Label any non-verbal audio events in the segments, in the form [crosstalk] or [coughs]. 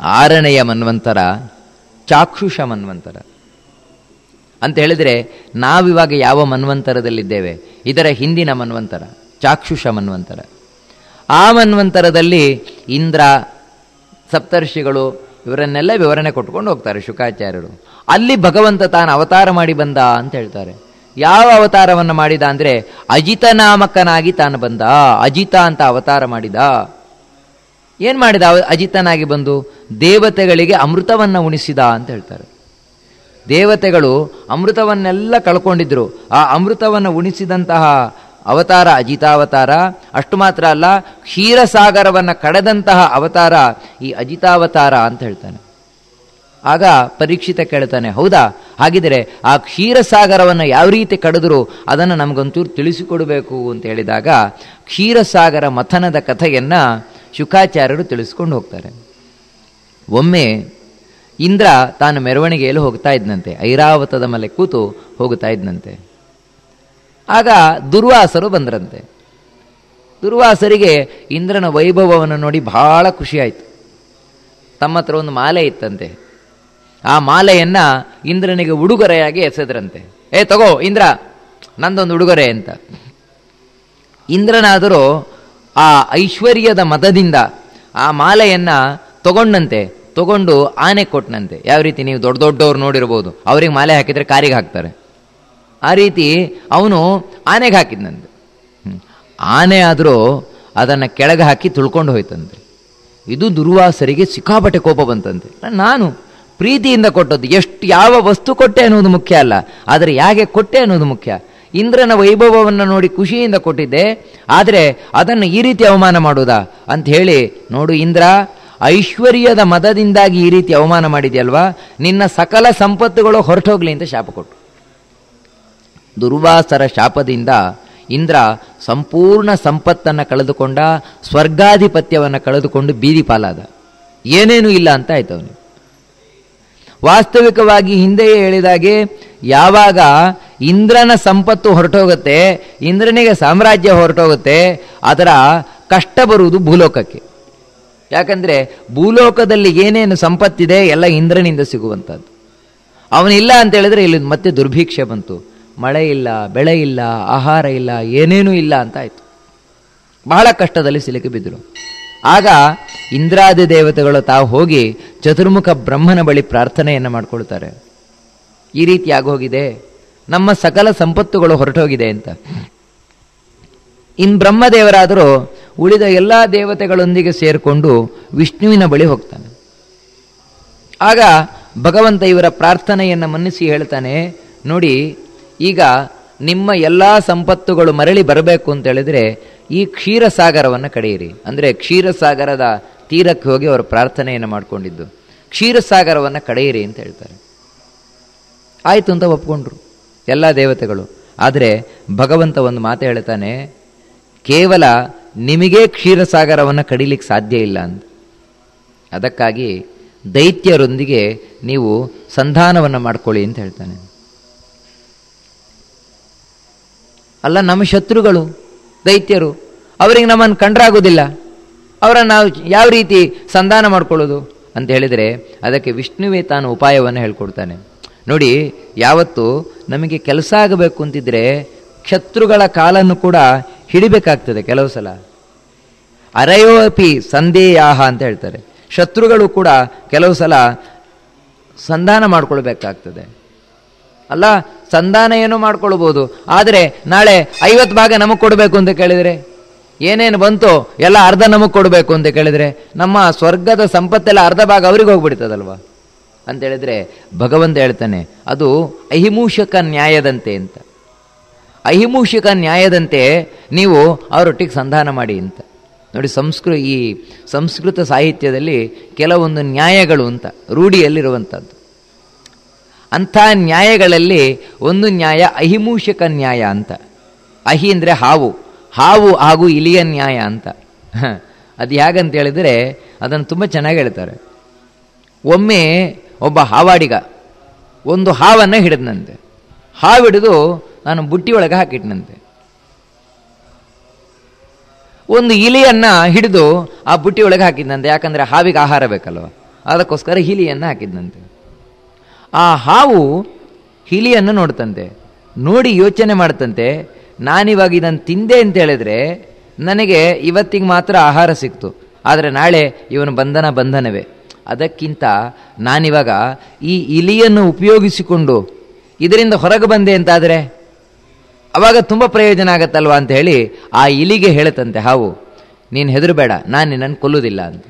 ಆರನೆಯ ಮನ್ವಂತರ, ಚಾಕ್ಷುಷ ಮನ್ವಂತರ. ಅಂತ ಹೇಳಿದರೆ, ನಾವಿವಾಗ ಯಾವ ಮನ್ವಂತರದಲ್ಲಿದ್ದೇವೆ? ಇದರ ಹಿಂದಿನ ಮನ್ವಂತರ, ಚಾಕ್ಷುಷ ಮನ್ವಂತರ. ಆ ಮನ್ವಂತರದಲ್ಲಿ ಇಂದ್ರ, ಸಪ್ತರ್ಷಿಗಳು, ಇವರನ್ನೆಲ್ಲ ವಿವರಣೆ ಕೊಟ್ಕೊಂಡು ಹೋಗ್ತಾರೆ ಶುಕಾಚಾರ್ಯರು. ಅಲ್ಲಿ ಭಗವಂತ ತಾನು ಅವತಾರ ಮಾಡಿ ಬಂದ ಅಂತ ಹೇಳ್ತಾರೆ. ಯಾವ ಅವತಾರವನ್ನು ಮಾಡಿದ ಅಂದರೆ ಅಜಿತ ನಾಮಕನಾಗಿ ತಾನು ಬಂದ. ಅಜಿತ ಅಂತ ಅವತಾರ ಮಾಡಿದ. ಏನು ಮಾಡಿದ? ಅಜಿತನಾಗಿ ಬಂದು ದೇವತೆಗಳಿಗೆ ಅಮೃತವನ್ನು ಉಣಿಸಿದ ಅಂತ ಹೇಳ್ತಾರೆ. ದೇವತೆಗಳು ಅಮೃತವನ್ನೆಲ್ಲ ಕಳ್ಕೊಂಡಿದ್ರು. ಆ ಅಮೃತವನ್ನು ಉಣಿಸಿದಂತಹ ಅವತಾರ, ಅಜಿತಾವತಾರ, ಅಷ್ಟು ಮಾತ್ರ ಅಲ್ಲ, ಕ್ಷೀರಸಾಗರವನ್ನು ಕಡೆದಂತಹ ಅವತಾರ ಈ ಅಜಿತಾವತಾರ ಅಂತ ಹೇಳ್ತಾನೆ. ಆಗ ಪರೀಕ್ಷಿತ ಕೇಳ್ತಾನೆ, ಹೌದಾ? ಹಾಗಿದರೆ ಆ ಕ್ಷೀರಸಾಗರವನ್ನು ಯಾವ ರೀತಿ ಕಡಿದ್ರು? ಅದನ್ನು ನಮಗೊಂಚೂರು ತಿಳಿಸಿಕೊಡಬೇಕು ಅಂತ ಹೇಳಿದಾಗ ಕ್ಷೀರಸಾಗರ ಮಥನದ ಕಥೆಯನ್ನು ಶುಕಾಚಾರ್ಯರು ತಿಳಿಸ್ಕೊಂಡು ಹೋಗ್ತಾರೆ. ಒಮ್ಮೆ ಇಂದ್ರ ತಾನು ಮೆರವಣಿಗೆಯಲ್ಲಿ ಹೋಗ್ತಾ ಇದ್ದಂತೆ ಐರಾವತದ ಮೇಲೆ ಕೂತು ಹೋಗ್ತಾ ಇದ್ದಂತೆ ಆಗ ದುರ್ವಾಸರು ಬಂದ್ರಂತೆ. ದುರ್ವಾಸರಿಗೆ ಇಂದ್ರನ ವೈಭವವನ್ನು ನೋಡಿ ಬಹಳ ಖುಷಿಯಾಯಿತು. ತಮ್ಮ ಹತ್ರ ಒಂದು ಮಾಲೆ ಇತ್ತಂತೆ. ಆ ಮಾಲೆಯನ್ನು ಇಂದ್ರನಿಗೆ ಉಡುಗೊರೆಯಾಗಿ ಎಸೆದ್ರಂತೆ. ಏ, ತಗೋ ಇಂದ್ರ, ನಂದೊಂದು ಉಡುಗೊರೆ ಅಂತ. ಇಂದ್ರನಾದರೂ ಆ ಐಶ್ವರ್ಯದ ಮತದಿಂದ ಆ ಮಾಲೆಯನ್ನು ತಗೊಂಡಂತೆ, ತಗೊಂಡು ಆನೆ ಕೊಟ್ಟನಂತೆ ಯಾವ ರೀತಿ ನೀವು ದೊಡ್ಡ ದೊಡ್ಡವ್ರು ನೋಡಿರ್ಬೋದು, ಅವ್ರಿಗೆ ಮಾಲೆ ಹಾಕಿದರೆ ಕಾರಿಗೆ ಹಾಕ್ತಾರೆ. ಆ ರೀತಿ ಅವನು ಆನೆಗೆ ಹಾಕಿದ್ನಂತೆ. ಆನೆ ಆದರೂ ಅದನ್ನು ಕೆಳಗೆ ಹಾಕಿ ತುಳ್ಕೊಂಡು ಹೋಯ್ತಂತೆ. ಇದು ದುರ್ವಾಸರಿಗೆ ಸಿಕ್ಕಾಪಟ್ಟೆ ಕೋಪ ಬಂತಂತೆ. ನಾನು ಪ್ರೀತಿಯಿಂದ ಕೊಟ್ಟದ್ದು, ಎಷ್ಟು ಯಾವ ವಸ್ತು ಕೊಟ್ಟೆ ಅನ್ನೋದು ಮುಖ್ಯ ಅಲ್ಲ, ಆದರೆ ಯಾಕೆ ಕೊಟ್ಟೆ ಅನ್ನೋದು ಮುಖ್ಯ. ಇಂದ್ರನ ವೈಭವವನ್ನು ನೋಡಿ ಖುಷಿಯಿಂದ ಕೊಟ್ಟಿದ್ದೆ. ಆದರೆ ಅದನ್ನು ಈ ರೀತಿ ಅವಮಾನ ಮಾಡುವುದಾ ಅಂತ ಹೇಳಿ, ನೋಡು ಇಂದ್ರ, ಐಶ್ವರ್ಯದ ಮದದಿಂದಾಗಿ ಈ ರೀತಿ ಅವಮಾನ ಮಾಡಿದೆಯಲ್ವಾ? ನಿನ್ನ ಸಕಲ ಸಂಪತ್ತುಗಳು ಹೊರಟೋಗ್ಲಿ ಅಂತ ಶಾಪ ಕೊಟ್ಟು ದುರ್ವಾಸರ ಶಾಪದಿಂದ ಇಂದ್ರ ಸಂಪೂರ್ಣ ಸಂಪತ್ತನ್ನು ಕಳೆದುಕೊಂಡ, ಸ್ವರ್ಗಾಧಿಪತ್ಯವನ್ನು ಕಳೆದುಕೊಂಡು ಬೀದಿ ಪಾಲಾದ. ಏನೇನೂ ಇಲ್ಲ ಅಂತ ಆಯ್ತು ಅವನು ವಾಸ್ತವಿಕವಾಗಿ ಹಿಂದೆಯೇ ಹೇಳಿದಾಗೆ ಯಾವಾಗ ಇಂದ್ರನ ಸಂಪತ್ತು ಹೊರಟೋಗುತ್ತೆ, ಇಂದ್ರನಿಗೆ ಸಾಮ್ರಾಜ್ಯ ಹೊರಟೋಗುತ್ತೆ, ಅದರ ಕಷ್ಟ ಬರುವುದು ಭೂಲೋಕಕ್ಕೆ. ಯಾಕಂದರೆ ಭೂಲೋಕದಲ್ಲಿ ಏನೇನು ಸಂಪತ್ತಿದೆ, ಎಲ್ಲ ಇಂದ್ರನಿಂದ ಸಿಗುವಂಥದ್ದು. ಅವನಿಲ್ಲ ಅಂತ ಹೇಳಿದ್ರೆ ಇಲ್ಲಿ ಮತ್ತೆ ದುರ್ಭಿಕ್ಷೆ ಬಂತು. ಮಳೆ ಇಲ್ಲ, ಬೆಳೆ ಇಲ್ಲ, ಆಹಾರ ಇಲ್ಲ, ಏನೇನೂ ಇಲ್ಲ ಅಂತ ಆಯಿತು. ಬಹಳ ಕಷ್ಟದಲ್ಲಿ ಸಿಲುಕಿ ಬಿದ್ದರು. ಆಗ ಇಂದ್ರಾದಿ ದೇವತೆಗಳು ತಾವು ಹೋಗಿ ಚತುರ್ಮುಖ ಬ್ರಹ್ಮನ ಬಳಿ ಪ್ರಾರ್ಥನೆಯನ್ನು ಮಾಡ್ಕೊಳ್ತಾರೆ. ಈ ರೀತಿ ಆಗೋಗಿದೆ. ನಮ್ಮ ಸಕಲ ಸಂಪತ್ತುಗಳು ಹೊರಟೋಗಿದೆ ಅಂತ. ಇನ್ ಬ್ರಹ್ಮದೇವರಾದರೂ ಉಳಿದ ಎಲ್ಲ ದೇವತೆಗಳೊಂದಿಗೆ ಸೇರಿಕೊಂಡು ವಿಷ್ಣುವಿನ ಬಳಿ ಹೋಗ್ತಾನೆ. ಆಗ ಭಗವಂತ ಇವರ ಪ್ರಾರ್ಥನೆಯನ್ನು ಮನ್ನಿಸಿ ಹೇಳ್ತಾನೆ, ನೋಡಿ, ಈಗ ನಿಮ್ಮ ಎಲ್ಲ ಸಂಪತ್ತುಗಳು ಮರಳಿ ಬರಬೇಕು ಅಂತ ಹೇಳಿದರೆ ಈ ಕ್ಷೀರಸಾಗರವನ್ನು ಕಡೆಯಿರಿ. ಅಂದರೆ ಕ್ಷೀರಸಾಗರದ ತೀರಕ್ಕೆ ಹೋಗಿ ಅವರು ಪ್ರಾರ್ಥನೆಯನ್ನು ಮಾಡಿಕೊಂಡಿದ್ದು. ಕ್ಷೀರಸಾಗರವನ್ನು ಕಡೆಯಿರಿ ಅಂತ ಹೇಳ್ತಾರೆ. ಆಯಿತು ಅಂತ ಒಪ್ಕೊಂಡ್ರು ಎಲ್ಲ ದೇವತೆಗಳು. ಆದರೆ ಭಗವಂತ ಒಂದು ಮಾತು ಹೇಳ್ತಾನೆ, ಕೇವಲ ನಿಮಗೇ ಕ್ಷೀರಸಾಗರವನ್ನು ಕಡಿಲಿಕ್ಕೆ ಸಾಧ್ಯ ಇಲ್ಲ ಅಂತ ಅದಕ್ಕಾಗಿ ದೈತ್ಯರೊಂದಿಗೆ ನೀವು ಸಂಧಾನವನ್ನು ಮಾಡ್ಕೊಳ್ಳಿ ಅಂತ ಹೇಳ್ತಾನೆ. ಅಲ್ಲ, ನಮ್ಮ ಶತ್ರುಗಳು, ದೈತ್ಯರು, ಅವರಿಗೆ ನಮ್ಮನ್ನು ಕಂಡ್ರಾಗೋದಿಲ್ಲ. ಅವರನ್ನು ನಾವು ಯಾವ ರೀತಿ ಸಂಧಾನ ಮಾಡ್ಕೊಳ್ಳೋದು ಅಂತ ಹೇಳಿದರೆ ಅದಕ್ಕೆ ವಿಷ್ಣುವೇ ತಾನು ಉಪಾಯವನ್ನು ಹೇಳ್ಕೊಡ್ತಾನೆ. ನೋಡಿ, ಯಾವತ್ತು ನಮಗೆ ಕೆಲಸ ಆಗಬೇಕು ಅಂತಿದ್ರೆ ಶತ್ರುಗಳ ಕಾಲನ್ನು ಕೂಡ ಹಿಡಿಬೇಕಾಗ್ತದೆ ಕೆಲವು ಸಲ. ಅರಯೋಪಿ ಸಂದೇಯಾಹ ಅಂತ ಹೇಳ್ತಾರೆ. ಶತ್ರುಗಳು ಕೂಡ ಕೆಲವು ಸಲ ಸಂಧಾನ ಮಾಡ್ಕೊಳ್ಬೇಕಾಗ್ತದೆ. ಅಲ್ಲ, ಸಂಧಾನ ಏನು ಮಾಡ್ಕೊಳ್ಬೋದು? ಆದರೆ ನಾಳೆ ಐವತ್ತು ಭಾಗ ನಮಗೆ ಕೊಡಬೇಕು ಅಂತ ಕೇಳಿದರೆ? ಏನೇನು ಬಂತು ಎಲ್ಲ ಅರ್ಧ ನಮಗೆ ಕೊಡಬೇಕು ಅಂತ ಕೇಳಿದರೆ? ನಮ್ಮ ಸ್ವರ್ಗದ ಸಂಪತ್ತೆಲ್ಲ ಅರ್ಧ ಭಾಗ ಅವ್ರಿಗೆ ಹೋಗ್ಬಿಡ್ತದಲ್ವ? ಅಂತ ಹೇಳಿದ್ರೆ ಭಗವಂತ ಹೇಳ್ತಾನೆ, ಅದು ಅಹಿಮೂಷಕ ನ್ಯಾಯದಂತೆ ಅಂತ. ಅಹಿಮೂಷಕ ನ್ಯಾಯದಂತೆ ನೀವು ಅವರೊಟ್ಟಿಗೆ ಸಂಧಾನ ಮಾಡಿ ಅಂತ. ನೋಡಿ ಸಂಸ್ಕೃ, ಈ ಸಂಸ್ಕೃತ ಸಾಹಿತ್ಯದಲ್ಲಿ ಕೆಲವೊಂದು ನ್ಯಾಯಗಳು ಅಂತ, ರೂಢಿಯಲ್ಲಿರುವಂಥದ್ದು. ಅಂಥ ನ್ಯಾಯಗಳಲ್ಲಿ ಒಂದು ನ್ಯಾಯ ಅಹಿಮೂಷಕ ನ್ಯಾಯ ಅಂತ. ಅಹಿ ಅಂದರೆ ಹಾವು ಹಾವು ಹಾಗೂ ಇಲಿಯ ನ್ಯಾಯ ಅಂತ. ಅದು ಹೇಗಂತ ಹೇಳಿದರೆ ಅದನ್ನು ತುಂಬ ಚೆನ್ನಾಗಿ ಹೇಳ್ತಾರೆ. ಒಮ್ಮೆ ಒಬ್ಬ ಹಾವಾಡಿಗ ಒಂದು ಹಾವನ್ನು ಹಿಡಿದನಂತೆ. ಹಾವಿಡಿದು ನಾನು ಬುಟ್ಟಿ ಒಳಗೆ ಹಾಕಿಟ್ನಂತೆ. ಒಂದು ಇಲಿಯನ್ನು ಹಿಡಿದು ಆ ಬುಟ್ಟಿ ಒಳಗೆ ಹಾಕಿದ್ನಂತೆ. ಯಾಕಂದರೆ ಹಾವಿಗೆ ಆಹಾರ ಬೇಕಲ್ವ? ಅದಕ್ಕೋಸ್ಕರ ಹಿಲಿಯನ್ನು ಹಾಕಿದ್ನಂತೆ. ಆ ಹಾವು ಹಿಲಿಯನ್ನು ನೋಡ್ತಂತೆ. ನೋಡಿ ಯೋಚನೆ ಮಾಡ್ತಂತೆ, ನಾನಿವಾಗ ಇದನ್ನು ತಿಂದೆ ಅಂತ ಹೇಳಿದ್ರೆ ನನಗೆ ಇವತ್ತಿಗೆ ಮಾತ್ರ ಆಹಾರ ಸಿಕ್ತು. ಆದರೆ ನಾಳೆ ಇವನು ಬಂಧನ ಬಂಧನವೇ. ಅದಕ್ಕಿಂತ ನಾನಿವಾಗ ಈ ಇಲಿಯನ್ನು ಉಪಯೋಗಿಸಿಕೊಂಡು ಇದರಿಂದ ಹೊರಗೆ ಬಂದೆ ಅಂತಾದರೆ ಅವಾಗ ತುಂಬ ಪ್ರಯೋಜನ ಆಗತ್ತಲ್ವ ಅಂತ ಹೇಳಿ ಆ ಇಲಿಗೆ ಹೇಳುತ್ತಂತೆ, ಹಾವು, ನೀನು ಹೆದರಬೇಡ, ನಾನು ನಿನ್ನನ್ನು ಕೊಲ್ಲುವುದಿಲ್ಲ ಅಂತ.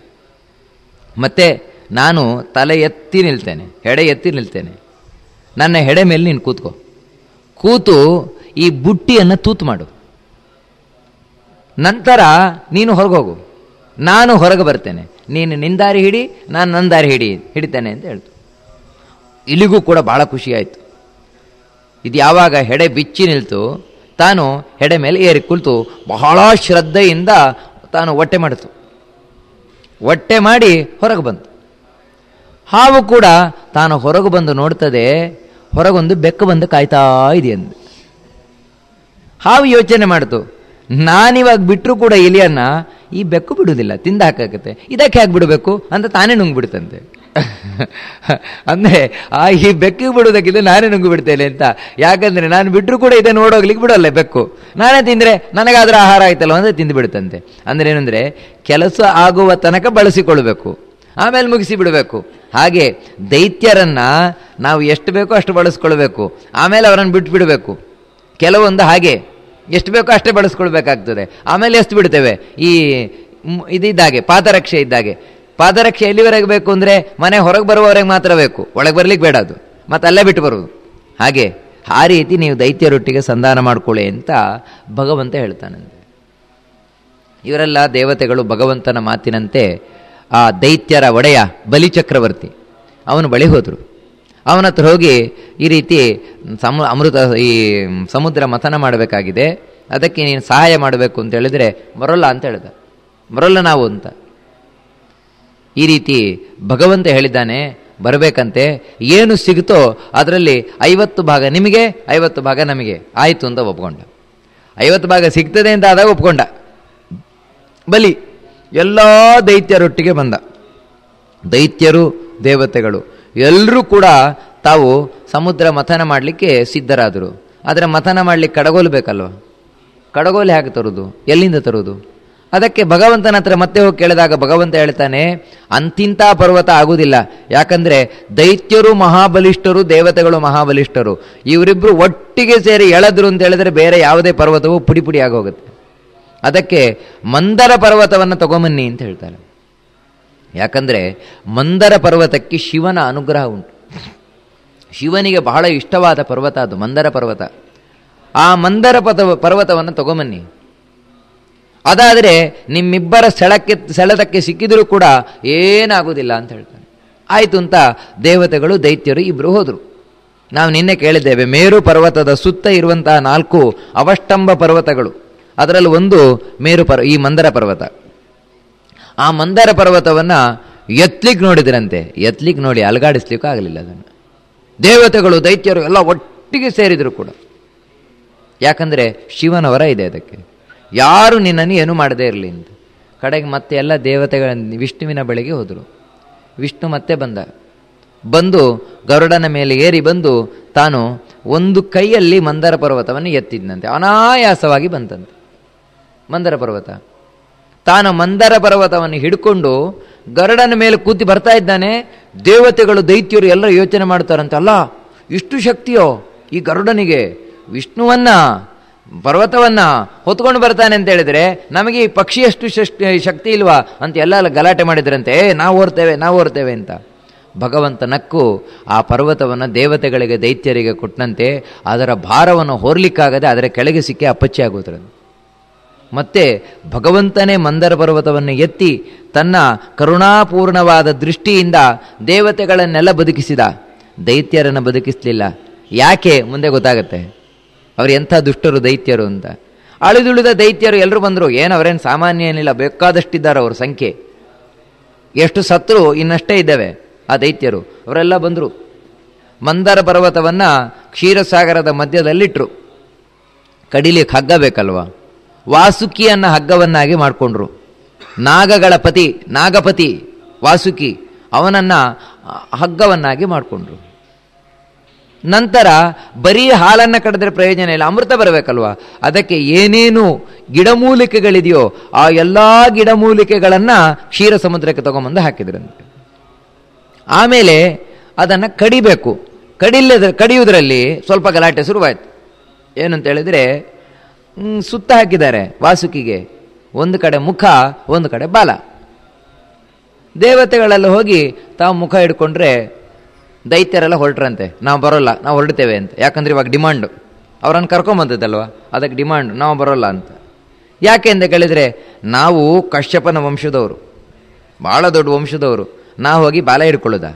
ಮತ್ತೆ ನಾನು ತಲೆ ಎತ್ತಿ ನಿಲ್ತೇನೆ, ಹೆಡೆ ಎತ್ತಿ ನಿಲ್ತೇನೆ. ನನ್ನ ಹೆಡೆ ಮೇಲೆ ನೀನು ಕೂತ್ಕೋ. ಕೂತು ಈ ಬುಟ್ಟಿಯನ್ನು ತೂತು ಮಾಡು. ನಂತರ ನೀನು ಹೊರಗೆ ಹೋಗು ನಾನು ಹೊರಗೆ ಬರ್ತೇನೆ. ನೀನು ನಿನ್ನ ದಾರಿ ಹಿಡಿ, ನಾನು ನನ್ನ ದಾರಿ ಹಿಡಿ, ಹಿಡಿತೇನೆ ಅಂತ ಹೇಳ್ತು. ಇಲಿಗೂ ಕೂಡ ಭಾಳ ಖುಷಿಯಾಯಿತು ಇದು ಯಾವಾಗ ಹೆಡೆ ಬಿಚ್ಚಿ ನಿಲ್ತು, ತಾನು ಹೆಡೆ ಮೇಲೆ ಏರಿ ಕುಳಿತು, ಬಹಳ ಶ್ರದ್ಧೆಯಿಂದ ತಾನು ಹೊಟ್ಟೆ ಮಾಡಿತು. ಹೊಟ್ಟೆ ಮಾಡಿ ಹೊರಗೆ ಬಂತು. ಹಾವು ಕೂಡ ತಾನು ಹೊರಗೆ ಬಂದು ನೋಡ್ತದೆ, ಹೊರಗೊಂದು ಬೆಕ್ಕು ಬಂದು ಕಾಯ್ತಾ ಅಂದ. ಹಾವು ಯೋಚನೆ ಮಾಡಿತು, ನಾನಿವಾಗ ಬಿಟ್ಟರು ಕೂಡ ಇಲಿಯನ್ನ ಈ ಬೆಕ್ಕು ಬಿಡುವುದಿಲ್ಲ, ತಿಂದ ಹಾಕತ್ತೆ ಇದಕ್ಕೆ ಯಾಕೆ ಬಿಡಬೇಕು? ಅಂತ ತಾನೇ ನುಂಗ್ಬಿಡ್ತಂತೆ [laughs] ಅಂದರೆ ಆ ಈ ಬೆಕ್ಕಿಗೆ ಬಿಡೋದಕ್ಕಿಂತ ನಾನೇ ನುಂಗು ಬಿಡ್ತೇನೆ ಅಂತ. ಯಾಕಂದರೆ ನಾನು ಬಿಟ್ಟರು ಕೂಡ ಇದನ್ನು ನೋಡೋಗ್ಲಿಕ್ಕೆ ಬಿಡೋಲ್ಲ ಬೆಕ್ಕು. ನಾನೇ ತಿಂದರೆ ನನಗಾದ್ರೆ ಆಹಾರ ಆಯ್ತಲ್ಲ ಅಂದರೆ ತಿಂದು ಬಿಡುತ್ತಂತೆ. ಅಂದ್ರೆ ಏನಂದ್ರೆ ಕೆಲಸ ಆಗುವ ತನಕ ಬಳಸಿಕೊಳ್ಬೇಕು ಆಮೇಲೆ ಮುಗಿಸಿ ಬಿಡಬೇಕು. ಹಾಗೆ ದೈತ್ಯರನ್ನು ನಾವು ಎಷ್ಟು ಬೇಕೋ ಅಷ್ಟು ಬಳಸ್ಕೊಳ್ಬೇಕು. ಆಮೇಲೆ ಅವರನ್ನು ಬಿಟ್ಟು ಬಿಡಬೇಕು ಕೆಲವೊಂದು ಹಾಗೆ. ಎಷ್ಟು ಬೇಕೋ ಅಷ್ಟೇ ಬಳಸ್ಕೊಳ್ಬೇಕಾಗ್ತದೆ. ಆಮೇಲೆ ಎಷ್ಟು ಬಿಡ್ತೇವೆ. ಈ ಇದಿದ್ದಾಗೆ, ಪಾದರಕ್ಷೆ ಇದ್ದಾಗೆ. ಪಾದರಕ್ಷೆ ಎಲ್ಲಿವರೆಗೆ ಬೇಕು ಅಂದರೆ ಮನೆ ಹೊರಗೆ ಬರುವವರೆಗೆ ಮಾತ್ರ ಬೇಕು. ಒಳಗೆ ಬರಲಿಕ್ಕೆ ಬೇಡ ಅದು. ಮತ್ತೆ ಅಲ್ಲೇ ಬಿಟ್ಟು ಬರುವುದು. ಹಾಗೆ, ಆ ರೀತಿ ನೀವು ದೈತ್ಯರೊಟ್ಟಿಗೆ ಸಂಧಾನ ಮಾಡಿಕೊಳ್ಳಿ ಅಂತ ಭಗವಂತ ಹೇಳ್ತಾನಂತೆ. ಇವರೆಲ್ಲ ದೇವತೆಗಳು ಭಗವಂತನ ಮಾತಿನಂತೆ ಆ ದೈತ್ಯರ ಒಡೆಯ ಬಲಿಚಕ್ರವರ್ತಿ. ಅವನು ಬಳಿ ಹೋದರು. ಅವನ ಹತ್ರ ಹೋಗಿ ಈ ರೀತಿ ಸಮ ಅಮೃತ, ಈ ಸಮುದ್ರ ಮಥನ ಮಾಡಬೇಕಾಗಿದೆ. ಅದಕ್ಕೆ ನೀನು ಸಹಾಯ ಮಾಡಬೇಕು ಅಂತ ಹೇಳಿದರೆ, ಬರೋಲ್ಲ ಅಂತ ಹೇಳಿದ. ಬರೋಲ್ಲ ನಾವು ಅಂತ. ಈ ರೀತಿ ಭಗವಂತ ಹೇಳಿದ್ದಾನೆ, ಬರಬೇಕಂತೆ. ಏನು ಸಿಗುತ್ತೋ ಅದರಲ್ಲಿ ಐವತ್ತು ಭಾಗ ನಿಮಗೆ, ಐವತ್ತು ಭಾಗ ನಮಗೆ. ಆಯಿತು ಅಂತ ಒಪ್ಕೊಂಡ. ಐವತ್ತು ಭಾಗ ಸಿಗ್ತದೆ ಅಂತ ಆದಾಗ ಒಪ್ಕೊಂಡ. ಬಲಿ, ಎಲ್ಲ ದೈತ್ಯರೊಟ್ಟಿಗೆ ಬಂದ. ದೈತ್ಯರು, ದೇವತೆಗಳು. ಎಲ್ಲರೂ ಕೂಡ ತಾವು ಸಮುದ್ರ ಮಥನ ಮಾಡಲಿಕ್ಕೆ ಸಿದ್ಧರಾದರು. ಆದರೆ ಮಥನ ಮಾಡಲಿಕ್ಕೆ ಕಡಗೋಲು ಬೇಕಲ್ವ? ಕಡಗೋಲು ಹೇಗೆ ತರುವುದು ಎಲ್ಲಿಂದ ತರುವುದು ಅದಕ್ಕೆ ಭಗವಂತನ ಹತ್ರ ಮತ್ತೆ ಹೋಗಿ ಕೇಳಿದಾಗ ಭಗವಂತ ಹೇಳ್ತಾನೆ, ಅಂತಿಂತ ಪರ್ವತ ಆಗುವುದಿಲ್ಲ ಯಾಕಂದರೆ ದೈತ್ಯರು ಮಹಾಬಲಿಷ್ಠರು, ದೇವತೆಗಳು ಮಹಾಬಲಿಷ್ಠರು. ಇವರಿಬ್ಬರು ಒಟ್ಟಿಗೆ ಸೇರಿ ಎಳೆದ್ರು ಅಂತ ಹೇಳಿದ್ರೆ ಬೇರೆ ಯಾವುದೇ ಪರ್ವತವೂ ಪುಡಿ ಪುಡಿ ಆಗೋಗುತ್ತೆ. ಅದಕ್ಕೆ ಮಂದರ ಪರ್ವತವನ್ನು ತಗೊಂಬನ್ನಿ ಅಂತ ಹೇಳ್ತಾರೆ ಯಾಕಂದ್ರೆ ಮಂದರ ಪರ್ವತಕ್ಕೆ ಶಿವನ ಅನುಗ್ರಹ ಉಂಟು. ಶಿವನಿಗೆ ಬಹಳ ಇಷ್ಟವಾದ ಪರ್ವತ ಅದು, ಮಂದರ ಪರ್ವತ. ಆ ಮಂದರ ಪದ, ಪರ್ವತವನ್ನು ತಗೊಂಬನ್ನಿ. ಅದಾದರೆ ನಿಮ್ಮಿಬ್ಬರ ಸೆಳಕ್ಕೆ ಸೆಳೆತಕ್ಕೆ ಸಿಕ್ಕಿದರೂ ಕೂಡ ಏನಾಗುವುದಿಲ್ಲ ಅಂತ ಹೇಳ್ತಾನೆ. ಆಯಿತು ಅಂತ ದೇವತೆಗಳು, ದೈತ್ಯರು ಇಬ್ಬರು ಹೋದರು. ನಾವು ನಿನ್ನೆ ಕೇಳಿದ್ದೇವೆ, ಮೇರು ಪರ್ವತದ ಸುತ್ತ ಇರುವಂತಹ ನಾಲ್ಕು ಅವಷ್ಟಂಬ ಪರ್ವತಗಳು. ಅದರಲ್ಲಿ ಒಂದು ಮೇರು ಪರ್ವ ಈ ಮಂದರ ಪರ್ವತ. ಆ ಮಂದಾರ ಪರ್ವತವನ್ನು ಎತ್ಲಿಕ್ಕೆ ನೋಡಿದ್ರಂತೆ. ಎತ್ಲಿಕ್ಕೆ ನೋಡಿ ಅಲಗಾಡಿಸ್ಲಿಕ್ಕೂ ಆಗಲಿಲ್ಲ ಅದನ್ನು. ದೇವತೆಗಳು, ದೈತ್ಯರು ಎಲ್ಲ ಒಟ್ಟಿಗೆ ಸೇರಿದರು ಕೂಡ. ಯಾಕಂದರೆ ಶಿವನವರ ಇದೆ ಅದಕ್ಕೆ. ಯಾರು ನಿನ್ನನ್ನು ಏನು ಮಾಡದೇ ಇರಲಿ ಅಂತ. ಕಡೆಗೆ ಮತ್ತೆ ಎಲ್ಲ ದೇವತೆಗಳ ವಿಷ್ಣುವಿನ ಬಳಿಗೆ ಹೋದರು. ವಿಷ್ಣು ಮತ್ತೆ ಬಂದ. ಬಂದು ಗರುಡನ ಮೇಲೆ ಏರಿ ಬಂದು ತಾನು ಒಂದು ಕೈಯಲ್ಲಿ ಮಂದರ ಪರ್ವತವನ್ನು ಎತ್ತಿದ್ನಂತೆ. ಅನಾಯಾಸವಾಗಿ ಬಂತಂತೆ. ಮಂದರ ಪರ್ವತ. ತಾನು ಮಂದರ ಪರ್ವತವನ್ನು ಹಿಡ್ಕೊಂಡು ಗರುಡನ ಮೇಲೆ ಕೂತಿ ಬರ್ತಾ ಇದ್ದಾನೆ. ದೇವತೆಗಳು, ದೈತ್ಯರು ಎಲ್ಲ ಯೋಚನೆ ಮಾಡ್ತಾರಂತಲ್ಲ ಇಷ್ಟು ಶಕ್ತಿಯೋ ಈ ಗರುಡನಿಗೆ? ವಿಷ್ಣುವನ್ನ, ಪರ್ವತವನ್ನ ಹೊತ್ಕೊಂಡು ಬರ್ತಾನೆ ಅಂತ ಹೇಳಿದ್ರೆ ನಮಗೆ ಈ ಪಕ್ಷಿಯಷ್ಟು ಶಕ್ತಿ ಇಲ್ವಾ? ಅಂತ ಎಲ್ಲ ಗಲಾಟೆ ಮಾಡಿದ್ರಂತೆ, ಏ, ನಾವು ಓರ್ತೇವೆ ನಾವು ಓರ್ತೇವೆ ಅಂತ. ಭಗವಂತ ನಕ್ಕು ಆ ಪರ್ವತವನ್ನು ದೇವತೆಗಳಿಗೆ, ದೈತ್ಯರಿಗೆ ಕೊಟ್ಟಂತೆ ಅದರ ಭಾರವನ್ನು ಹೋರ್ಲಿಕ್ಕಾಗದೆ, ಅದರ ಕೆಳಗೆ ಸಿಕ್ಕಿ ಅಪ್ಪಚ್ಚಿ ಆಗೋದ್ರಂತೆ ಮತ್ತೆ ಭಗವಂತನೇ ಮಂದರ ಪರ್ವತವನ್ನು ಎತ್ತಿ ತನ್ನ ಕರುಣಾಪೂರ್ಣವಾದ ದೃಷ್ಟಿಯಿಂದ ದೇವತೆಗಳನ್ನೆಲ್ಲ ಬದುಕಿಸಿದ. ದೈತ್ಯರನ್ನು ಬದುಕಿಸಲಿಲ್ಲ. ಯಾಕೆ? ಮುಂದೆ ಗೊತ್ತಾಗತ್ತೆ. ಅವರು ಎಂಥ ದುಷ್ಟರು ದೈತ್ಯರು ಅಂತ. ಅಳಿದುಳಿದ ದೈತ್ಯರು ಎಲ್ಲರೂ ಬಂದರು. ಏನು, ಅವರೇನು ಸಾಮಾನ್ಯ ಏನಿಲ್ಲ. ಬೇಕಾದಷ್ಟಿದ್ದಾರೆ ಅವ್ರ ಸಂಖ್ಯೆ. ಎಷ್ಟು ಸತ್ರು ಇನ್ನಷ್ಟೇ ಇದ್ದಾವೆ ಆ ದೈತ್ಯರು. ಅವರೆಲ್ಲ ಬಂದರು. ಮಂದರ ಪರ್ವತವನ್ನು ಕ್ಷೀರಸಾಗರದ ಮಧ್ಯದಲ್ಲಿಟ್ಟರು ಕಡಿಲಿಕ್ಕೆ ಹಗ್ಗ ಬೇಕಲ್ವಾ? ವಾಸುಕಿಯನ್ನ ಹಗ್ಗವನ್ನಾಗಿ ಮಾಡಿಕೊಂಡ್ರು. ನಾಗಗಳ ಪತಿ, ನಾಗಪತಿ ವಾಸುಕಿ ಅವನನ್ನು ಹಗ್ಗವನ್ನಾಗಿ ಮಾಡಿಕೊಂಡ್ರು. ನಂತರ ಬರೀ ಹಾಲನ್ನು ಕಡಿದ್ರೆ ಪ್ರಯೋಜನ ಇಲ್ಲ, ಅಮೃತ ಬರಬೇಕಲ್ವಾ? ಅದಕ್ಕೆ ಏನೇನು ಗಿಡಮೂಲಿಕೆಗಳಿದೆಯೋ ಆ ಎಲ್ಲ ಗಿಡಮೂಲಿಕೆಗಳನ್ನು ಕ್ಷೀರ ಸಮುದ್ರಕ್ಕೆ ತಗೊಂಬಂದು ಹಾಕಿದ್ರಂತೆ ಆಮೇಲೆ ಅದನ್ನು ಕಡಿಬೇಕು. ಕಡಿಲ್ಲದ ಕಡಿಯುವುದರಲ್ಲಿ ಸ್ವಲ್ಪ ಗಲಾಟೆ ಶುರುವಾಯಿತು. ಏನಂತ ಹೇಳಿದರೆ ಸುತ್ತ ಹಾಕಿದ್ದಾರೆ ವಾಸುಕಿಗೆ. ಒಂದು ಕಡೆ ಮುಖ, ಒಂದು ಕಡೆ ಬಾಲ. ದೇವತೆಗಳೆಲ್ಲ ಹೋಗಿ ತಾವು ಮುಖ ಹಿಡ್ಕೊಂಡ್ರೆ ದೈತ್ಯರೆಲ್ಲ ಹೊರಟ್ರಂತೆ. ನಾವು ಬರೋಲ್ಲ, ನಾವು ಹೊರಡ್ತೇವೆ ಅಂತ. ಯಾಕಂದ್ರೆ ಇವಾಗ ಡಿಮಾಂಡು ಅವರನ್ನು ಕರ್ಕೊಂಬಂದದ್ದಲ್ವ? ಅದಕ್ಕೆ ಡಿಮಾಂಡ್ ನಾವು ಬರೋಲ್ಲ ಅಂತ. ಯಾಕೆ ಅಂತ ಕೇಳಿದರೆ, ನಾವು ಕಶ್ಯಪನ ವಂಶದವರು. ಭಾಳ ದೊಡ್ಡ ವಂಶದವರು. ನಾವು ಹೋಗಿ ಬಾಲ ಹಿಡ್ಕೊಳ್ಳೋದ?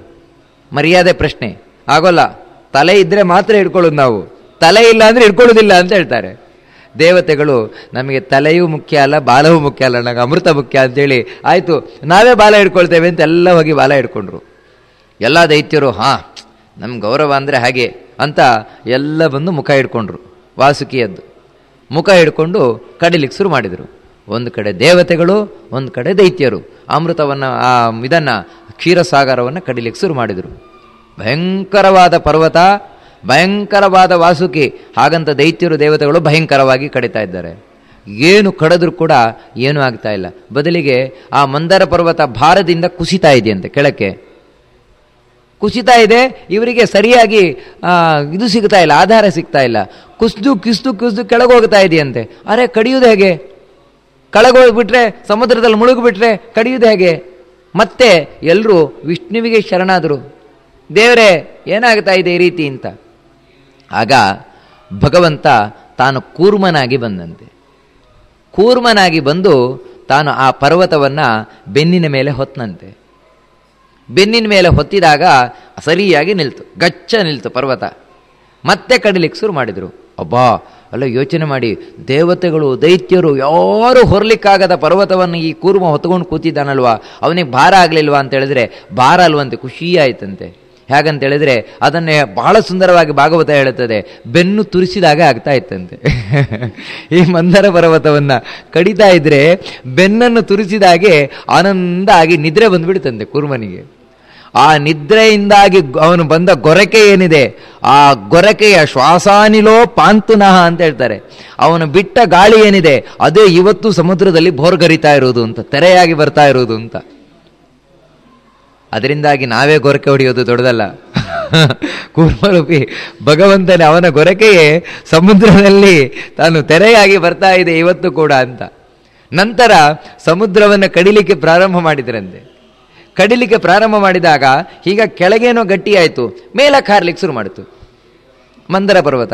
ಮರ್ಯಾದೆ ಪ್ರಶ್ನೆ. ಆಗೋಲ್ಲ. ತಲೆ ಇದ್ದರೆ ಮಾತ್ರ ಹಿಡ್ಕೊಳ್ಳೋದು ನಾವು. ತಲೆ ಇಲ್ಲ ಅಂದರೆ ಹಿಡ್ಕೊಳ್ಳೋದಿಲ್ಲ ಅಂತ ಹೇಳ್ತಾರೆ. ದೇವತೆಗಳು ನಮಗೆ ತಲೆಯೂ ಮುಖ್ಯ ಅಲ್ಲ, ಬಾಲವೂ ಮುಖ್ಯ ಅಲ್ಲ, ನನಗೆ ಅಮೃತ ಮುಖ್ಯ ಅಂತೇಳಿ ಆಯಿತು, ನಾವೇ ಬಾಲ ಹಿಡ್ಕೊಳ್ತೇವೆ ಅಂತ ಎಲ್ಲ ಹೋಗಿ ಬಾಲ ಹಿಡ್ಕೊಂಡ್ರು. ಎಲ್ಲ ದೈತ್ಯರು, ಹಾಂ ನಮ್ಮ ಗೌರವ ಅಂದರೆ ಹಾಗೆ ಅಂತ ಎಲ್ಲ ಬಂದು ಮುಖ ಹಿಡ್ಕೊಂಡ್ರು, ವಾಸುಕಿಯದ್ದು. ಮುಖ ಹಿಡ್ಕೊಂಡು ಕಡಿಲಿಕ್ಕೆ ಶುರು ಮಾಡಿದರು. ಒಂದು ಕಡೆ ದೇವತೆಗಳು, ಒಂದು ಕಡೆ ದೈತ್ಯರು. ಅಮೃತವನ್ನು, ಆ ಇದನ್ನು, ಕ್ಷೀರಸಾಗರವನ್ನು ಕಡಿಲಿಕ್ಕೆ ಶುರು ಮಾಡಿದರು. ಭಯಂಕರವಾದ ಪರ್ವತ ಭಯಂಕರವಾದ ವಾಸುಕಿ. ಹಾಗಂತ ದೈತ್ಯರು, ದೇವತೆಗಳು ಭಯಂಕರವಾಗಿ ಕಡಿತಾ ಇದ್ದಾರೆ. ಏನು ಕಡಿದ್ರೂ ಕೂಡ ಏನೂ ಆಗ್ತಾ ಇಲ್ಲ. ಬದಲಿಗೆ ಆ ಮಂದರ ಪರ್ವತ ಭಾರದಿಂದ ಕುಸಿತಾ ಇದೆಯಂತೆ ಕೆಳಕ್ಕೆ. ಕುಸಿತಾ ಇದೆ, ಇವರಿಗೆ ಸರಿಯಾಗಿ ಇದು ಸಿಗ್ತಾ ಇಲ್ಲ, ಆಧಾರ ಸಿಗ್ತಾ ಇಲ್ಲ. ಕುಸ್ದು, ಕಿಸ್ದು ಕಿಸ್ದು ಕೆಳಗೆ ಹೋಗ್ತಾ ಇದೆಯಂತೆ. ಅರೆ, ಕಡಿಯುವುದು ಹೇಗೆ? ಕಳಗೋಗ್ಬಿಟ್ರೆ, ಸಮುದ್ರದಲ್ಲಿ ಮುಳುಗಿಬಿಟ್ರೆ ಕಡಿಯುವುದು ಹೇಗೆ? ಮತ್ತೆ ಎಲ್ಲರೂ ವಿಷ್ಣುವಿಗೆ ಶರಣಾದರು. ದೇವರೇ, ಏನಾಗ್ತಾ ಇದೆ ಈ ರೀತಿ ಅಂತ. ಆಗ ಭಗವಂತ ತಾನು ಕೂರ್ಮನಾಗಿ ಬಂದಂತೆ. ಕೂರ್ಮನಾಗಿ ಬಂದು ತಾನು ಆ ಪರ್ವತವನ್ನು ಬೆನ್ನಿನ ಮೇಲೆ ಹೊತ್ತನಂತೆ ಬೆನ್ನಿನ ಮೇಲೆ ಹೊತ್ತಿದಾಗ ಸರಿಯಾಗಿ ನಿಲ್ತು, ಗಚ್ಚ ನಿಲ್ತು ಪರ್ವತ. ಮತ್ತೆ ಕಡಿಲಿಕ್ಕೆ ಶುರು ಮಾಡಿದರು. ಅಬ್ಬಾ, ಅಲ್ಲ ಯೋಚನೆ ಮಾಡಿ, ದೇವತೆಗಳು, ದೈತ್ಯರು ಯಾರು ಹೊರಲಿಕ್ಕಾಗದ ಪರ್ವತವನ್ನು ಈ ಕೂರ್ಮ ಹೊತ್ಕೊಂಡು ಕೂತಿದ್ದಾನಲ್ವಾ? ಅವನಿಗೆ ಭಾರ ಆಗಲಿಲ್ವಾ ಅಂತ ಹೇಳಿದ್ರೆ, ಭಾರ ಅಲ್ವಂತೆ, ಖುಷಿ ಆಯ್ತಂತೆ. ಹೇಗಂತ ಹೇಳಿದ್ರೆ ಅದನ್ನೇ ಬಹಳ ಸುಂದರವಾಗಿ ಭಾಗವತ ಹೇಳುತ್ತದೆ. ಬೆನ್ನು ತುರಿಸಿದಾಗ ಆಗ್ತಾ ಇತ್ತಂತೆ. [laughs] ಈ ಮಂದರ ಪರ್ವತವನ್ನು ಕಡಿತಾ ಇದ್ರೆ ಬೆನ್ನನ್ನು ತುರಿಸಿದಾಗೆ ಆನಂದ ಆಗಿ ನಿದ್ರೆ ಬಂದುಬಿಡ್ತಂತೆ ಕೂರ್ಮನಿಗೆ ಆ ನಿದ್ರೆಯಿಂದಾಗಿ ಅವನು ಬಂದ ಗೊರಕೆ ಏನಿದೆ? ಆ ಗೊರಕೆಯ ಶ್ವಾಸಾನಿಲೋ ಪಾಂತುನಃ ಅಂತ ಹೇಳ್ತಾರೆ. ಅವನು ಬಿಟ್ಟ ಗಾಳಿ ಏನಿದೆ? ಅದೇ ಇವತ್ತು ಸಮುದ್ರದಲ್ಲಿ ಭೋರ್ಗರಿತಾ ಇರುವುದು ಅಂತ, ತೆರೆಯಾಗಿ ಬರ್ತಾ ಇರುವುದು ಅಂತ. ಅದರಿಂದಾಗಿ ನಾವೇ ಗೊರಕೆ ಹೊಡೆಯೋದು ದೊಡ್ಡದಲ್ಲ. [laughs] ಕೂರ್ಮರೂಪಿ ಭಗವಂತನೇ ಅವನ ಗೊರಕೆಯೇ ಸಮುದ್ರದಲ್ಲಿ ತಾನು ತೆರೆಯಾಗಿ ಬರ್ತಾ ಇದೆ ಇವತ್ತು ಕೂಡ ಅಂತ. ನಂತರ ಸಮುದ್ರವನ್ನು ಕಡಿಲಿಕ್ಕೆ ಪ್ರಾರಂಭ ಮಾಡಿದ್ರಂತೆ. ಕಡಿಲಿಕ್ಕೆ ಪ್ರಾರಂಭ ಮಾಡಿದಾಗ ಈಗ ಕೆಳಗೇನೋ ಗಟ್ಟಿಯಾಯಿತು ಮೇಲಕ್ಕೆ ಹಾರ್ಲಿಕ್ಕೆ ಶುರು ಮಾಡಿತು. ಮಂದರ ಪರ್ವತ.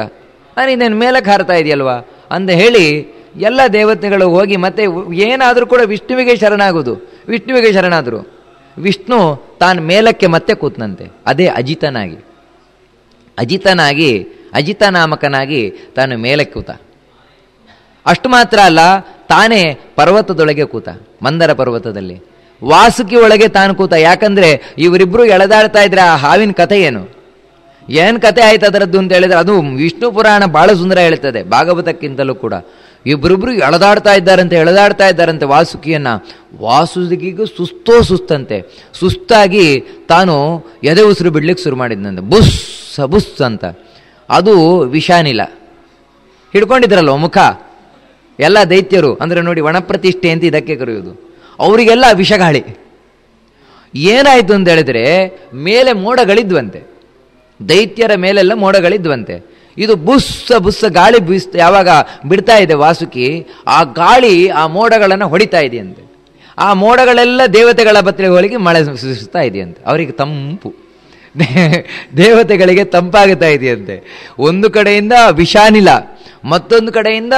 ನಾನು ಇನ್ನೇನು ಮೇಲಕ್ಕೆ ಹಾರ್ತಾ ಇದೆಯಲ್ವಾ? ಅಂತ ಹೇಳಿ ಎಲ್ಲ ದೇವತೆಗಳು ಹೋಗಿ ಮತ್ತೆ ಏನಾದರೂ ಕೂಡ ವಿಷ್ಣುವಿಗೆ ಶರಣಾಗೋದು. ವಿಷ್ಣುವಿಗೆ ಶರಣಾದರು. ವಿಷ್ಣು ತಾನು ಮೇಲಕ್ಕೆ ಮತ್ತೆ ಕೂತ್ನಂತೆ. ಅದೇ ಅಜಿತನಾಗಿ. ಅಜಿತನಾಗಿ ಅಜಿತ ನಾಮಕನಾಗಿ ತಾನು ಮೇಲಕ್ಕೆ ಕೂತ. ಅಷ್ಟು ಮಾತ್ರ ಅಲ್ಲ, ತಾನೇ ಪರ್ವತದೊಳಗೆ ಕೂತ, ಮಂದರ ಪರ್ವತದಲ್ಲಿ. ವಾಸುಕಿ ಒಳಗೆ ತಾನು ಕೂತ. ಯಾಕಂದರೆ ಇವರಿಬ್ಬರು ಎಳೆದಾಡ್ತಾ ಇದ್ರೆ ಆ ಹಾವಿನ ಕಥೆ ಏನು? ಏನು ಕತೆ ಆಯ್ತು ಅದರದ್ದು ಅಂತ ಹೇಳಿದ್ರೆ ಅದು ವಿಷ್ಣು ಪುರಾಣ ಭಾಳ ಸುಂದರ ಹೇಳ್ತದೆ, ಭಾಗವತಕ್ಕಿಂತಲೂ ಕೂಡ. ಇಬ್ಬರಿಬ್ರು ಎಳೆದಾಡ್ತಾ ಇದ್ದಾರಂತೆ ಎಳೆದಾಡ್ತಾ ಇದ್ದಾರಂತೆ ವಾಸುಕಿಯನ್ನ. ವಾಸುಕಿಗೂ ಸುಸ್ತೋ ಸುಸ್ತಂತೆ. ಸುಸ್ತಾಗಿ ತಾನು ಎದೆ ಉಸಿರು ಬಿಡ್ಲಿಕ್ಕೆ ಶುರು ಮಾಡಿದ್ನಂತೆ. ಬುಸ್ ಬುಸ್ ಅಂತ. ಅದು ವಿಷಾನಿಲ. ಹಿಡ್ಕೊಂಡಿದ್ರಲ್ವ ಮುಖ? ಎಲ್ಲ ದೈತ್ಯರು, ಅಂದರೆ ನೋಡಿ ಒಣಪ್ರತಿಷ್ಠೆ ಅಂತ ಇದಕ್ಕೆ ಕರೆಯೋದು ಅವರಿಗೆಲ್ಲ ವಿಷಗಾಳಿ. ಏನಾಯಿತು ಅಂತ ಹೇಳಿದ್ರೆ, ಮೇಲೆ ಮೋಡಗಳಿದ್ವಂತೆ. ದೈತ್ಯರ ಮೇಲೆಲ್ಲ ಮೋಡಗಳಿದ್ವಂತೆ. ಇದು ಬುಸ್ಸ ಬುಸ್ಸ ಗಾಳಿ ಬೀಸ್ ಯಾವಾಗ ಬಿಡ್ತಾ ಇದೆ ವಾಸುಕಿ, ಆ ಗಾಳಿ ಆ ಮೋಡಗಳನ್ನು ಹೊಡಿತಾ ಇದೆ ಅಂತ ಆ ಮೋಡಗಳೆಲ್ಲ ದೇವತೆಗಳ ಬತ್ತಿಗೆ ಹೋಗಿ ಮಳೆ ಸೃಷ್ಟಿಸ್ತಾ ಇದೆಯಂತೆ. ಅವರಿಗೆ ತಂಪು. [laughs] ದೇವತೆಗಳಿಗೆ ತಂಪಾಗುತ್ತಾ ಇದೆಯಂತೆ. ಒಂದು ಕಡೆಯಿಂದ ವಿಷಾನಿಲ, ಮತ್ತೊಂದು ಕಡೆಯಿಂದ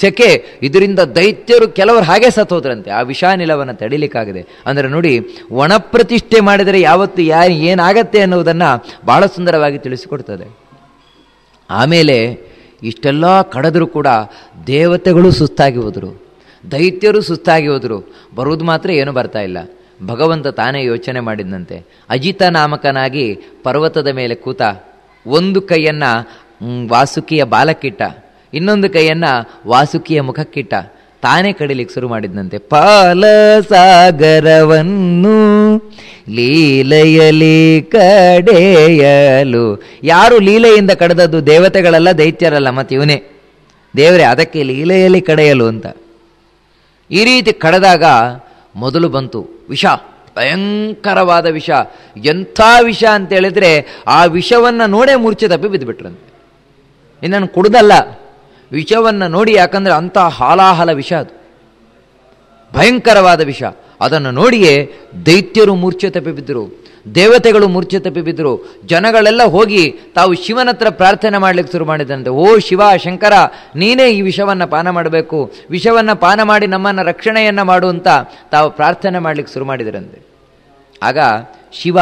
ಸೆಕೆ. ಇದರಿಂದ ದೈತ್ಯರು ಕೆಲವರು ಹಾಗೆ ಸತ್ತೋದ್ರಂತೆ. ಆ ವಿಷಾನಿಲವನ್ನು ತಡಿಲಿಕ್ಕಾಗಿದೆ. ಅಂದರೆ ನೋಡಿ ಒಣಪ್ರತಿಷ್ಠೆ ಮಾಡಿದರೆ ಯಾವತ್ತು ಯಾರು ಏನಾಗತ್ತೆ ಅನ್ನುವುದನ್ನು ಬಹಳ ಸುಂದರವಾಗಿ ತಿಳಿಸಿಕೊಡ್ತದೆ. ಆಮೇಲೆ ಇಷ್ಟೆಲ್ಲ ಕಡದರೂ ಕೂಡ ದೇವತೆಗಳು ಸುಸ್ತಾಗಿ ಹೋದರು, ದೈತ್ಯರು ಸುಸ್ತಾಗಿ ಹೋದರು, ಬರುವುದು ಮಾತ್ರ ಏನು ಬರ್ತಾ ಇಲ್ಲ. ಭಗವಂತ ತಾನೇ ಯೋಚನೆ ಮಾಡಿದಂತೆ ಅಜಿತ ನಾಮಕನಾಗಿ ಪರ್ವತದ ಮೇಲೆ ಕೂತ ಒಂದು ಕೈಯನ್ನು ವಾಸುಕಿಯ ಬಾಲಕ್ಕಿಟ್ಟ, ಇನ್ನೊಂದು ಕೈಯನ್ನು ವಾಸುಕಿಯ ಮುಖಕ್ಕಿಟ್ಟ. ತಾನೇ ಕಡಿಲಿಕ್ಕೆ ಶುರು ಮಾಡಿದ್ನಂತೆ. ಪಾಲ ಸಾಗರವನ್ನು ಲೀಲೆಯಲಿ ಕಡೆಯಲು. ಯಾರು ಲೀಲೆಯಿಂದ ಕಡೆದದ್ದು ದೇವತೆಗಳಲ್ಲ, ದೈತ್ಯರಲ್ಲ, ಮತ್ತೆ ಇವನೇ. ದೇವರೇ, ಅದಕ್ಕೆ ಲೀಲೆಯಲ್ಲಿ ಕಡೆಯಲು ಅಂತ. ಈ ರೀತಿ ಕಡೆದಾಗ ಮೊದಲು ಬಂತು ವಿಷ, ಭಯಂಕರವಾದ ವಿಷ. ಎಂಥ ವಿಷ ಅಂತ ಹೇಳಿದ್ರೆ ಆ ವಿಷವನ್ನು ನೋಡೇ ಮೂರ್ಛೆ ತಪ್ಪಿ ಬಿದ್ದುಬಿಟ್ರಂತೆ ಇನ್ನನ್ನು ಕುಡ್ದಲ್ಲ. ವಿಷವನ್ನು ನೋಡಿ ಯಾಕಂದರೆ ಅಂಥ ಹಾಲಾಹಲ ವಿಷ ಅದು. ಭಯಂಕರವಾದ ವಿಷ. ಅದನ್ನು ನೋಡಿಯೇ ದೈತ್ಯರು ಮೂರ್ಛೆ ತಪ್ಪಿ ಬಿದ್ದರು. ದೇವತೆಗಳು ಮೂರ್ಛೆ ತಪ್ಪಿ ಬಿದ್ದರು. ಜನಗಳೆಲ್ಲ ಹೋಗಿ ತಾವು ಶಿವನ ಹತ್ರ ಪ್ರಾರ್ಥನೆ ಮಾಡಲಿಕ್ಕೆ ಶುರು ಮಾಡಿದಂತೆ ಓ ಶಿವ, ಶಂಕರ, ನೀನೇ ಈ ವಿಷವನ್ನು ಪಾನ ಮಾಡಬೇಕು. ವಿಷವನ್ನು ಪಾನ ಮಾಡಿ ನಮ್ಮನ್ನು ರಕ್ಷಣೆಯನ್ನು ಮಾಡು ಅಂತ ತಾವು ಪ್ರಾರ್ಥನೆ ಮಾಡಲಿಕ್ಕೆ ಶುರು ಮಾಡಿದರಂತೆ. ಆಗ ಶಿವ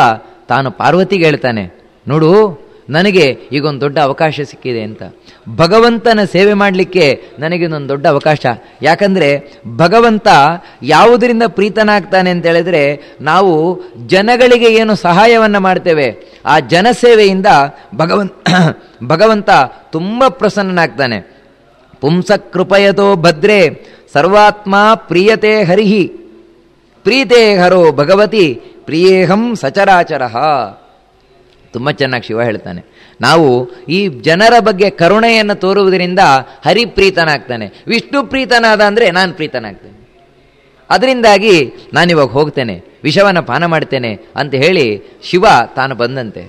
ತಾನು ಪಾರ್ವತಿಗೆ ಹೇಳ್ತಾನೆ, ನೋಡು ನನಗೆ ಈಗೊಂದು ದೊಡ್ಡ ಅವಕಾಶ ಸಿಕ್ಕಿದೆ ಅಂತ. ಭಗವಂತನ ಸೇವೆ ಮಾಡಲಿಕ್ಕೆ ನನಗಿದೊಂದು ದೊಡ್ಡ ಅವಕಾಶ. ಯಾಕಂದರೆ ಭಗವಂತ ಯಾವುದರಿಂದ ಪ್ರೀತನಾಗ್ತಾನೆ ಅಂತ ಹೇಳಿದ್ರೆ ನಾವು ಜನಗಳಿಗೆ ಏನು ಸಹಾಯವನ್ನು ಮಾಡ್ತೇವೆ, ಆ ಜನಸೇವೆಯಿಂದ [coughs] ಭಗವಂತ ಭಗವಂತ ತುಂಬ ಪ್ರಸನ್ನನಾಗ್ತಾನೆ. ಪುಂಸ ಕೃಪಯತೋ ಭದ್ರೇ ಸರ್ವಾತ್ಮ ಪ್ರಿಯತೆ ಹರಿಹಿ. ಪ್ರೀತೆ ಹರೋ ಭಗವತಿ, ಪ್ರಿಯೇಹಂ ಸಚರಾಚರ. ತುಂಬ ಚೆನ್ನಾಗಿ ಶಿವ ಹೇಳ್ತಾನೆ. ನಾವು ಈ ಜನರ ಬಗ್ಗೆ ಕರುಣೆಯನ್ನು ತೋರುವುದರಿಂದ ಹರಿಪ್ರೀತನಾಗ್ತಾನೆ. ವಿಷ್ಣು ಪ್ರೀತನಾದ ಅಂದರೆ ನಾನು ಪ್ರೀತನಾಗ್ತೇನೆ. ಅದರಿಂದಾಗಿ ನಾನಿವಾಗ ಹೋಗ್ತೇನೆ, ವಿಷವನ್ನು ಪಾನ ಮಾಡ್ತೇನೆ ಅಂತ ಹೇಳಿ ಶಿವ ತಾನು ಬಂದಂತೆ.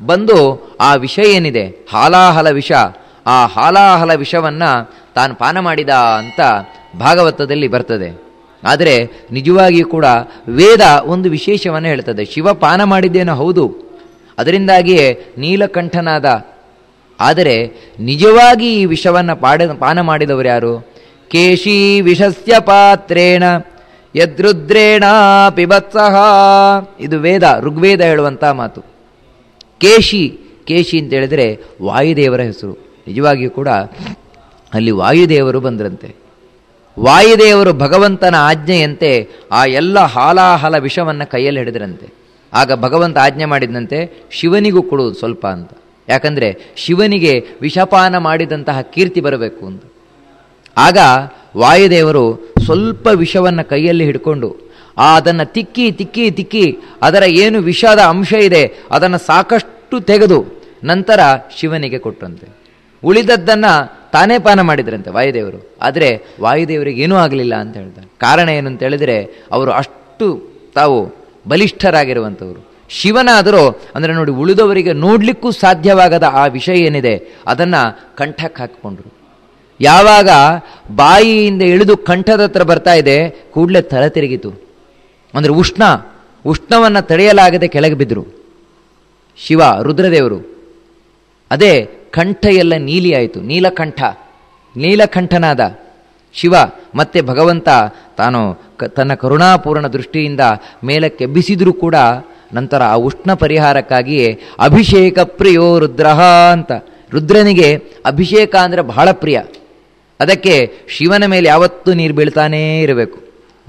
ಬಂದು ಆ ವಿಷ ಏನಿದೆ, ಹಾಲಾಹಲ ವಿಷ, ಆ ಹಾಲಾಹಲ ವಿಷವನ್ನು ತಾನು ಪಾನ ಮಾಡಿದ ಅಂತ ಭಾಗವತದಲ್ಲಿ ಬರ್ತದೆ. ಆದರೆ ನಿಜವಾಗಿಯೂ ಕೂಡ ವೇದ ಒಂದು ವಿಶೇಷವನ್ನು ಹೇಳ್ತದೆ. ಶಿವ ಪಾನ ಮಾಡಿದ್ದೇನೋ ಹೌದು ಅದರಿಂದಾಗಿಯೇ ನೀಲಕಂಠನಾದ, ಆದರೆ ನಿಜವಾಗಿ ಈ ವಿಷವನ್ನು ಪಾಡ, ಪಾನ ಮಾಡಿದವರು ಯಾರು? ಕೇಶಿ ವಿಷಸ್ಯ ಪಾತ್ರೇಣ ಯದ್ರುದ್ರೇಣ ಪಿಬತ್ಸಹ ಇದು ವೇದ, ಋಗ್ವೇದ ಹೇಳುವಂಥ ಮಾತು. ಕೇಶಿ ಕೇಶಿ ಅಂತ ಹೇಳಿದರೆ ವಾಯುದೇವರ ಹೆಸರು. ನಿಜವಾಗಿಯೂ ಕೂಡ ಅಲ್ಲಿ ವಾಯುದೇವರು ಬಂದ್ರಂತೆ. ವಾಯುದೇವರು ಭಗವಂತನ ಆಜ್ಞೆಯಂತೆ ಆ ಎಲ್ಲ ಹಾಲಾಹಲ ವಿಷವನ್ನು ಕೈಯಲ್ಲಿ ಹಿಡಿದ್ರಂತೆ. ಆಗ ಭಗವಂತ ಆಜ್ಞೆ ಮಾಡಿದಂತೆ ಶಿವನಿಗೂ ಕೊಡುವುದು ಸ್ವಲ್ಪ ಅಂತ. ಯಾಕಂದರೆ ಶಿವನಿಗೆ ವಿಷಪಾನ ಮಾಡಿದಂತಹ ಕೀರ್ತಿ ಬರಬೇಕು ಅಂತ. ಆಗ ವಾಯುದೇವರು ಸ್ವಲ್ಪ ವಿಷವನ್ನು ಕೈಯಲ್ಲಿ ಹಿಡ್ಕೊಂಡು ಆ ಅದನ್ನು ತಿಕ್ಕಿ ತಿಕ್ಕಿ ತಿಕ್ಕಿ ಅದರ ಏನು ವಿಷದ ಅಂಶ ಇದೆ ಅದನ್ನು ಸಾಕಷ್ಟು ತೆಗೆದು ನಂತರ ಶಿವನಿಗೆ ಕೊಟ್ಟಂತೆ. ಉಳಿದದ್ದನ್ನು ತಾನೇ ಪಾನ ಮಾಡಿದ್ರಂತೆ ವಾಯುದೇವರು. ಆದರೆ ವಾಯುದೇವರಿಗೆ ಏನೂ ಆಗಲಿಲ್ಲ ಅಂತ ಹೇಳ್ತಾರೆ ಕಾರಣ ಏನು ಹೇಳಿದರೆ ಅವರು ಅಷ್ಟು ತಾವು ಬಲಿಷ್ಠರಾಗಿರುವಂಥವರು. ಶಿವನಾದರೂ, ಅಂದರೆ ನೋಡಿ, ಉಳಿದವರಿಗೆ ನೋಡಲಿಕ್ಕೂ ಸಾಧ್ಯವಾಗದ ಆ ವಿಷಯ ಏನಿದೆ, ಅದನ್ನು ಕಂಠಕ್ಕೆ ಹಾಕಿಕೊಂಡ್ರು. ಯಾವಾಗ ಬಾಯಿಯಿಂದ ಇಳಿದು ಕಂಠದ ಹತ್ರ ಬರ್ತಾ ಇದೆ, ಕೂಡಲೇ ತಲೆ ತಿರುಗಿತು. ಅಂದರೆ ಉಷ್ಣ, ಉಷ್ಣವನ್ನು ತಡೆಯಲಾಗದೆ ಕೆಳಗೆ ಬಿದ್ದರು ಶಿವ, ರುದ್ರದೇವರು. ಅದೇ ಕಂಠ ಎಲ್ಲ ನೀಲಿ ಆಯಿತು. ನೀಲಕಂಠ. ನೀಲಕಂಠನಾದ. ಶಿವ ಮತ್ತೆ ಭಗವಂತ ತಾನು ಕ, ತನ್ನ ಕರುಣಾಪೂರ್ಣ ದೃಷ್ಟಿಯಿಂದ ಮೇಲಕ್ಕೆ ಬಿಸಿದರೂ ಕೂಡ ನಂತರ ಆ ಉಷ್ಣ ಪರಿಹಾರಕ್ಕಾಗಿಯೇ ಅಭಿಷೇಕ ಪ್ರಿಯೋ ರುದ್ರ ಅಂತ. ರುದ್ರನಿಗೆ ಅಭಿಷೇಕ ಅಂದರೆ ಬಹಳ ಪ್ರಿಯ. ಅದಕ್ಕೆ ಶಿವನ ಮೇಲೆ ಯಾವತ್ತೂ ನೀರು ಬೀಳ್ತಾನೇ ಇರಬೇಕು.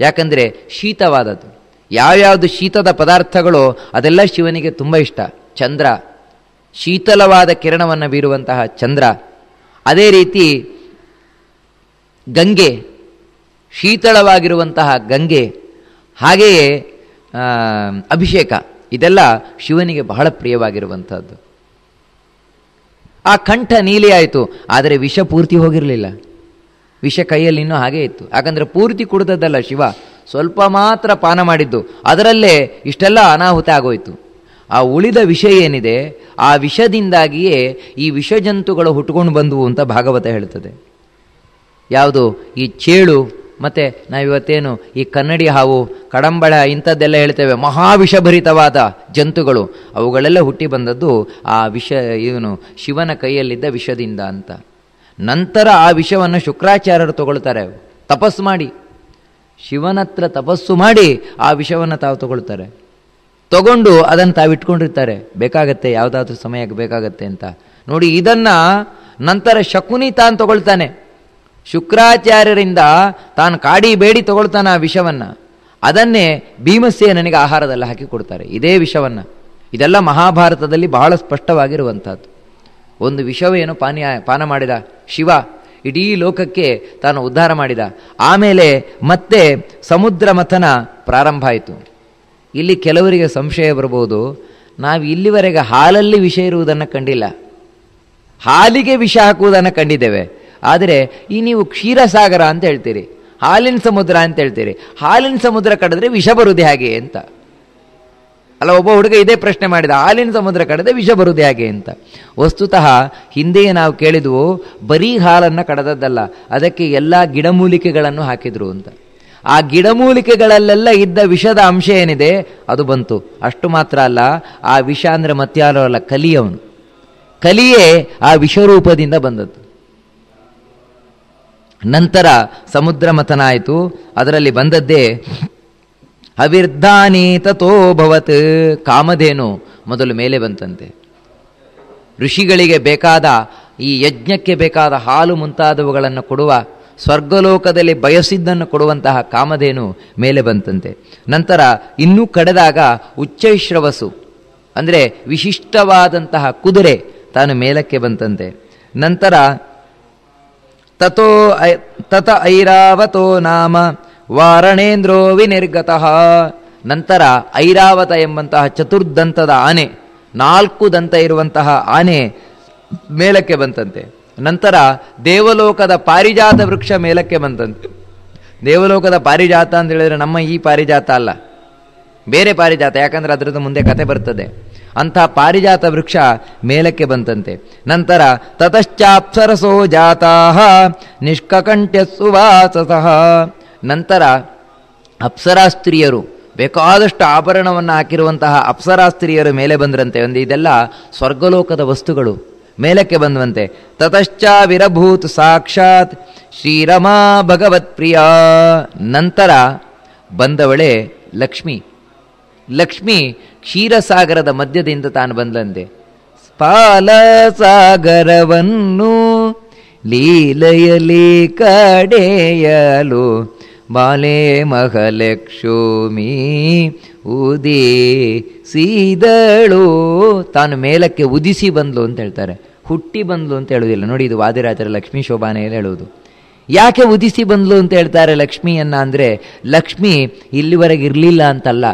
ಯಾಕಂದರೆ ಶೀತವಾದದ್ದು. ಯಾವ್ಯಾವುದು ಶೀತದ ಪದಾರ್ಥಗಳು ಅದೆಲ್ಲ ಶಿವನಿಗೆ ತುಂಬ ಇಷ್ಟ. ಚಂದ್ರ. ಶೀತಲವಾದ ಕಿರಣವನ್ನು ಬೀರುವಂತಹ ಚಂದ್ರ. ಅದೇ ರೀತಿ ಗಂಗೆ, ಶೀತಳವಾಗಿರುವಂತಹ ಗಂಗೆ, ಹಾಗೆಯೇ ಅಭಿಷೇಕ, ಇದೆಲ್ಲ ಶಿವನಿಗೆ ಬಹಳ ಪ್ರಿಯವಾಗಿರುವಂಥದ್ದು. ಆ ಕಂಠ ನೀಲಿ ಆಯಿತು, ಆದರೆ ವಿಷ ಪೂರ್ತಿ ಹೋಗಿರಲಿಲ್ಲ. ವಿಷ ಕೈಯಲ್ಲಿ ಇನ್ನೂ ಹಾಗೇ ಇತ್ತು. ಯಾಕಂದರೆ ಪೂರ್ತಿ ಕುಡಿದದ್ದಲ್ಲ ಶಿವ, ಸ್ವಲ್ಪ ಮಾತ್ರ ಪಾನ ಮಾಡಿದ್ದು. ಅದರಲ್ಲೇ ಇಷ್ಟೆಲ್ಲ ಅನಾಹುತ ಆಗೋಯಿತು. ಆ ಉಳಿದ ವಿಷ ಏನಿದೆ, ಆ ವಿಷದಿಂದಾಗಿಯೇ ಈ ವಿಷಜಂತುಗಳು ಹುಟ್ಕೊಂಡು ಬಂದವು ಅಂತ ಭಾಗವತ ಹೇಳ್ತದೆ ಯಾವುದು? ಈ ಚೇಳು. ಮತ್ತು ನಾವಿವತ್ತೇನು? ಈ ಕನ್ನಡಿ ಹಾವು. ಕಡಂಬಳ, ಇಂಥದ್ದೆಲ್ಲ ಹೇಳ್ತೇವೆ. ಮಹಾವಿಷಭರಿತವಾದ ಜಂತುಗಳು. ಅವುಗಳೆಲ್ಲ ಹುಟ್ಟಿ ಬಂದದ್ದು ಆ ವಿಷ, ಇವನು ಶಿವನ ಕೈಯಲ್ಲಿದ್ದ ವಿಷದಿಂದ ಅಂತ. ನಂತರ ಆ ವಿಷವನ್ನು ಶುಕ್ರಾಚಾರ್ಯರು ತಗೊಳ್ತಾರೆ. ತಪಸ್ಸು ಮಾಡಿ. ಶಿವನತ್ರ ತಪಸ್ಸು ಮಾಡಿ ಆ ವಿಷವನ್ನು ತಾವು ತಗೊಳ್ತಾರೆ. ತಗೊಂಡು ಅದನ್ನು ತಾವು ಇಟ್ಕೊಂಡಿರ್ತಾರೆ. ಬೇಕಾಗತ್ತೆ, ಯಾವುದಾದ್ರೂ ಸಮಯಕ್ಕೆ ಬೇಕಾಗತ್ತೆ ಅಂತ. ನೋಡಿ, ಇದನ್ನು ನಂತರ ಶಕುನಿ ತಾನು ತಗೊಳ್ತಾನೆ. ಶುಕ್ರಾಚಾರ್ಯರಿಂದ ತಾನು ಕಾಡಿ ಬೇಡಿ ತಗೊಳ್ತಾನೆ ಆ ವಿಷವನ್ನು. ಅದನ್ನೇ ಭೀಮಸೇನನಿಗೆ ಆಹಾರದಲ್ಲಿ ಹಾಕಿ ಕೊಡ್ತಾರೆ. ಇದೇ ವಿಷವನ್ನು. ಇದೆಲ್ಲ ಮಹಾಭಾರತದಲ್ಲಿ ಬಹಳ ಸ್ಪಷ್ಟವಾಗಿರುವಂಥದ್ದು. ಒಂದು ವಿಷವೇನು ಪಾನೀಯ, ಪಾನ ಮಾಡಿದ ಶಿವ ಇಡೀ ಲೋಕಕ್ಕೆ ತಾನು ಉದ್ಧಾರ ಮಾಡಿದ. ಆಮೇಲೆ ಮತ್ತೆ ಸಮುದ್ರ ಮಥನ ಪ್ರಾರಂಭ ಆಯಿತು. ಇಲ್ಲಿ ಕೆಲವರಿಗೆ ಸಂಶಯ ಬರಬಹುದು ನಾವು ಇಲ್ಲಿವರೆಗೆ ಹಾಲಲ್ಲಿ ವಿಷ ಇರುವುದನ್ನು ಕಂಡಿಲ್ಲ. ಹಾಲಿಗೆ ವಿಷ ಹಾಕುವುದನ್ನು ಕಂಡಿದ್ದೇವೆ. ಆದರೆ ಈ ನೀವು ಕ್ಷೀರಸಾಗರ ಅಂತ ಹೇಳ್ತೀರಿ, ಹಾಲಿನ ಸಮುದ್ರ ಅಂತ ಹೇಳ್ತೀರಿ, ಹಾಲಿನ ಸಮುದ್ರ ಕಡಿದ್ರೆ ವಿಷ ಬರುದೆ ಹಾಗೆ ಅಂತ. ಅಲ್ಲ, ಒಬ್ಬ ಹುಡುಗ ಇದೇ ಪ್ರಶ್ನೆ ಮಾಡಿದ, ಹಾಲಿನ ಸಮುದ್ರ ಕಡದೆ ವಿಷ ಬರುದೆ ಹಾಗೆ ಅಂತ. ವಸ್ತುತಃ ಹಿಂದೆಯೇ ನಾವು ಕೇಳಿದವು, ಬರೀ ಹಾಲನ್ನು ಕಡದದ್ದಲ್ಲ, ಅದಕ್ಕೆ ಎಲ್ಲ ಗಿಡಮೂಲಿಕೆಗಳನ್ನು ಹಾಕಿದ್ರು ಅಂತ. ಆ ಗಿಡಮೂಲಿಕೆಗಳಲ್ಲೆಲ್ಲ ಇದ್ದ ವಿಷದ ಅಂಶ ಏನಿದೆ, ಅದು ಬಂತು. ಅಷ್ಟು ಮಾತ್ರ ಅಲ್ಲ, ಆ ವಿಷ ಅಂದರೆ ಮತ್ಯಾರೋ ಅಲ್ಲ, ಕಲಿಯವನು. ಕಲಿಯೇ ಆ ವಿಷರೂಪದಿಂದ ಬಂದದ್ದು. ನಂತರ ಸಮುದ್ರ ಮಥನಾಯಿತು ಅದರಲ್ಲಿ ಬಂದದ್ದೇ, ಅವಿರ್ಧಾನಿ ತಥೋಭವತ್ ಕಾಮಧೇನು ಮೊದಲು ಮೇಲೆ ಬಂತಂತೆ. ಋಷಿಗಳಿಗೆ ಬೇಕಾದ, ಈ ಯಜ್ಞಕ್ಕೆ ಬೇಕಾದ ಹಾಲು ಮುಂತಾದವುಗಳನ್ನು ಕೊಡುವ, ಸ್ವರ್ಗಲೋಕದಲ್ಲಿ ಬಯಸಿದ್ದನ್ನು ಕೊಡುವಂತಹ ಕಾಮಧೇನು ಮೇಲೆ ಬಂತಂತೆ. ನಂತರ ಇನ್ನೂ ಕಡೆದಾಗ ಉಚ್ಚೈಶ್ರವಸು, ಅಂದರೆ ವಿಶಿಷ್ಟವಾದಂತಹ ಕುದುರೆ ತಾನು ಮೇಲಕ್ಕೆ ಬಂತಂತೆ. ನಂತರ ತಥೋ ತತ ಐರಾವತೋ ನಾಮ ವಾರಣೇಂದ್ರೋ ವಿನಿರ್ಗತಃ ನಂತರ ಐರಾವತ ಎಂಬಂತಹ ಚತುರ್ದಂತದ ಆನೆ, ನಾಲ್ಕು ದಂತ ಇರುವಂತಹ ಆನೆ ಮೇಲಕ್ಕೆ ಬಂತಂತೆ. ನಂತರ ದೇವಲೋಕದ ಪಾರಿಜಾತ ವೃಕ್ಷ ಮೇಲಕ್ಕೆ ಬಂತಂತೆ. ದೇವಲೋಕದ ಪಾರಿಜಾತ ಅಂತ ಹೇಳಿದ್ರೆ ನಮ್ಮ ಈ ಪಾರಿಜಾತ ಅಲ್ಲ. ಬೇರೆ ಪಾರಿಜಾತ, ಯಾಕಂದ್ರೆ ಅದರದ್ದು ಮುಂದೆ ಕತೆ ಬರ್ತದೆ. ಅಂಥ ಪಾರಿಜಾತ ವೃಕ್ಷ ಮೇಲಕ್ಕೆ ಬಂತಂತೆ. ನಂತರ ತತಶ್ಚಾಪ್ಸರಸೋ ಜಾತಾ ನಿಷ್ಕಕಂಠ್ಯ ಸುವಾಸಸಃ ನಂತರ ಅಪ್ಸರಾಸ್ತ್ರೀಯರು ಬೇಕಾದಷ್ಟು ಆಭರಣವನ್ನು ಹಾಕಿರುವಂತಹ ಅಪ್ಸರಾಸ್ತ್ರೀಯರು ಮೇಲೆ ಬಂದ್ರಂತೆ. ಒಂದು ಇದೆಲ್ಲ ಸ್ವರ್ಗಲೋಕದ ವಸ್ತುಗಳು ಮೇಲಕ್ಕೆ ಬಂದವಂತೆ. ತತಶ್ಚ ವಿರಭೂತ್ ಸಾಕ್ಷಾತ್ ಶ್ರೀರಮಾ ಭಗವತ್ ಪ್ರಿಯ ನಂತರ ಬಂದವಳೆ ಲಕ್ಷ್ಮಿ. ಲಕ್ಷ್ಮಿ ಕ್ಷೀರಸಾಗರದ ಮಧ್ಯದಿಂದ ತಾನು ಬಂದಂತೆ. ಪಾಲ ಸಾಗರವನ್ನು ಲೀಲೆಯಲಿ ಕಡೆಯಲು ಬಾಲೆ ಮಹಲಕ್ಷ್ಮಿ ಉದಿ ಸೀದಳು. ತಾನು ಮೇಲಕ್ಕೆ ಉದಿಸಿ ಬಂದ್ಲು ಅಂತ ಹೇಳ್ತಾರೆ. ಹುಟ್ಟಿ ಬಂದ್ಲು ಅಂತ ಹೇಳುವುದಿಲ್ಲ. ನೋಡಿ, ಇದು ವಾದಿರಾಜರ ಲಕ್ಷ್ಮೀ ಶೋಭಾನೆಯಲ್ಲಿ ಹೇಳುವುದು. ಯಾಕೆ ಉದಿಸಿ ಬಂದ್ಲು ಅಂತ ಹೇಳ್ತಾರೆ ಲಕ್ಷ್ಮಿಯನ್ನ ಅಂದರೆ, ಲಕ್ಷ್ಮಿ ಇಲ್ಲಿವರೆಗೆ ಇರಲಿಲ್ಲ ಅಂತಲ್ಲ.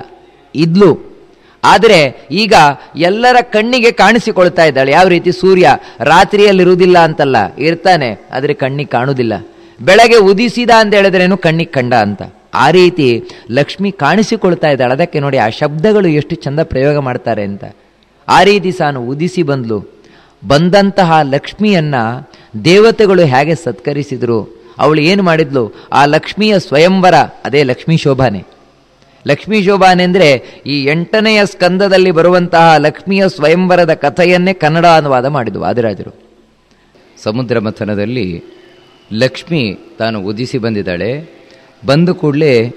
ಇದ್ಲು. ಆದರೆ ಈಗ ಎಲ್ಲರ ಕಣ್ಣಿಗೆ ಕಾಣಿಸಿಕೊಳ್ತಾ ಇದ್ದಾಳೆ. ಯಾವ ರೀತಿ ಸೂರ್ಯ ರಾತ್ರಿಯಲ್ಲಿರುವುದಿಲ್ಲ ಅಂತಲ್ಲ, ಇರ್ತಾನೆ, ಆದರೆ ಕಣ್ಣಿಗೆ ಕಾಣುವುದಿಲ್ಲ. ಬೆಳಗ್ಗೆ ಉದಿಸಿದ ಅಂತ ಹೇಳಿದ್ರೇನು ಕಣ್ಣಿಗೆ ಕಂಡ ಅಂತ. ಆ ರೀತಿ ಲಕ್ಷ್ಮಿ ಕಾಣಿಸಿಕೊಳ್ತಾ ಇದ್ದಾಳೆ. ಅದಕ್ಕೆ ನೋಡಿ ಆ ಶಬ್ದಗಳು ಎಷ್ಟು ಚಂದ ಪ್ರಯೋಗ ಮಾಡ್ತಾರೆ ಅಂತ. ಆ ರೀತಿ ಸಾನು ಉದಿಸಿ ಬಂದ್ಲು. ಬಂದಂತಹ ಲಕ್ಷ್ಮಿಯನ್ನ ದೇವತೆಗಳು ಹೇಗೆ ಸತ್ಕರಿಸಿದ್ರು? ಅವಳು ಏನು ಮಾಡಿದ್ಲು? ಆ ಲಕ್ಷ್ಮಿಯ ಸ್ವಯಂವರ, ಅದೇ ಲಕ್ಷ್ಮೀ ಶೋಭಾನೆ. ಲಕ್ಷ್ಮೀ ಶೋಭಾನೆ ಅಂದರೆ ಈ ಎಂಟನೆಯ ಸ್ಕಂದದಲ್ಲಿ ಬರುವಂತಹ ಲಕ್ಷ್ಮಿಯ ಸ್ವಯಂವರದ ಕಥೆಯನ್ನೇ ಕನ್ನಡ ಅನುವಾದ ಮಾಡಿದ್ದು ವಾದಿರಾಜರು. ಸಮುದ್ರ ಮಥನದಲ್ಲಿ ಲಕ್ಷ್ಮಿ ತಾನು ಉದಿಸಿ ಬಂದಿದ್ದಾಳೆ. ಬಂದ ಕೂಡಲೇ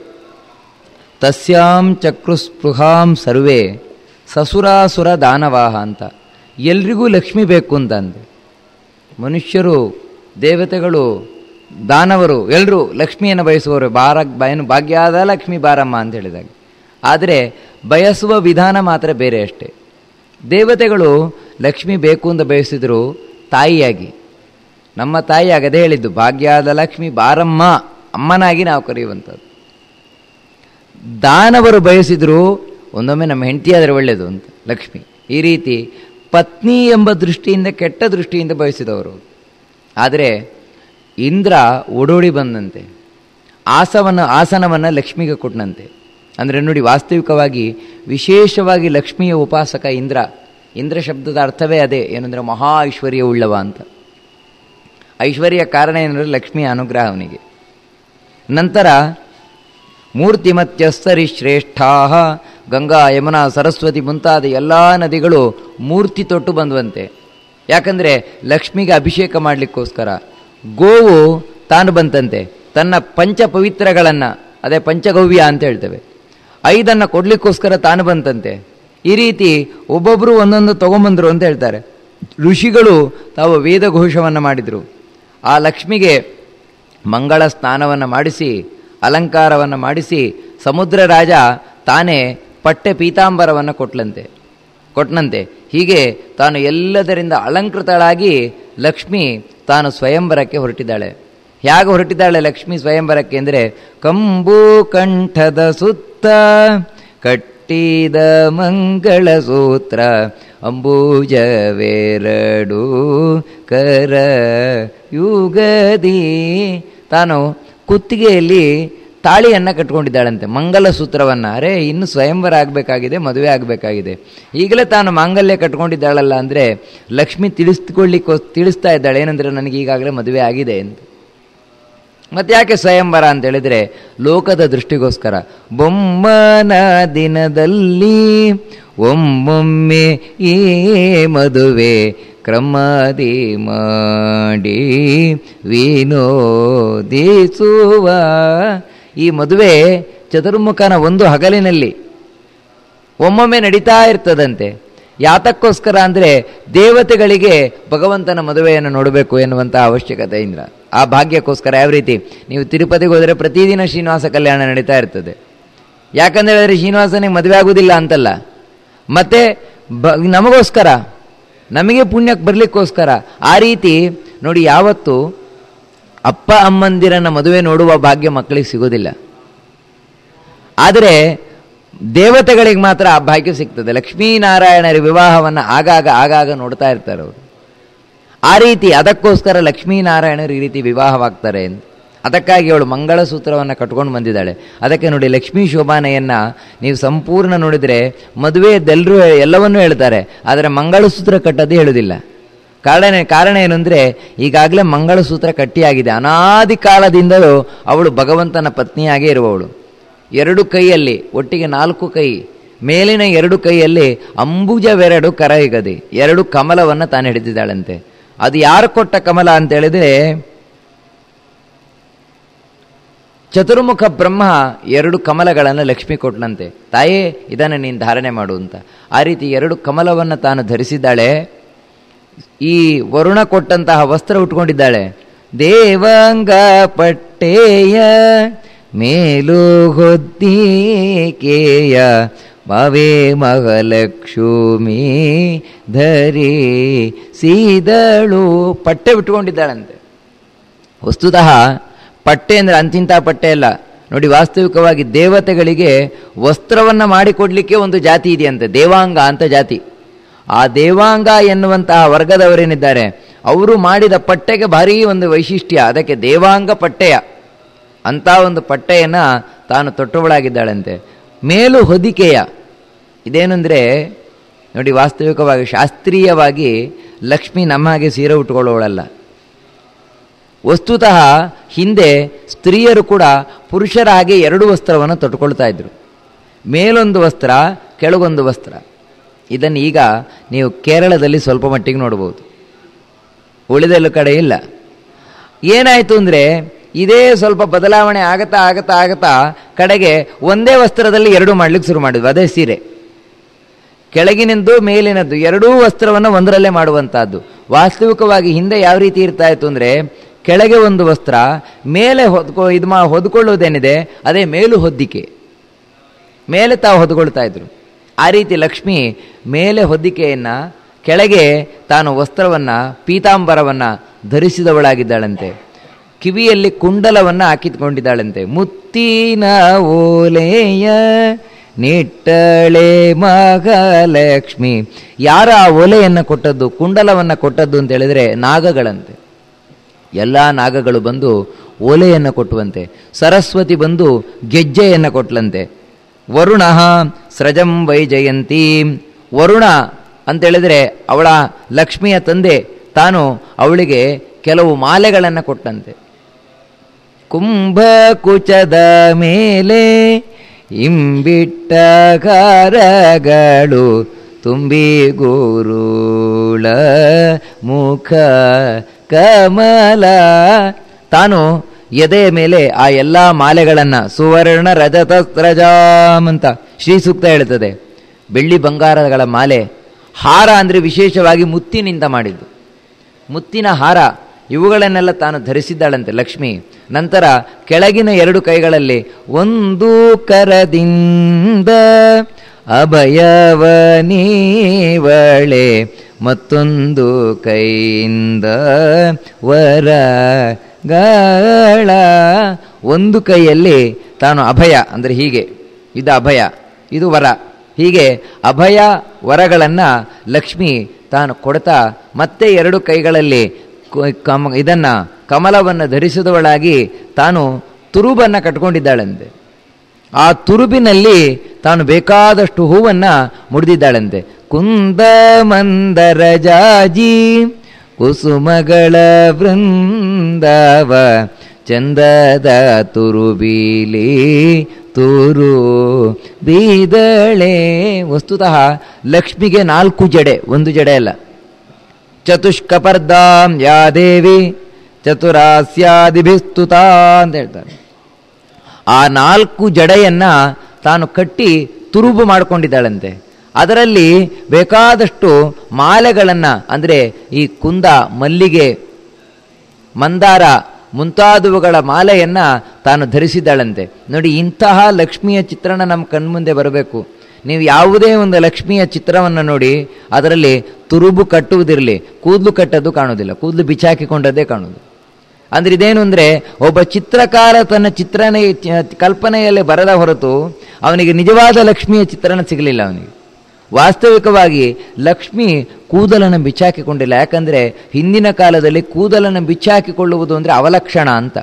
ತಸ್ಯಾಂ ಚಕ್ರುಸ್ಪೃಹಾಂ ಸರ್ವೇ ಸಸುರಾಸುರ ದಾನವಾಹ ಅಂತ. ಎಲ್ರಿಗೂ ಲಕ್ಷ್ಮಿ ಬೇಕು ಅಂತ ಅಂದೆ. ಮನುಷ್ಯರು, ದೇವತೆಗಳು ದಾನವರು ಎಲ್ಲರೂ ಲಕ್ಷ್ಮಿಯನ್ನು ಬಯಸುವವರು ಬಾರ ಬಯನು ಭಾಗ್ಯಾದ ಲಕ್ಷ್ಮಿ ಬಾರಮ್ಮ ಅಂತ ಹೇಳಿದಾಗ. ಆದರೆ ಬಯಸುವ ವಿಧಾನ ಮಾತ್ರ ಬೇರೆ ಅಷ್ಟೇ. ದೇವತೆಗಳು ಲಕ್ಷ್ಮಿ ಬೇಕು ಅಂತ ಬಯಸಿದ್ರು ತಾಯಿಯಾಗಿ. ನಮ್ಮ ತಾಯಿ ಹೇಳಿದ್ದು, ಭಾಗ್ಯಾದ ಲಕ್ಷ್ಮಿ ಬಾರಮ್ಮ ಅಮ್ಮನಾಗಿ ನಾವು ಕರೆಯುವಂಥದ್ದು. ದಾನವರು ಬಯಸಿದ್ರು ಒಂದೊಮ್ಮೆ ನಮ್ಮ ಹೆಂಡತಿಯಾದರೆ ಒಳ್ಳೆಯದು ಅಂತ, ಲಕ್ಷ್ಮಿ. ಈ ರೀತಿ ಪತ್ನಿ ಎಂಬ ದೃಷ್ಟಿಯಿಂದ, ಕೆಟ್ಟ ದೃಷ್ಟಿಯಿಂದ ಬಯಸಿದವರು. ಆದರೆ ಇಂದ್ರ ಓಡೋಡಿ ಬಂದಂತೆ, ಆಸವನ್ನು, ಆಸನವನ್ನು ಲಕ್ಷ್ಮಿಗೆ ಕೊಟ್ಟನಂತೆ ಅಂದರೆ ನೋಡಿ, ವಾಸ್ತವಿಕವಾಗಿ ವಿಶೇಷವಾಗಿ ಲಕ್ಷ್ಮಿಯ ಉಪಾಸಕ ಇಂದ್ರ ಇಂದ್ರ ಶಬ್ದದ ಅರ್ಥವೇ ಅದೇ, ಏನಂದರೆ ಮಹಾ ಐಶ್ವರ್ಯ ಉಳ್ಳವ ಅಂತ. ಐಶ್ವರ್ಯ ಕಾರಣ ಏನಂದರೆ ಲಕ್ಷ್ಮಿಯ ಅನುಗ್ರಹ ಅವನಿಗೆ. ನಂತರ ಮೂರ್ತಿಮತ್ಯಸ್ತರಿ ಶ್ರೇಷ್ಠಾ ಗಂಗಾ, ಯಮುನಾ, ಸರಸ್ವತಿ ಮುಂತಾದ ಎಲ್ಲ ನದಿಗಳು ಮೂರ್ತಿ ತೊಟ್ಟು ಬಂದುವಂತೆ. ಯಾಕಂದರೆ ಲಕ್ಷ್ಮಿಗೆ ಅಭಿಷೇಕ ಮಾಡಲಿಕ್ಕೋಸ್ಕರ ಗೋವು ತಾನು ಬಂತಂತೆ. ತನ್ನ ಪಂಚ ಪವಿತ್ರಗಳನ್ನು ಅದೇ ಪಂಚಗವ್ಯ ಅಂತ ಹೇಳ್ತೇವೆ. ಐದನ್ನು ಕೊಡ್ಲಿಕ್ಕೋಸ್ಕರ ತಾನು ಬಂತಂತೆ. ಈ ರೀತಿ ಒಬ್ಬೊಬ್ಬರು ಒಂದೊಂದು ತಗೊಂಬಂದರು ಅಂತ ಹೇಳ್ತಾರೆ. ಋಷಿಗಳು ತಾವು ವೇದಘೋಷವನ್ನು ಮಾಡಿದರು. ಆ ಲಕ್ಷ್ಮಿಗೆ ಮಂಗಳ ಸ್ನಾನವನ್ನು ಮಾಡಿಸಿ, ಅಲಂಕಾರವನ್ನು ಮಾಡಿಸಿ, ಸಮುದ್ರ ರಾಜ ತಾನೇ ಪಟ್ಟೆ ಪೀತಾಂಬರವನ್ನು ಕೊಟ್ಲಂತೆ. ಕೊಟ್ಟನಂತೆ ಹೀಗೆ ತಾನು ಎಲ್ಲದರಿಂದ ಅಲಂಕೃತಳಾಗಿ ಲಕ್ಷ್ಮಿ ತಾನು ಸ್ವಯಂವರಕ್ಕೆ ಹೊರಟಿದ್ದಾಳೆ. ಹೇಗೆ ಹೊರಟಿದ್ದಾಳೆ ಲಕ್ಷ್ಮಿ ಸ್ವಯಂವರಕ್ಕೆ ಅಂದರೆ ಕಂಬು ಕಂಠದ ಸುತ್ತ ಕಟ್ಟಿದ ಮಂಗಳ ಸೂತ್ರ, ಅಂಬೂಜವೆರಡು ಕರ ಯುಗದಿ ತಾನು ಕುತ್ತಿಗೆಯಲ್ಲಿ ತಾಳಿಯನ್ನು ಕಟ್ಕೊಂಡಿದ್ದಾಳಂತೆ. ಮಂಗಲ ಸೂತ್ರವನ್ನು ಅರೆ, ಇನ್ನು ಸ್ವಯಂವರ ಆಗಬೇಕಾಗಿದೆ, ಮದುವೆ ಆಗಬೇಕಾಗಿದೆ. ಈಗಲೇ ತಾನು ಮಾಂಗಲ್ಯ ಕಟ್ಕೊಂಡಿದ್ದಾಳಲ್ಲ ಅಂದರೆ ಲಕ್ಷ್ಮಿ ತಿಳಿಸ್ಕೊಳ್ಳಿಕ್ಕೋ ತಿಳಿಸ್ತಾ ಇದ್ದಾಳೆ. ಏನಂದರೆ, ನನಗೆ ಈಗಾಗಲೇ ಮದುವೆ ಆಗಿದೆ ಅಂತ ಮತ್ತೆ ಯಾಕೆ ಸ್ವಯಂವರ ಅಂತ ಹೇಳಿದರೆ, ಲೋಕದ ದೃಷ್ಟಿಗೋಸ್ಕರ. ಬೊಮ್ಮನ ದಿನದಲ್ಲಿ ಒಮ್ಮೊಮ್ಮೆ ಈ ಮದುವೆ ಕ್ರಮದಿ ಮಾಡಿ ವಿನೋದಿಸುವ ಈ ಮದುವೆ ಚತುರ್ಮುಖನ ಒಂದು ಹಗಲಿನಲ್ಲಿ ಒಮ್ಮೊಮ್ಮೆ ನಡೀತಾ ಇರ್ತದಂತೆ. ಯಾತಕ್ಕೋಸ್ಕರ ಅಂದರೆ ದೇವತೆಗಳಿಗೆ ಭಗವಂತನ ಮದುವೆಯನ್ನು ನೋಡಬೇಕು ಎನ್ನುವಂಥ ಅವಶ್ಯಕತೆ ಇಂದ್ರ. ಆ ಭಾಗ್ಯಕ್ಕೋಸ್ಕರ ಯಾವ ರೀತಿ? ನೀವು ತಿರುಪತಿಗೆ ಹೋದರೆ ಪ್ರತಿದಿನ ಶ್ರೀನಿವಾಸ ಕಲ್ಯಾಣ ನಡೀತಾ ಇರ್ತದೆ. ಯಾಕಂದರೆ ಹೇಳಿದ್ರೆ ಶ್ರೀನಿವಾಸನಿಗೆ ಮದುವೆ ಆಗೋದಿಲ್ಲ ಅಂತಲ್ಲ. ಮತ್ತು ಬ, ನಮಗೋಸ್ಕರ, ನಮಗೆ ಪುಣ್ಯಕ್ಕೆ ಬರಲಿಕ್ಕೋಸ್ಕರ ಆ ರೀತಿ ನೋಡಿ ಯಾವತ್ತು ಅಪ್ಪ ಅಮ್ಮಂದಿರನ್ನು ಮದುವೆ ನೋಡುವ ಭಾಗ್ಯ ಮಕ್ಕಳಿಗೆ ಸಿಗೋದಿಲ್ಲ. ಆದರೆ ದೇವತೆಗಳಿಗೆ ಮಾತ್ರ ಆ ಭಾಗ್ಯ ಸಿಗ್ತದೆ. ಲಕ್ಷ್ಮೀನಾರಾಯಣರ ವಿವಾಹವನ್ನು ಆಗಾಗ ಆಗಾಗ ನೋಡ್ತಾ ಇರ್ತಾರೆ ಅವರು. ಆ ರೀತಿ ಅದಕ್ಕೋಸ್ಕರ ಲಕ್ಷ್ಮೀನಾರಾಯಣರು ಈ ರೀತಿ ವಿವಾಹವಾಗ್ತಾರೆ ಅಂತ. ಅದಕ್ಕಾಗಿ ಅವಳು ಮಂಗಳಸೂತ್ರವನ್ನು ಕಟ್ಕೊಂಡು ಬಂದಿದ್ದಾಳೆ. ಅದಕ್ಕೆ ನೋಡಿ ಲಕ್ಷ್ಮೀ ಶೋಭಾನೆಯನ್ನು ನೀವು ಸಂಪೂರ್ಣ ನೋಡಿದರೆ ಮದುವೆದೆಲ್ಲರೂ ಎಲ್ಲವನ್ನೂ ಹೇಳ್ತಾರೆ. ಆದರೆ ಮಂಗಳಸೂತ್ರ ಕಟ್ಟೋದು ಹೇಳುವುದಿಲ್ಲ ಕಾರಣ ಕಾರಣ ಏನು ಅಂದರೆ, ಈಗಾಗಲೇ ಮಂಗಳಸೂತ್ರ ಕಟ್ಟಿಯಾಗಿದೆ. ಅನಾದಿ ಕಾಲದಿಂದಲೂ ಅವಳು ಭಗವಂತನ ಪತ್ನಿಯಾಗೇ ಇರುವವಳು. ಎರಡು ಕೈಯಲ್ಲಿ, ಒಟ್ಟಿಗೆ ನಾಲ್ಕು ಕೈ, ಮೇಲಿನ ಎರಡು ಕೈಯಲ್ಲಿ ಅಂಬುಜವೆರಡು ಕರೈಗದಿ ಎರಡು ಕಮಲವನ್ನು ತಾನು ಹಿಡಿದಿದ್ದಾಳಂತೆ. ಅದು ಯಾರು ಕೊಟ್ಟ ಕಮಲ ಅಂತ ಹೇಳಿದರೆ, ಚತುರ್ಮುಖ ಬ್ರಹ್ಮ ಎರಡು ಕಮಲಗಳನ್ನು ಲಕ್ಷ್ಮಿ ಕೊಟ್ಟನಂತೆ ತಾಯೇ, ಇದನ್ನು ನೀನು ಧಾರಣೆ ಮಾಡು ಅಂತ. ಆ ರೀತಿ ಎರಡು ಕಮಲವನ್ನು ತಾನು ಧರಿಸಿದ್ದಾಳೆ ಈ ವರುಣ ಕೊಟ್ಟಂತಹ ವಸ್ತ್ರ ಉಟ್ಕೊಂಡಿದ್ದಾಳೆ. ದೇವಾಂಗ ಪಟ್ಟೆಯ ಮೇಲು ಹೊದ್ದಿಕೆಯ ಮವೇ ಮಹಾಲಕ್ಷ್ಮಿ ಧರಿ ಸೀದಳು ಪಟ್ಟೆ ಉಟ್ಕೊಂಡಿದ್ದಾಳಂತೆ. ವಸ್ತುತಃ ಪಟ್ಟೆ ಅಂದರೆ ಅಂತಿಂತ ಪಟ್ಟೆ ಅಲ್ಲ. ನೋಡಿ ವಾಸ್ತವಿಕವಾಗಿ ದೇವತೆಗಳಿಗೆ ವಸ್ತ್ರವನ್ನು ಮಾಡಿಕೊಡ್ಲಿಕ್ಕೆ ಒಂದು ಜಾತಿ ಇದೆಯಂತೆ. ದೇವಾಂಗ ಅಂತ ಜಾತಿ. ಆ ದೇವಾಂಗ ಎನ್ನುವಂತಹ ವರ್ಗದವರೇನಿದ್ದಾರೆ? ಅವರು ಮಾಡಿದ ಪಟ್ಟೆಗೆ ಭಾರೀ ಒಂದು ವೈಶಿಷ್ಟ್ಯ. ಅದಕ್ಕೆ ದೇವಾಂಗ ಪಟ್ಟೆಯ. ಅಂಥ ಒಂದು ಪಟ್ಟೆಯನ್ನು ತಾನು ತೊಟ್ಟವಳಾಗಿದ್ದಾಳಂತೆ. ಮೇಲು ಹೊದಿಕೆಯ. ಇದೇನೆಂದರೆ, ನೋಡಿ ವಾಸ್ತವಿಕವಾಗಿ, ಶಾಸ್ತ್ರೀಯವಾಗಿ ಲಕ್ಷ್ಮಿ ನಮ್ಮ ಹಾಗೆ ಸೀರೆ ಉಟ್ಕೊಳ್ಳೋಳಲ್ಲ. ವಸ್ತುತಃ ಹಿಂದೆ ಸ್ತ್ರೀಯರು ಕೂಡ ಪುರುಷರ ಹಾಗೆ ಎರಡು ವಸ್ತ್ರವನ್ನು ತೊಟ್ಕೊಳ್ತಾ ಇದ್ರು. ಮೇಲೊಂದು ವಸ್ತ್ರ, ಕೆಳಗೊಂದು ವಸ್ತ್ರ. ಇದನ್ನು ಈಗ ನೀವು ಕೇರಳದಲ್ಲಿ ಸ್ವಲ್ಪ ಮಟ್ಟಿಗೆ ನೋಡ್ಬೋದು. ಉಳಿದೆಲ್ಲ ಕಡೆ ಇಲ್ಲ. ಏನಾಯಿತು ಅಂದರೆ ಇದೇ ಸ್ವಲ್ಪ ಬದಲಾವಣೆ ಆಗತ್ತಾ ಆಗತ್ತಾ ಆಗತ್ತಾ ಕಡೆಗೆ ಒಂದೇ ವಸ್ತ್ರದಲ್ಲಿ ಎರಡು ಮಾಡ್ಲಿಕ್ಕೆ ಶುರು ಮಾಡಿದ್ವಿ, ಅದೇ ಸೀರೆ. ಕೆಳಗಿನದ್ದು ಮೇಲಿನದ್ದು ಎರಡೂ ವಸ್ತ್ರವನ್ನು ಒಂದರಲ್ಲೇ ಮಾಡುವಂಥದ್ದು ವಾಸ್ತವಿಕವಾಗಿ ಹಿಂದೆ ಯಾವ ರೀತಿ ಇರ್ತಾ ಇತ್ತು ಅಂದರೆ ಕೆಳಗೆ ಒಂದು ವಸ್ತ್ರ, ಮೇಲೆ ಹೊದ್ಕೊ, ಇದು ಮಾ, ಹೊದ್ಕೊಳ್ಳೋದೇನಿದೆ, ಅದೇ ಮೇಲು ಹೊದ್ದಿಕೆ ಮೇಲೆ ತಾವು ಹೊದ್ಕೊಳ್ತಾ ಇದ್ರು. ಆ ರೀತಿ ಲಕ್ಷ್ಮಿ ಮೇಲೆ ಹೊದ್ದಿಕೆಯನ್ನು ಕೆಳಗೆ ತಾನು ವಸ್ತ್ರವನ್ನು, ಪೀತಾಂಬರವನ್ನು ಧರಿಸಿದವಳಾಗಿದ್ದಾಳಂತೆ. ಕಿವಿಯಲ್ಲಿ ಕುಂಡಲವನ್ನು ಹಾಕಿಕೊಂಡಿದ್ದಾಳಂತೆ. ಮುತ್ತಿನ ಓಲೆಯ ನಿಟ್ಟಳೆ ಮಹಾಲಕ್ಷ್ಮಿ, ಯಾರ ಆ ಓಲೆಯನ್ನು ಕೊಟ್ಟದ್ದು, ಕುಂಡಲವನ್ನು ಕೊಟ್ಟದ್ದು ಅಂತ ಹೇಳಿದರೆ ನಾಗಗಳಂತೆ. ಎಲ್ಲ ನಾಗಗಳು ಬಂದು ಓಲೆಯನ್ನು ಕೊಟ್ಟುವಂತೆ. ಸರಸ್ವತಿ ಬಂದು ಗೆಜ್ಜೆಯನ್ನು ಕೊಟ್ಲಂತೆ. ವರುಣ ಸ್ರಜಂ ವೈಜಯಂತಿ ವರುಣ ಅಂತೇಳಿದರೆ ಅವಳ ಲಕ್ಷ್ಮಿಯ ತಂದೆ, ತಾನು ಅವಳಿಗೆ ಕೆಲವು ಮಾಲೆಗಳನ್ನು ಕೊಟ್ಟಂತೆ. ಕುಂಭಕುಚದ ಮೇಲೆ ಇಂಬಿಟ್ಟ ಕಾರಗಳು ತುಂಬಿ ಗುರುಳ ಮುಖ ಕಮಲ. ತಾನು ಎದೆಯ ಮೇಲೆ ಆ ಎಲ್ಲ ಮಾಲೆಗಳನ್ನು ಸುವರ್ಣ ರಜತ ರಜಾಮಂತ ಅಂತ ಶ್ರೀ ಸೂಕ್ತ ಹೇಳುತ್ತದೆ. ಬೆಳ್ಳಿ ಬಂಗಾರಗಳ ಮಾಲೆ ಹಾರ ಅಂದರೆ ವಿಶೇಷವಾಗಿ ಮುತ್ತಿನಿಂದ ಮಾಡಿದ್ದು. ಮುತ್ತಿನ ಹಾರ ಇವುಗಳನ್ನೆಲ್ಲ ತಾನು ಧರಿಸಿದ್ದಾಳಂತೆ ಲಕ್ಷ್ಮಿ. ನಂತರ ಕೆಳಗಿನ ಎರಡು ಕೈಗಳಲ್ಲಿ ಒಂದು ಕರದಿಂದ ಅಭಯವನೀವಳೆ ಮತ್ತೊಂದು ಕೈಯಿಂದ ವರಗಳ. ಒಂದು ಕೈಯಲ್ಲಿ ತಾನು ಅಭಯ ಅಂದರೆ ಹೀಗೆ. ಇದು ಅಭಯ. ಇದು ವರ. ಹೀಗೆ ಅಭಯ ವರಗಳನ್ನು ಲಕ್ಷ್ಮಿ ತಾನು ಕೊಡ್ತಾ ಮತ್ತೆ ಎರಡು ಕೈಗಳಲ್ಲಿ ಕಮ, ಇದನ್ನು ಕಮಲವನ್ನು ಧರಿಸಿದವಳಾಗಿ ತಾನು ತುರುಬನ್ನು ಕಟ್ಕೊಂಡಿದ್ದಾಳಂತೆ. ಆ ತುರುಬಿನಲ್ಲಿ ತಾನು ಬೇಕಾದಷ್ಟು ಹೂವನ್ನು ಮುಡಿದಿದ್ದಾಳಂತೆ. ಕುಂದ ಮಂದರ ಜಾಜಿ, ಕುಸುಮಗಳ ವೃಂದವ, ಚಂದದ ತುರುಬೀಲಿ ತುರು ಬೀದಳೆ. ವಸ್ತುತಃ ಲಕ್ಷ್ಮಿಗೆ ನಾಲ್ಕು ಜಡೆ, ಒಂದು ಜಡೆ ಅಲ್ಲ. ಚತುಷ್ಕಪರ್ದಾಂ ಯಾ ದೇವಿ, ಚತುರಾಸ್ಯಾದಿಭಿಸ್ತುತ ಅಂತ ಹೇಳ್ತಾರೆ. ಆ ನಾಲ್ಕು ಜಡೆಯನ್ನ ತಾನು ಕಟ್ಟಿ ತುರುಬು ಮಾಡಿಕೊಂಡಿದ್ದಾಳಂತೆ. ಅದರಲ್ಲಿ ಬೇಕಾದಷ್ಟು ಮಾಲೆಗಳನ್ನು, ಅಂದರೆ ಈ ಕುಂದ ಮಲ್ಲಿಗೆ, ಮಂದಾರ ಮುಂತಾದವುಗಳ ಮಾಲೆಯನ್ನು ತಾನು ಧರಿಸಿದ್ದಾಳಂತೆ. ನೋಡಿ, ಇಂತಹ ಲಕ್ಷ್ಮಿಯ ಚಿತ್ರಣ ನಮ್ಮ ಕಣ್ಮುಂದೆ ಬರಬೇಕು. ನೀವು ಯಾವುದೇ ಒಂದು ಲಕ್ಷ್ಮಿಯ ಚಿತ್ರವನ್ನು ನೋಡಿ, ಅದರಲ್ಲಿ ತುರುಬು ಕಟ್ಟುವುದಿರಲಿ, ಕೂದಲು ಕಟ್ಟೋದು ಕಾಣೋದಿಲ್ಲ ಕೂದಲು ಬಿಚ್ಚಾಕಿಕೊಂಡದ್ದೇ ಕಾಣುವುದು. ಅಂದರೆ ಇದೇನು ಅಂದರೆ, ಒಬ್ಬ ಚಿತ್ರಕಾರ ತನ್ನ ಚಿತ್ರಣ, ಕಲ್ಪನೆಯಲ್ಲಿ ಬರದ ಹೊರತು ಅವನಿಗೆ ನಿಜವಾದ ಲಕ್ಷ್ಮಿಯ ಚಿತ್ರಣ ಸಿಗಲಿಲ್ಲ ಅವನಿಗೆ. ವಾಸ್ತವಿಕವಾಗಿ ಲಕ್ಷ್ಮಿ ಕೂದಲನ್ನು ಬಿಚ್ಚಾಕಿಕೊಂಡಿಲ್ಲ. ಯಾಕಂದರೆ ಹಿಂದಿನ ಕಾಲದಲ್ಲಿ ಕೂದಲನ್ನು ಬಿಚ್ಚಾಕಿಕೊಳ್ಳುವುದು ಅಂದರೆ ಅವಲಕ್ಷಣ ಅಂತ.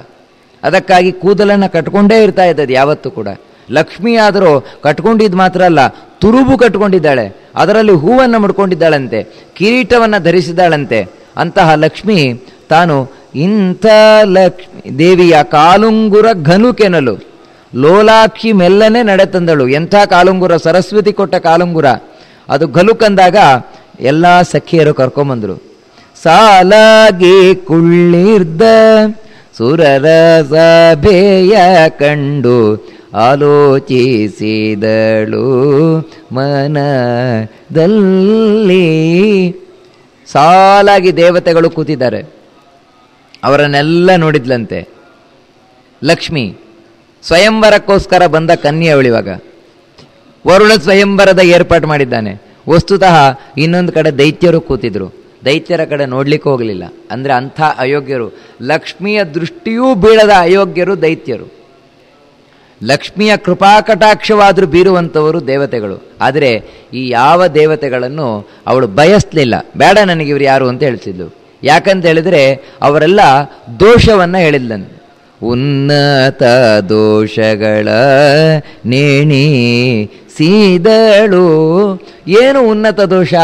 ಅದಕ್ಕಾಗಿ ಕೂದಲನ್ನು ಕಟ್ಕೊಂಡೇ ಇರ್ತಾ ಇದ್ದದ್ದು ಯಾವತ್ತೂ ಕೂಡ. ಲಕ್ಷ್ಮಿ ಆದರೂ ಕಟ್ಕೊಂಡಿದ್ದು ಮಾತ್ರ ಅಲ್ಲ, ತುರುಬು ಕಟ್ಕೊಂಡಿದ್ದಾಳೆ. ಅದರಲ್ಲಿ ಹೂವನ್ನು ಮುಡ್ಕೊಂಡಿದ್ದಾಳಂತೆ, ಕಿರೀಟವನ್ನು ಧರಿಸಿದ್ದಾಳಂತೆ. ಅಂತಹ ಲಕ್ಷ್ಮಿ ತಾನು ಇಂಥ ಲಕ್ಷ್ಮಿ ದೇವಿಯ ಕಾಲುಂಗುರ ಘನು ಕೆನಲು ಲೋಲಾಕ್ಷಿ ಮೆಲ್ಲನೆ ನಡೆತಂದಳು. ಎಂಥ ಕಾಲುಂಗುರ? ಸರಸ್ವತಿ ಕೊಟ್ಟ ಕಾಲುಂಗುರ. ಅದು ಗಲುಕಂದಾಗ ಎಲ್ಲ ಸಖಿಯರು ಕರ್ಕೊಂಬಂದರು. ಸಾಲಾಗಿ ಕುಳ್ಳಿರ್ದ ಸುರರ ಸಭೆಯ ಕಂಡು ಆಲೋಚಿಸಿದಳು ಮನದಲ್ಲಿ. ಸಾಲಾಗಿ ದೇವತೆಗಳು ಕೂತಿದ್ದಾರೆ. ಅವರನ್ನೆಲ್ಲ ನೋಡಿದ್ಲಂತೆ. ಲಕ್ಷ್ಮಿ, ಸ್ವಯಂವರಕ್ಕೋಸ್ಕರ ಬಂದ ಕನ್ಯೆ ಅವಳಿವಾಗ. ವರುಣ ಸ್ವಯಂವರದ ಏರ್ಪಾಟು ಮಾಡಿದ್ದಾನೆ. ವಸ್ತುತಃ ಇನ್ನೊಂದು ಕಡೆ ದೈತ್ಯರು ಕೂತಿದ್ರು. ದೈತ್ಯರ ಕಡೆ ನೋಡ್ಲಿಕ್ಕೆ ಹೋಗಲಿಲ್ಲ. ಅಂದರೆ ಅಂಥ ಅಯೋಗ್ಯರು. ಲಕ್ಷ್ಮಿಯ ದೃಷ್ಟಿಯೂ ಬೀಳದ ಅಯೋಗ್ಯರು ದೈತ್ಯರು. ಲಕ್ಷ್ಮಿಯ ಕೃಪಾಕಟಾಕ್ಷವಾದರೂ ಬೀರುವಂಥವರು ದೇವತೆಗಳು. ಆದರೆ ಈ ಯಾವ ದೇವತೆಗಳನ್ನು ಅವಳು ಬಯಸ್ಲಿಲ್ಲ. ಬೇಡ ನನಗೆ ಇವರು ಯಾರು ಅಂತ ಹೇಳ್ತಿದ್ಲು. ಯಾಕಂತ ಹೇಳಿದ್ರೆ ಅವರೆಲ್ಲ ದೋಷವನ್ನು ಹೇಳಿದ್ಲನು ಉನ್ನತ ದೋಷಗಳ ನೇಣಿ ಸೀದಳು ಏನು ಉನ್ನತ ದೋಷ?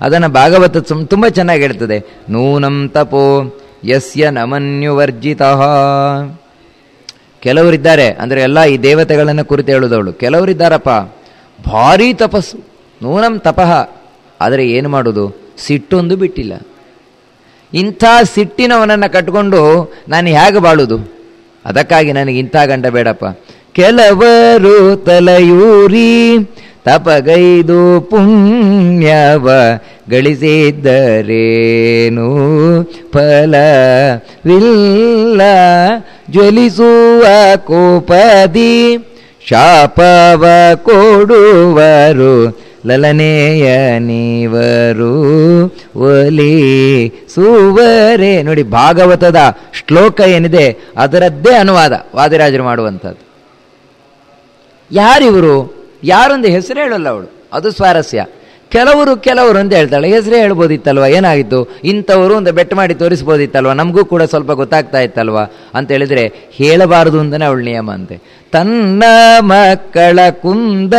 ಅದನ್ನು ಭಾಗವತ ತುಂಬ ಚೆನ್ನಾಗಿ ಹೇಳ್ತದೆ. ನೂನಂ ತಪೋ ಯಸ್ಯ ನಮನ್ಯುವರ್ಜಿತ. ಕೆಲವರಿದ್ದಾರೆ, ಅಂದರೆ ಎಲ್ಲ ಈ ದೇವತೆಗಳನ್ನು ಕುರಿತು ಹೇಳುದವಳು. ಕೆಲವರಿದ್ದಾರಪ್ಪ. ಭಾರೀ ತಪಸ್ಸು. ನೂನಂ ತಪಃ. ಆದರೆ ಏನು ಮಾಡೋದು? ಸಿಟ್ಟೊಂದು ಬಿಟ್ಟಿಲ್ಲ. ಇಂಥ ಸಿಟ್ಟಿನವನನ್ನು ಕಟ್ಕೊಂಡು ನಾನು ಹೇಗೆ ಬಾಳುದು? ಅದಕ್ಕಾಗಿ ನನಗೆ ಇಂಥ ಗಂಡ ಬೇಡಪ್ಪ. ಕೆಲವರು ತಲೆಯೂರಿ ತಪಗೈದು ಪುಣ್ಯವ ಗಳಿಸಿದ್ದರೇನು ಫಲವಿಲ್ಲ. ಜ್ವಲಿಸುವ ಕೋಪದಿ ಶಾಪವ ಕೊಡುವರು ಲಲನೆಯ ನೀವರು ಒಲಿ ಸುವರೆ ನೋಡಿ ಭಾಗವತದ ಶ್ಲೋಕ ಏನಿದೆ ಅದರದ್ದೇ ಅನುವಾದ ವಾದಿರಾಜರು ಮಾಡುವಂಥದ್ದು. ಯಾರಿವರು? ಯಾರೊಂದು ಹೆಸರು ಹೇಳಲ್ಲ ಅವಳು. ಅದು ಸ್ವಾರಸ್ಯ. ಕೆಲವರು ಕೆಲವರು ಅಂತ ಹೇಳ್ತಾಳೆ. ಹೆಸರೇ ಹೇಳ್ಬೋದಿತ್ತಲ್ವ? ಏನಾಗಿತ್ತು? ಇಂಥವರು ಒಂದು ಬೆಟ್ ಮಾಡಿ ತೋರಿಸ್ಬೋದಿತ್ತಲ್ವ? ನಮಗೂ ಕೂಡ ಸ್ವಲ್ಪ ಗೊತ್ತಾಗ್ತಾ ಇತ್ತಲ್ವ? ಅಂತ ಹೇಳಿದ್ರೆ, ಹೇಳಬಾರದು ಅಂತಲೇ ಅವಳು ನಿಯಮ ಅಂತೆ. ತನ್ನ ಮಕ್ಕಳ ಕುಂದ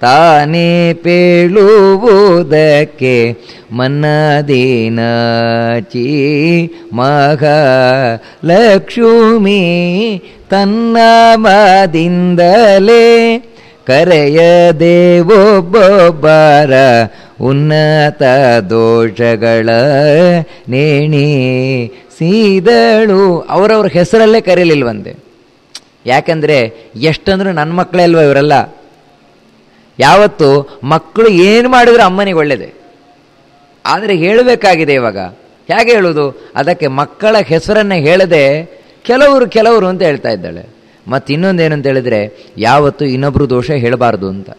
ತಾನೇ ಪೇಳುವುದಕ್ಕೆ ಚೀ ಮಗ ಲಕ್ಷ್ಮಿ ತನ್ನ ಕರೆಯ ಕರೆಯದೆ ಒಬ್ಬೊಬ್ಬರ ಉನ್ನತ ದೋಷಗಳ ನೇಣಿ ಸೀದಳು. ಅವರವ್ರ ಹೆಸರಲ್ಲೇ ಕರೀಲಿಲ್ವಂತೆ ಯಾಕಂದರೆ ಎಷ್ಟಂದ್ರೂ ನನ್ನ ಮಕ್ಕಳೇ ಅಲ್ವ ಇವರೆಲ್ಲ? ಯಾವತ್ತು ಮಕ್ಕಳು ಏನು ಮಾಡಿದ್ರು ಅಮ್ಮನಿಗೆ ಒಳ್ಳೆಯದೆ ಆದರೆ ಹೇಳಬೇಕಾಗಿದೆ ಇವಾಗ. ಹೇಗೆ ಹೇಳೋದು? ಅದಕ್ಕೆ ಮಕ್ಕಳ ಹೆಸರನ್ನು ಹೇಳದೆ ಕೆಲವರು ಕೆಲವರು ಅಂತ ಹೇಳ್ತಾ ಇದ್ದಾಳೆ. ಮತ್ತು ಇನ್ನೊಂದೇನು ಅಂತ ಹೇಳಿದ್ರೆ, ಯಾವತ್ತು ಇನ್ನೊಬ್ಬರು ದೋಷ ಹೇಳಬಾರ್ದು ಅಂತ.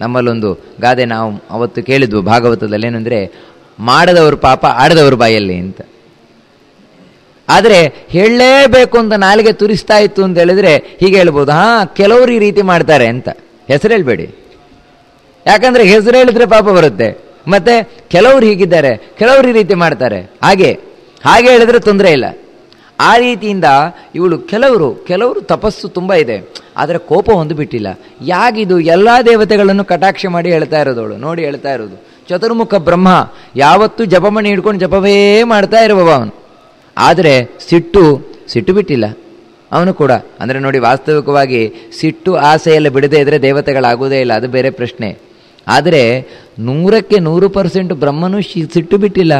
ನಮ್ಮಲ್ಲೊಂದು ಗಾದೆ ನಾವು ಅವತ್ತು ಕೇಳಿದ್ವು ಭಾಗವತದಲ್ಲಿ ಏನಂದರೆ, ಮಾಡದವರು ಪಾಪ, ಆಡದವರು ಬಾಯಲ್ಲಿ ಅಂತ. ಆದರೆ, ಹೇಳಲೇಬೇಕು ಅಂತ ನಾಲಿಗೆ ತುರಿಸ್ತಾ ಇತ್ತು ಅಂತ ಹೇಳಿದ್ರೆ, ಹೀಗೆ ಹೇಳ್ಬೋದು, ಹಾಂ, ಕೆಲವರು ಈ ರೀತಿ ಮಾಡ್ತಾರೆ ಅಂತ. ಹೆಸರು ಹೇಳ್ಬೇಡಿ. ಯಾಕಂದರೆ ಹೆಸರು ಹೇಳಿದ್ರೆ ಪಾಪ ಬರುತ್ತೆ. ಮತ್ತೆ, ಕೆಲವರು ಹೀಗಿದ್ದಾರೆ, ಕೆಲವರು ಈ ರೀತಿ ಮಾಡ್ತಾರೆ. ಹಾಗೆ ಹಾಗೆ ಹೇಳಿದ್ರೆ ತೊಂದರೆ ಇಲ್ಲ. ಆ ರೀತಿಯಿಂದ ಇವಳು ಕೆಲವರು ಕೆಲವರು ತಪಸ್ಸು ತುಂಬ ಇದೆ. ಆದರೆ ಕೋಪ ಒಂದು ಬಿಟ್ಟಿಲ್ಲ. ಯಾಗಿದು ಎಲ್ಲ ದೇವತೆಗಳನ್ನು ಕಟಾಕ್ಷ ಮಾಡಿ ಹೇಳ್ತಾ ಇರೋದವಳು. ನೋಡಿ ಹೇಳ್ತಾ ಇರೋದು. ಚತುರ್ಮುಖ ಬ್ರಹ್ಮ ಯಾವತ್ತೂ ಜಪಮಣಿ ಹಿಡ್ಕೊಂಡು ಜಪವೇ ಮಾಡ್ತಾ ಇರುವವ ಅವನು. ಆದರೆ ಸಿಟ್ಟು ಸಿಟ್ಟು ಬಿಟ್ಟಿಲ್ಲ. ಅವನು ಕೂಡ, ಅಂದರೆ ನೋಡಿ ವಾಸ್ತವಿಕವಾಗಿ ಸಿಟ್ಟು ಆಸೆ ಎಲ್ಲ ಬಿಡದೇ ಇದ್ದರೆ ದೇವತೆಗಳಾಗುವುದೇ ಇಲ್ಲ. ಅದು ಬೇರೆ ಪ್ರಶ್ನೆ. ಆದರೆ ನೂರಕ್ಕೆ ನೂರು ಪರ್ಸೆಂಟ್ ಬ್ರಹ್ಮನೂ ಸಿಟ್ಟು ಬಿಟ್ಟಿಲ್ಲ.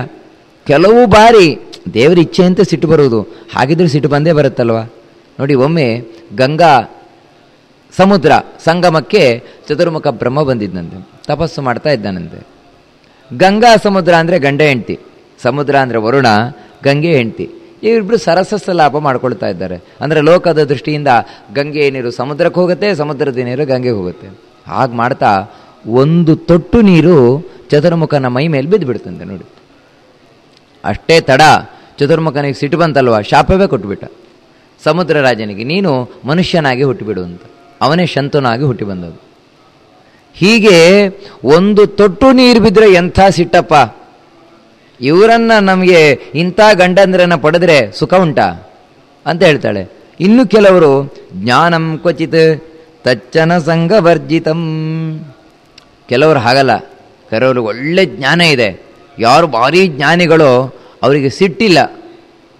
ಕೆಲವು ಬಾರಿ ದೇವರ ಇಚ್ಛೆಯಂತೆ ಸಿಟ್ಟು ಬರುವುದು. ಹಾಗಿದ್ರೆ ಸಿಟ್ಟು ಬಂದೇ ಬರುತ್ತಲ್ವ? ನೋಡಿ, ಒಮ್ಮೆ ಗಂಗಾ ಸಮುದ್ರ ಸಂಗಮಕ್ಕೆ ಚತುರ್ಮುಖ ಬ್ರಹ್ಮ ಬಂದಿದ್ದಂತೆ ತಪಸ್ಸು ಮಾಡ್ತಾ ಇದ್ದಾನಂತೆ. ಗಂಗಾ ಸಮುದ್ರ ಅಂದರೆ ಗಂಡ ಹೆಂಡ್ತಿ, ಸಮುದ್ರ ಅಂದರೆ ವರುಣ, ಗಂಗೆ ಹೆಂಡ್ತಿ. ಇವರಿಬ್ಬರು ಸರಸಸ್ಸ ಲಾಭ ಮಾಡ್ಕೊಳ್ತಾ ಇದ್ದಾರೆ. ಅಂದರೆ ಲೋಕದ ದೃಷ್ಟಿಯಿಂದ ಗಂಗೆ ನೀರು ಸಮುದ್ರಕ್ಕೆ ಹೋಗುತ್ತೆ, ಸಮುದ್ರದ ನೀರು ಗಂಗೆಗೆ ಹೋಗುತ್ತೆ. ಹಾಗೆ ಮಾಡ್ತಾ ಒಂದು ತೊಟ್ಟು ನೀರು ಚತುರ್ಮುಖನ ಮೈ ಮೇಲೆ ಬಿದ್ದು ಬಿಡ್ತಂತೆ ನೋಡಿ. ಅಷ್ಟೇ ತಡ. ಚತುರ್ಮುಖನಿಗೆ ಸಿಟ್ಟು ಬಂತಲ್ವ? ಶಾಪವೇ ಕೊಟ್ಬಿಟ್ಟ. ಸಮುದ್ರ ರಾಜನಿಗೆ, ನೀನು ಮನುಷ್ಯನಾಗಿ ಹುಟ್ಟಿಬಿಡು ಅಂತ ಅವನೇ ಶಂತನಾಗಿ ಹುಟ್ಟಿ ಬಂದದ್ದು ಹೀಗೆ ಒಂದು ತೊಟ್ಟು ನೀರು ಬಿದ್ದರೆ ಎಂಥ ಸಿಟ್ಟಪ್ಪ? ಇವರನ್ನು ನಮಗೆ ಇಂಥ ಗಂಡಂದ್ರನ್ನ ಪಡೆದ್ರೆ ಸುಖ ಉಂಟಾ? ಅಂತ ಹೇಳ್ತಾಳೆ. ಇನ್ನು ಕೆಲವರು, ಜ್ಞಾನಂ ಕ್ವಚಿತ್ ತಚ್ಚನ ಸಂಘವರ್ಜಿತಂ ಕೆಲವರು ಹಾಗಲ್ಲ. ಕೆಲವರು ಒಳ್ಳೆ ಜ್ಞಾನ ಇದೆ. ಯಾರು ಭಾರಿ ಜ್ಞಾನಿಗಳು ಅವರಿಗೆ ಸಿಟ್ಟಿಲ್ಲ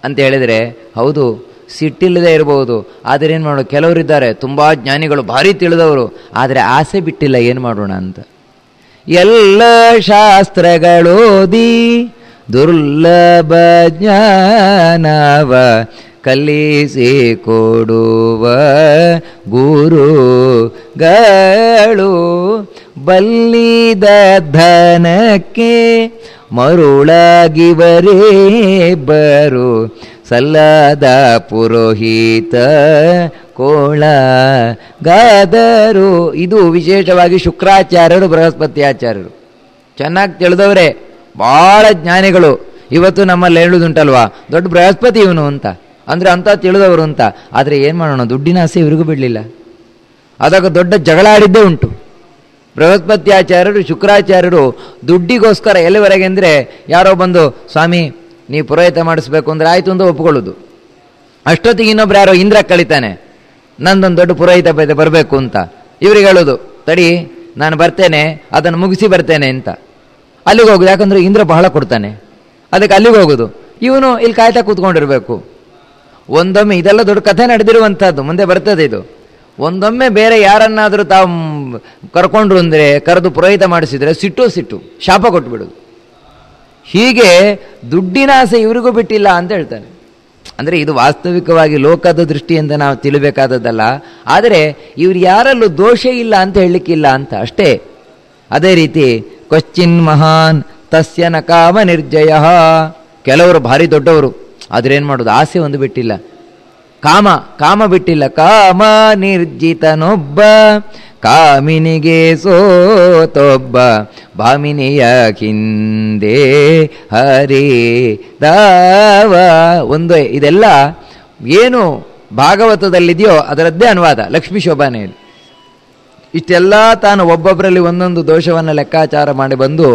ಅಂತ ಹೇಳಿದರೆ, ಹೌದು, ಸಿಟ್ಟಿಲ್ಲದೆ ಇರಬಹುದು ಆದರೆ ಏನು ಮಾಡೋದು? ಕೆಲವರಿದ್ದಾರೆ ತುಂಬ ಜ್ಞಾನಿಗಳು, ಭಾರಿ ತಿಳಿದವರು. ಆದರೆ ಆಸೆ ಬಿಟ್ಟಿಲ್ಲ, ಏನು ಮಾಡೋಣ ಅಂತ. ಎಲ್ಲ ಶಾಸ್ತ್ರಗಳೋದಿ ದುರ್ಲಭ ಜ್ಞಾನವ ಕಲಿಸಿ ಕೊಡುವ ಗುರುಗಳು ಬಲ್ಲಿದ ಧನಕ್ಕೆ ಮರುಳಾಗಿವರೇ ಬರು ಸಲ್ಲದ ಪುರೋಹಿತ ಕೋಳ ಗಾದರು. ಇದು ವಿಶೇಷವಾಗಿ ಶುಕ್ರಾಚಾರ್ಯರು ಬೃಹಸ್ಪತಿ ಆಚಾರ್ಯರು ಚೆನ್ನಾಗಿ ತಿಳಿದವರೇ, ಭಾಳ ಜ್ಞಾನಿಗಳು. ಇವತ್ತು ನಮ್ಮಲ್ಲಿ ಹೇಳುದುಂಟಲ್ವಾ, ದೊಡ್ಡ ಬೃಹಸ್ಪತಿ ಇವನು ಅಂತ. ಅಂದರೆ ಅಂತ ತಿಳಿದವರು ಅಂತ. ಆದರೆ ಏನು ಮಾಡೋಣ, ದುಡ್ಡಿನ ಆಸೆ ಇವರಿಗೂ ಬಿಡಲಿಲ್ಲ. ಅದಾಗ ದೊಡ್ಡ ಜಗಳ ಆಡಿದ್ದೇ ಉಂಟು. ಬೃಹಸ್ಪತ್ಯಾಚಾರ್ಯರು, ಶುಕ್ರಾಚಾರ್ಯರು ದುಡ್ಡಿಗೋಸ್ಕರ ಎಲ್ಲಿವರೆಗೆ ಅಂದರೆ ಯಾರೋ ಬಂದು, ಸ್ವಾಮಿ, ನೀವು ಪುರೋಹಿತ ಮಾಡಿಸ್ಬೇಕು ಅಂದರೆ ಆಯಿತು ಅಂತ ಒಪ್ಕೊಳ್ಳೋದು. ಅಷ್ಟೊತ್ತಿಗೆ ಇನ್ನೊಬ್ರು ಯಾರೋ ಇಂದ್ರ ಕಳಿತಾನೆ. ನಂದೊಂದು ದೊಡ್ಡ ಪುರೋಹಿತ ಬರಬೇಕು ಅಂತ. ಇವ್ರಿಗೆ ಹೇಳೋದು, ತಡಿ, ನಾನು ಬರ್ತೇನೆ, ಅದನ್ನು ಮುಗಿಸಿ ಬರ್ತೇನೆ ಅಂತ. ಅಲ್ಲಿಗೆ ಹೋಗೋದು, ಯಾಕಂದ್ರೆ ಇಂದ್ರ ಬಹಳ ಕೊಡ್ತಾನೆ. ಅದಕ್ಕೆ ಅಲ್ಲಿಗೆ ಹೋಗೋದು. ಇವನು ಇಲ್ಲಿ ಕಾಯ್ತಾ ಕೂತ್ಕೊಂಡಿರಬೇಕು. ಒಂದೊಮ್ಮೆ ಇದೆಲ್ಲ ದೊಡ್ಡ ಕಥೆ ನಡೆದಿರುವಂಥದ್ದು ಮುಂದೆ ಬರ್ತದೆ ಇದು. ಒಂದೊಮ್ಮೆ ಬೇರೆ ಯಾರನ್ನಾದರೂ ತಾವು ಕರ್ಕೊಂಡ್ರು ಅಂದರೆ ಕರೆದು ಪುರೋಹಿತ ಮಾಡಿಸಿದರೆ ಸಿಟ್ಟು ಸಿಟ್ಟು, ಶಾಪ ಕೊಟ್ಬಿಡೋದು. ಹೀಗೆ ದುಡ್ಡಿನ ಆಸೆ ಇವರಿಗೂ ಬಿಟ್ಟಿಲ್ಲ ಅಂತ ಹೇಳ್ತಾನೆ. ಅಂದರೆ ಇದು ವಾಸ್ತವಿಕವಾಗಿ ಲೋಕದ ದೃಷ್ಟಿಯಿಂದ ನಾವು ತಿಳಿಬೇಕಾದದ್ದಲ್ಲ. ಆದರೆ ಇವ್ರು ಯಾರಲ್ಲೂ ದೋಷ ಇಲ್ಲ ಅಂತ ಹೇಳಲಿಕ್ಕಿಲ್ಲ ಅಂತ ಅಷ್ಟೇ. ಅದೇ ರೀತಿ, ಕ್ವಶ್ಚಿನ್ ಮಹಾನ್, ತಸ್ಯ ನಕಾಮ ಕಾಮ ನಿರ್ಜಯ. ಕೆಲವರು ಭಾರಿ ದೊಡ್ಡವರು, ಆದರೆ ಏನು ಮಾಡೋದು? ಆಸೆ ಒಂದು ಬಿಟ್ಟಿಲ್ಲ. ಕಾಮ ಕಾಮ ಬಿಟ್ಟಿಲ್ಲ, ಕಾಮ ನಿರ್ಜಿತನೊಬ್ಬ, ಕಾಮಿನಿಗೆ ಸೋತೊಬ್ಬ, ಬಾಮಿನಿಯ ಹಿಂದೆ ಹರಿ ದಾವ. ಒಂದು, ಇದೆಲ್ಲ ಏನು ಭಾಗವತದಲ್ಲಿದೆಯೋ ಅದರದ್ದೇ ಅನುವಾದ, ಲಕ್ಷ್ಮೀ ಶೋಭಾನೆಯಲ್ಲಿ. ಇಷ್ಟೆಲ್ಲ ತಾನು ಒಬ್ಬೊಬ್ಬರಲ್ಲಿ ಒಂದೊಂದು ದೋಷವನ್ನು ಲೆಕ್ಕಾಚಾರ ಮಾಡಿ ಬಂದು,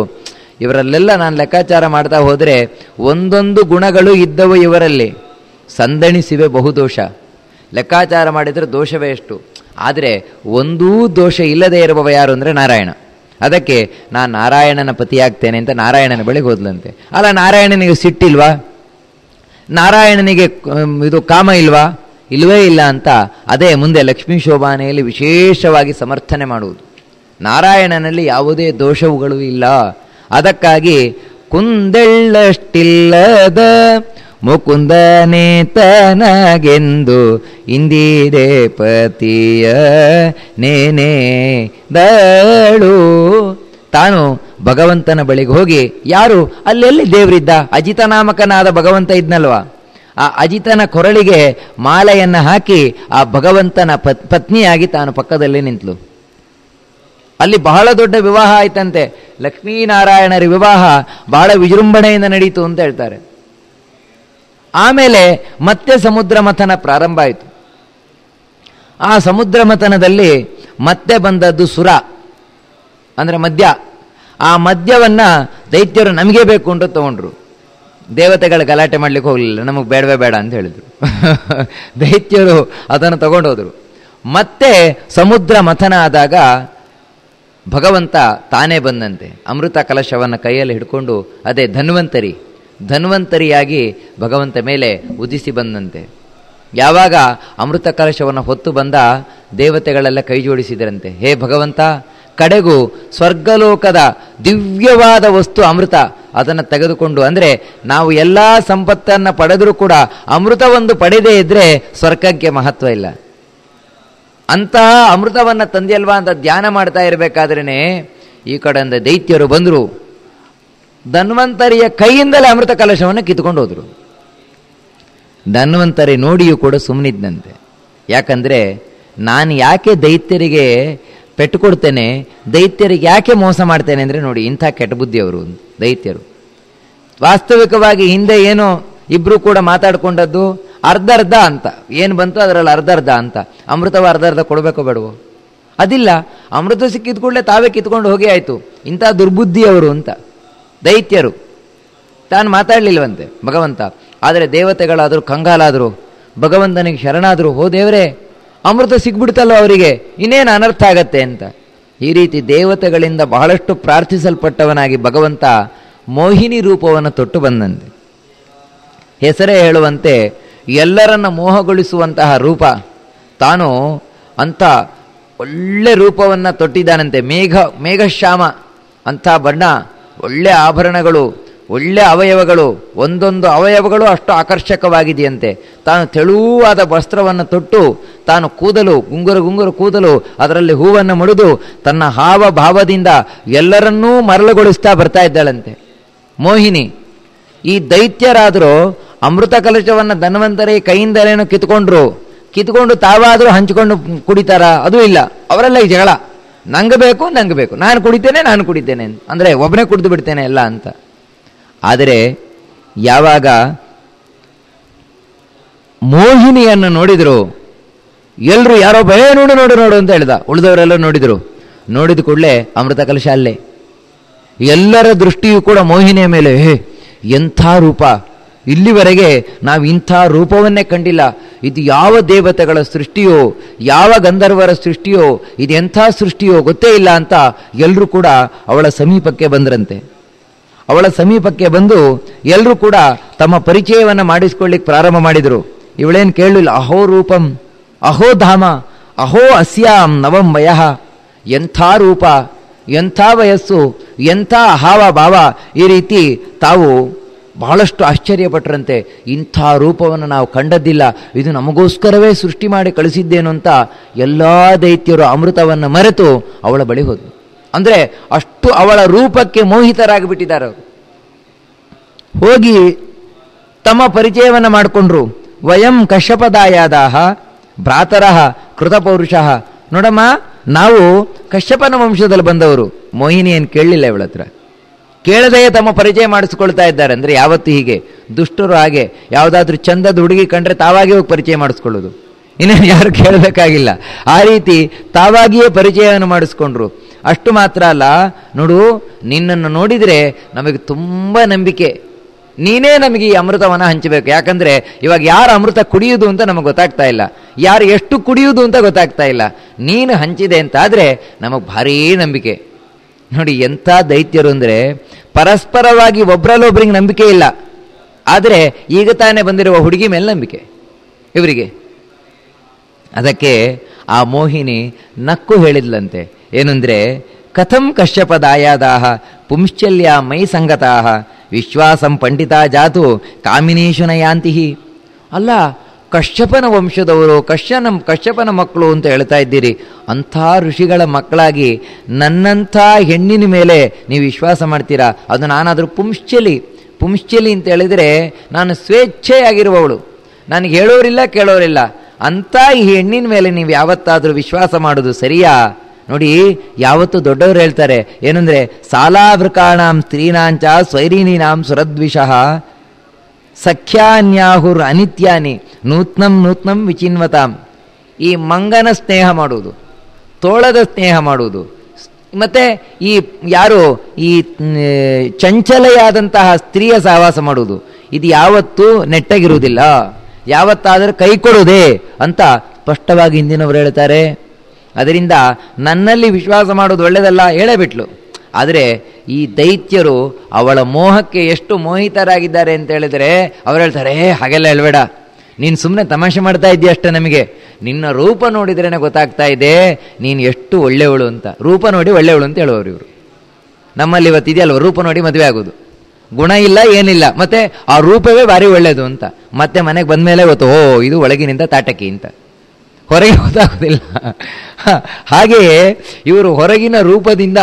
ಇವರಲ್ಲೆಲ್ಲ ನಾನು ಲೆಕ್ಕಾಚಾರ ಮಾಡ್ತಾ ಹೋದರೆ ಒಂದೊಂದು ಗುಣಗಳು ಇದ್ದವು ಇವರಲ್ಲಿ. ಸಂದಣಿಸಿವೆ ಬಹುದೋಷ. ಲೆಕ್ಕಾಚಾರ ಮಾಡಿದರೆ ದೋಷವೇ ಎಷ್ಟು? ಆದರೆ ಒಂದೂ ದೋಷ ಇಲ್ಲದೆ ಇರುವವ ಯಾರು ಅಂದರೆ ನಾರಾಯಣ. ಅದಕ್ಕೆ ನಾನು ನಾರಾಯಣನ ಪತಿಯಾಗ್ತೇನೆ ಅಂತ ನಾರಾಯಣನ ಬಳಿಗೆ ಹೋದ್ಲಂತೆ. ಅಲ್ಲ, ನಾರಾಯಣನಿಗೆ ಸಿಟ್ಟಿಲ್ವಾ ನಾರಾಯಣನಿಗೆ ಇದು ಕಾಮ ಇಲ್ವಾ? ಇಲ್ವೇ ಇಲ್ಲ ಅಂತ ಅದೇ ಮುಂದೆ ಲಕ್ಷ್ಮೀ ಶೋಭಾನೆಯಲ್ಲಿ ವಿಶೇಷವಾಗಿ ಸಮರ್ಥನೆ ಮಾಡುವುದು. ನಾರಾಯಣನಲ್ಲಿ ಯಾವುದೇ ದೋಷವುಗಳು ಇಲ್ಲ. ಅದಕ್ಕಾಗಿ ಕುಂದೆಳ್ಳಷ್ಟಿಲ್ಲದ ಮುಕುಂದನೇ ತನಗೆಂದು ಇಂದಿರೆ ಪತಿಯ ನೇನೆ ದಳು. ತಾನು ಭಗವಂತನ ಬಳಿಗೆ ಹೋಗಿ, ಯಾರು? ಅಲ್ಲೆಲ್ಲಿ ದೇವರಿದ್ದ? ಅಜಿತ ನಾಮಕನಾದ ಭಗವಂತ ಇದ್ನಲ್ವಾ? ಆ ಅಜಿತನ ಕೊರಳಿಗೆ ಮಾಲೆಯನ್ನು ಹಾಕಿ ಆ ಭಗವಂತನ ಪತ್, ಪತ್ನಿಯಾಗಿ ತಾನು ಪಕ್ಕದಲ್ಲಿ ನಿಂತಳು ಅಲ್ಲಿ ಬಹಳ ದೊಡ್ಡ ವಿವಾಹ ಆಯ್ತಂತೆ. ಲಕ್ಷ್ಮೀನಾರಾಯಣರ ವಿವಾಹ ಬಹಳ ವಿಜೃಂಭಣೆಯಿಂದ ನಡೀತು ಅಂತ ಹೇಳ್ತಾರೆ. ಆಮೇಲೆ ಮತ್ತೆ ಸಮುದ್ರ ಮಥನ ಪ್ರಾರಂಭ ಆಯಿತು. ಆ ಸಮುದ್ರ ಮಥನದಲ್ಲಿ ಮತ್ತೆ ಬಂದದ್ದು ಸುರ, ಅಂದರೆ ಮದ್ಯ. ಆ ಮದ್ಯವನ್ನು ದೈತ್ಯರು ನಮಗೆ ಬೇಕು ಅಂತ ತಗೊಂಡ್ರು. ದೇವತೆಗಳ ಗಲಾಟೆ ಮಾಡ್ಲಿಕ್ಕೆ ಹೋಗಲಿಲ್ಲ, ನಮಗೆ ಬೇಡವೇ ಬೇಡ ಅಂತ ಹೇಳಿದರು. [laughs] ದೈತ್ಯರು ಅದನ್ನು ತಗೊಂಡೋದ್ರು. ಮತ್ತೆ ಸಮುದ್ರ ಮಥನ ಆದಾಗ ಭಗವಂತ ತಾನೇ ಬಂದಂತೆ, ಅಮೃತ ಕಲಶವನ್ನು ಕೈಯಲ್ಲಿ ಹಿಡ್ಕೊಂಡು, ಅದೇ ಧನ್ವಂತರಿ. ಧನ್ವಂತರಿಯಾಗಿ ಭಗವಂತ ಮೇಲೆ ಉದಿಸಿ ಬಂದಂತೆ. ಯಾವಾಗ ಅಮೃತ ಕಲಶವನ್ನು ಹೊತ್ತು ಬಂದ ದೇವತೆಗಳೆಲ್ಲ ಕೈ ಜೋಡಿಸಿದರಂತೆ. ಹೇ ಭಗವಂತ, ಕಡೆಗೂ ಸ್ವರ್ಗಲೋಕದ ದಿವ್ಯವಾದ ವಸ್ತು ಅಮೃತ. ಅದನ್ನು ತೆಗೆದುಕೊಂಡು ಅಂದರೆ ನಾವು ಎಲ್ಲ ಸಂಪತ್ತನ್ನು ಪಡೆದರೂ ಕೂಡ ಅಮೃತವೊಂದು ಪಡೆದೇ ಇದ್ದರೆ ಸ್ವರ್ಗಕ್ಕೆ ಮಹತ್ವ ಇಲ್ಲ. ಅಂತಹ ಅಮೃತವನ್ನು ತಂದೆಯಲ್ವಾ ಅಂತ ಧ್ಯಾನ ಮಾಡ್ತಾ ಇರಬೇಕಾದ್ರೇ ಈ ಕಡೆಯಿಂದ ದೈತ್ಯರು ಬಂದರು. ಧನ್ವಂತರಿಯ ಕೈಯಿಂದಲೇ ಅಮೃತ ಕಲಶವನ್ನು ಕಿತ್ಕೊಂಡು ಹೋದರು ಧನ್ವಂತರಿ ನೋಡಿಯೂ ಕೂಡ ಸುಮ್ಮನಿದ್ದಂತೆ ಯಾಕಂದರೆ ನಾನು ಯಾಕೆ ದೈತ್ಯರಿಗೆ ಪೆಟ್ಟು ಕೊಡ್ತೇನೆ ದೈತ್ಯರಿಗೆ ಯಾಕೆ ಮೋಸ ಮಾಡ್ತೇನೆ ಅಂದರೆ ನೋಡಿ, ಇಂಥ ಕೆಟ್ಟ ಬುದ್ಧಿಯವರು ದೈತ್ಯರು. ವಾಸ್ತವಿಕವಾಗಿ ಹಿಂದೆ ಏನು ಇಬ್ಬರು ಕೂಡ ಮಾತಾಡಿಕೊಂಡದ್ದು ಅರ್ಧ ಅರ್ಧ ಅಂತ. ಏನು ಬಂತು ಅದರಲ್ಲಿ ಅರ್ಧ ಅರ್ಧ ಅಂತ. ಅಮೃತವ ಅರ್ಧ ಅರ್ಧ ಕೊಡಬೇಕೋ ಬೇಡವೋ? ಅದಿಲ್ಲ. ಅಮೃತ ಸಿಕ್ಕಿದ ಕೂಡಲೇ ತಾವೇ ಕಿತ್ಕೊಂಡು ಹೋಗಿ ಆಯಿತು. ಇಂಥ ದುರ್ಬುದ್ಧಿಯವರು ಅಂತ. ದೈತ್ಯರು. ತಾನು ಮಾತಾಡಲಿಲ್ಲವಂತೆ ಭಗವಂತ. ಆದರೆ ದೇವತೆಗಳಾದರೂ, ಕಂಗಾಲಾದರು, ಭಗವಂತನಿಗೆ ಶರಣಾದರು, ಹೋ ದೇವರೇ, ಅಮೃತ ಸಿಗ್ಬಿಡ್ತಲ್ಲ ಅವರಿಗೆ, ಇನ್ನೇನು ಅನರ್ಥ ಆಗತ್ತೆ? ಅಂತ. ಈ ರೀತಿ ದೇವತೆಗಳಿಂದ ಬಹಳಷ್ಟು ಪ್ರಾರ್ಥಿಸಲ್ಪಟ್ಟವನಾಗಿ ಭಗವಂತ ಮೋಹಿನಿ ರೂಪವನ್ನು ತೊಟ್ಟು ಬಂದಂತೆ. ಹೆಸರೇ ಹೇಳುವಂತೆ, ಎಲ್ಲರನ್ನ ಮೋಹಗೊಳಿಸುವಂತಹ ರೂಪ, ತಾನು ಅಂಥ ಒಳ್ಳೆ ರೂಪವನ್ನು ತೊಟ್ಟಿದ್ದಾನಂತೆ. ಮೇಘ, ಮೇಘಶ್ಯಾಮ, ಅಂಥ ಬಣ್ಣ ಒಳ್ಳೆ ಆಭರಣಗಳು, ಒಳ್ಳೆ ಅವಯವಗಳು, ಒಂದೊಂದು ಅವಯವಗಳು ಅಷ್ಟು ಆಕರ್ಷಕವಾಗಿದೆಯಂತೆ. ತಾನು ತೆಳುವಾದ ವಸ್ತ್ರವನ್ನು ತೊಟ್ಟು, ತಾನು ಕೂದಲು, ಗುಂಗುರು ಗುಂಗುರು ಕೂದಲು, ಅದರಲ್ಲಿ ಹೂವನ್ನು ಮುಡಿದು, ತನ್ನ ಹಾವ ಭಾವದಿಂದ ಎಲ್ಲರನ್ನೂ ಮರಳುಗೊಳಿಸ್ತಾ ಬರ್ತಾ ಇದ್ದಾಳಂತೆ. ಮೋಹಿನಿ, ಈ ದೈತ್ಯರಾದರೂ ಅಮೃತ ಕಲಶವನ್ನು ಧನ್ವಂತರಿ ಕೈಯಿಂದಲೇನೋ ಕಿತ್ಕೊಂಡ್ರು. ಕಿತ್ಕೊಂಡು ತಾವಾದರೂ ಹಂಚಿಕೊಂಡು ಕುಡಿತಾರ? ಅದು ಇಲ್ಲ. ಅವರೆಲ್ಲ ಈ ಜಗಳ. ನಂಗೆ ಬೇಕು ನಂಗೆ ಬೇಕು. ನಾನು ಕುಡಿತೇನೆ ನಾನು ಕುಡಿತೇನೆ ಅಂದರೆ ಒಬ್ಬನೇ ಕುಡಿದು ಬಿಡ್ತೇನೆ ಎಲ್ಲ ಅಂತ. ಆದರೆ ಯಾವಾಗ ಮೋಹಿನಿಯನ್ನು ನೋಡಿದರು ಎಲ್ಲರೂ ಯಾರೋ ಭಯ ನೋಡು ನೋಡು ನೋಡು ಅಂತ ಹೇಳ್ದ. ಉಳಿದವರೆಲ್ಲ ನೋಡಿದರು. ನೋಡಿದ ಕೂಡಲೇ ಅಮೃತ ಕಲಶ ಅಲ್ಲೇ. ಎಲ್ಲರ ದೃಷ್ಟಿಯೂ ಕೂಡ ಮೋಹಿನಿಯ ಮೇಲೆ. ಹೇ, ಎಂಥ ರೂಪ. ಇಲ್ಲಿವರೆಗೆ ನಾವು ಇಂಥ ರೂಪವನ್ನೇ ಕಂಡಿಲ್ಲ. ಇದು ಯಾವ ದೇವತೆಗಳ ಸೃಷ್ಟಿಯೋ, ಯಾವ ಗಂಧರ್ವರ ಸೃಷ್ಟಿಯೋ, ಇದು ಎಂಥ ಸೃಷ್ಟಿಯೋ ಗೊತ್ತೇ ಇಲ್ಲ ಅಂತ ಎಲ್ಲರೂ ಕೂಡ ಅವಳ ಸಮೀಪಕ್ಕೆ ಬಂದರಂತೆ. ಅವಳ ಸಮೀಪಕ್ಕೆ ಬಂದು ಎಲ್ಲರೂ ಕೂಡ ತಮ್ಮ ಪರಿಚಯವನ್ನು ಮಾಡಿಸ್ಕೊಳ್ಳಿಕ್ಕೆ ಪ್ರಾರಂಭ ಮಾಡಿದರು. ಇವಳೇನು ಕೇಳಲಿಲ್ಲ, ಅಹೋ ರೂಪಂ, ಅಹೋ ಧಾಮ, ಅಹೋ ಅಸ್ಯಾಂ ನವಂ ವಯಃ, ಎಂಥ ರೂಪ, ಎಂಥ ವಯಸ್ಸು, ಎಂಥ ಹಾವ ಭಾವ ಈ ರೀತಿ ತಾವು ಬಹಳಷ್ಟು ಆಶ್ಚರ್ಯಪಟ್ಟರಂತೆ ಇಂಥ ರೂಪವನ್ನು ನಾವು ಕಂಡದ್ದಿಲ್ಲ. ಇದು ನಮಗೋಸ್ಕರವೇ ಸೃಷ್ಟಿ ಮಾಡಿ ಕಳಿಸಿದ್ದೇನು ಅಂತ ಎಲ್ಲ ದೈತ್ಯರು ಅಮೃತವನ್ನು ಮರೆತು ಅವಳ ಬಳಿ ಹೋದ್ರು. ಅಂದರೆ ಅಷ್ಟು ಅವಳ ರೂಪಕ್ಕೆ ಮೋಹಿತರಾಗಿಬಿಟ್ಟಿದ್ದಾರೆ ಅವರು. ಹೋಗಿ ತಮ್ಮ ಪರಿಚಯವನ್ನು ಮಾಡಿಕೊಂಡ್ರು. ವಯಂ ಕಶ್ಯಪದಾಯಾದಾಹ ಭ್ರಾತರಃ ಕೃತಪೌರುಷಃ. ನೋಡಮ್ಮ, ನಾವು ಕಶ್ಯಪನ ವಂಶದಲ್ಲಿ ಬಂದವರು. ಮೋಹಿನಿ ಏನು ಕೇಳಲಿಲ್ಲ ಇವಳ ಹತ್ರ. ಕೇಳದೆಯೇ ತಮ್ಮ ಪರಿಚಯ ಮಾಡಿಸ್ಕೊಳ್ತಾ ಇದ್ದಾರೆ. ಅಂದರೆ ಯಾವತ್ತು ಹೀಗೆ? ದುಷ್ಟರು ಹಾಗೆ. ಯಾವುದಾದ್ರೂ ಚಂದದ ಹುಡುಗಿ ಕಂಡ್ರೆ ತಾವಾಗಿ ಹೋಗಿ ಪರಿಚಯ ಮಾಡಿಸ್ಕೊಳ್ಳೋದು. ಇನ್ನೇನು ಯಾರು ಕೇಳಬೇಕಾಗಿಲ್ಲ. ಆ ರೀತಿ ತಾವಾಗಿಯೇ ಪರಿಚಯವನ್ನು ಮಾಡಿಸ್ಕೊಂಡ್ರು. ಅಷ್ಟು ಮಾತ್ರ ಅಲ್ಲ, ನೋಡು, ನಿನ್ನನ್ನು ನೋಡಿದರೆ ನಮಗೆ ತುಂಬ ನಂಬಿಕೆ. ನೀನೇ ನಮಗೆ ಈ ಅಮೃತವನ್ನು ಹಂಚಬೇಕು. ಯಾಕಂದರೆ ಇವಾಗ ಯಾರು ಅಮೃತ ಕುಡಿಯುವುದು ಅಂತ ನಮಗೆ ಗೊತ್ತಾಗ್ತಾ ಇಲ್ಲ. ಯಾರು ಎಷ್ಟು ಕುಡಿಯುವುದು ಅಂತ ಗೊತ್ತಾಗ್ತಾ ಇಲ್ಲ. ನೀನು ಹಂಚಿದೆ ಅಂತಾದರೆ ನಮಗೆ ಭಾರೀ ನಂಬಿಕೆ. ನೋಡಿ, ಎಂಥ ದೈತ್ಯರು ಅಂದರೆ ಪರಸ್ಪರವಾಗಿ ಒಬ್ಬರಲ್ಲೊಬ್ಬರಿಗೆ ನಂಬಿಕೆ ಇಲ್ಲ. ಆದರೆ ಈಗ ತಾನೇ ಬಂದಿರುವ ಹುಡುಗಿ ಮೇಲೆ ನಂಬಿಕೆ ಇವರಿಗೆ. ಅದಕ್ಕೆ ಆ ಮೋಹಿನಿ ನಕ್ಕು ಹೇಳಿದ್ಲಂತೆ. ಏನಂದರೆ, ಕಥಂ ಕಶ್ಯಪದಾಯಾದಾಹ ಪುಂಶ್ಚಲ್ಯ ಮೈ ಸಂಗತಾಹ, ವಿಶ್ವಾಸಂ ಪಂಡಿತಾ ಜಾತು ಕಾಮಿನೇಶುನ ಯಾಂತಿ ಅಲ್ಲ ಕಶ್ಯಪನ ವಂಶದವರು, ಕಶ್ಯನ, ಕಶ್ಯಪನ ಮಕ್ಕಳು ಅಂತ ಹೇಳ್ತಾ ಇದ್ದೀರಿ. ಅಂಥ ಋಷಿಗಳ ಮಕ್ಕಳಾಗಿ ನನ್ನಂಥ ಹೆಣ್ಣಿನ ಮೇಲೆ ನೀವು ವಿಶ್ವಾಸ ಮಾಡ್ತೀರಾ? ಅದು ನಾನಾದರೂ ಪುಂಶ್ಚಲಿ. ಪುಂಶ್ಚಲಿ ಅಂತ ಹೇಳಿದರೆ ನಾನು ಸ್ವೇಚ್ಛೆಯಾಗಿರುವವಳು. ನನಗೆ ಹೇಳೋರಿಲ್ಲ, ಕೇಳೋರಿಲ್ಲ. ಅಂಥ ಈ ಹೆಣ್ಣಿನ ಮೇಲೆ ನೀವು ಯಾವತ್ತಾದರೂ ವಿಶ್ವಾಸ ಮಾಡೋದು ಸರಿಯಾ? ನೋಡಿ, ಯಾವತ್ತು ದೊಡ್ಡವರು ಹೇಳ್ತಾರೆ, ಏನಂದರೆ ಸಾಲಾಭೃಕಾಣಾಂ ಸ್ತ್ರೀನಾಂಚ ಸ್ವೈರಿಣೀನಾಂ ಸುರದ್ವಿಷಃ. ಸಖ್ಯಾನ್ಯಾಹುರ್ ಅನಿತ್ಯಾನಿ. ನೂತ್ನಂ ನೂತ್ನಂ ವಿಚಿನ್ವತಾಂ. ಈ ಮಂಗನ ಸ್ನೇಹ ಮಾಡುವುದು ತೋಳದ ಸ್ನೇಹ ಮಾಡುವುದು. ಮತ್ತೆ ಈ ಯಾರು ಈ ಚಂಚಲೆಯಾದಂತಹ ಸ್ತ್ರೀಯ ಸಹವಾಸ ಮಾಡುವುದು. ಇದು ಯಾವತ್ತೂ ನೆಟ್ಟಗಿರುವುದಿಲ್ಲ. ಯಾವತ್ತಾದರೂ ಕೈ ಕೊಡುವುದೇ ಅಂತ ಸ್ಪಷ್ಟವಾಗಿ ಹಿಂದಿನವರು ಹೇಳ್ತಾರೆ. ಅದರಿಂದ ನನ್ನಲ್ಲಿ ವಿಶ್ವಾಸ ಮಾಡೋದು ಒಳ್ಳೆಯದಲ್ಲ ಹೇಳೇಬಿಟ್ಲು. ಆದರೆ ಈ ದೈತ್ಯರು ಅವಳ ಮೋಹಕ್ಕೆ ಎಷ್ಟು ಮೋಹಿತರಾಗಿದ್ದಾರೆ ಅಂತ ಹೇಳಿದರೆ ಅವ್ರು ಹೇಳ್ತಾರೆ "ಏ, ಹಾಗೆಲ್ಲ ಹೇಳ್ಬೇಡ. ನೀನು ಸುಮ್ಮನೆ ತಮಾಷೆ ಮಾಡ್ತಾ ಇದ್ದೀಯ ಅಷ್ಟೇ ನಮಗೆ. ನಿನ್ನ ರೂಪ ನೋಡಿದ್ರೇ ಗೊತ್ತಾಗ್ತಾ ಇದೆ ನೀನು ಎಷ್ಟು ಒಳ್ಳೆಯವಳು ಅಂತ. ರೂಪ ನೋಡಿ ಒಳ್ಳೆಯವಳು ಅಂತ ಹೇಳುವವರು ಇವರು. ನಮ್ಮಲ್ಲಿ ಇವತ್ತು ಇದೆಯಲ್ವ? ರೂಪ ನೋಡಿ ಮದುವೆ ಆಗೋದು. ಗುಣ ಇಲ್ಲ ಏನಿಲ್ಲ. ಮತ್ತೆ ಆ ರೂಪವೇ ಭಾರಿ ಒಳ್ಳೆಯದು ಅಂತ. ಮತ್ತೆ ಮನೆಗೆ ಬಂದ ಮೇಲೆ ಗೊತ್ತು ಓ ಇದು ಒಳಗಿನಿಂದ ತಾಟಕಿ ಅಂತ. ಹೊರಗೆ ಗೊತ್ತಾಗೋದಿಲ್ಲ ಹಾಗೆಯೇ ಇವರು ಹೊರಗಿನ ರೂಪದಿಂದ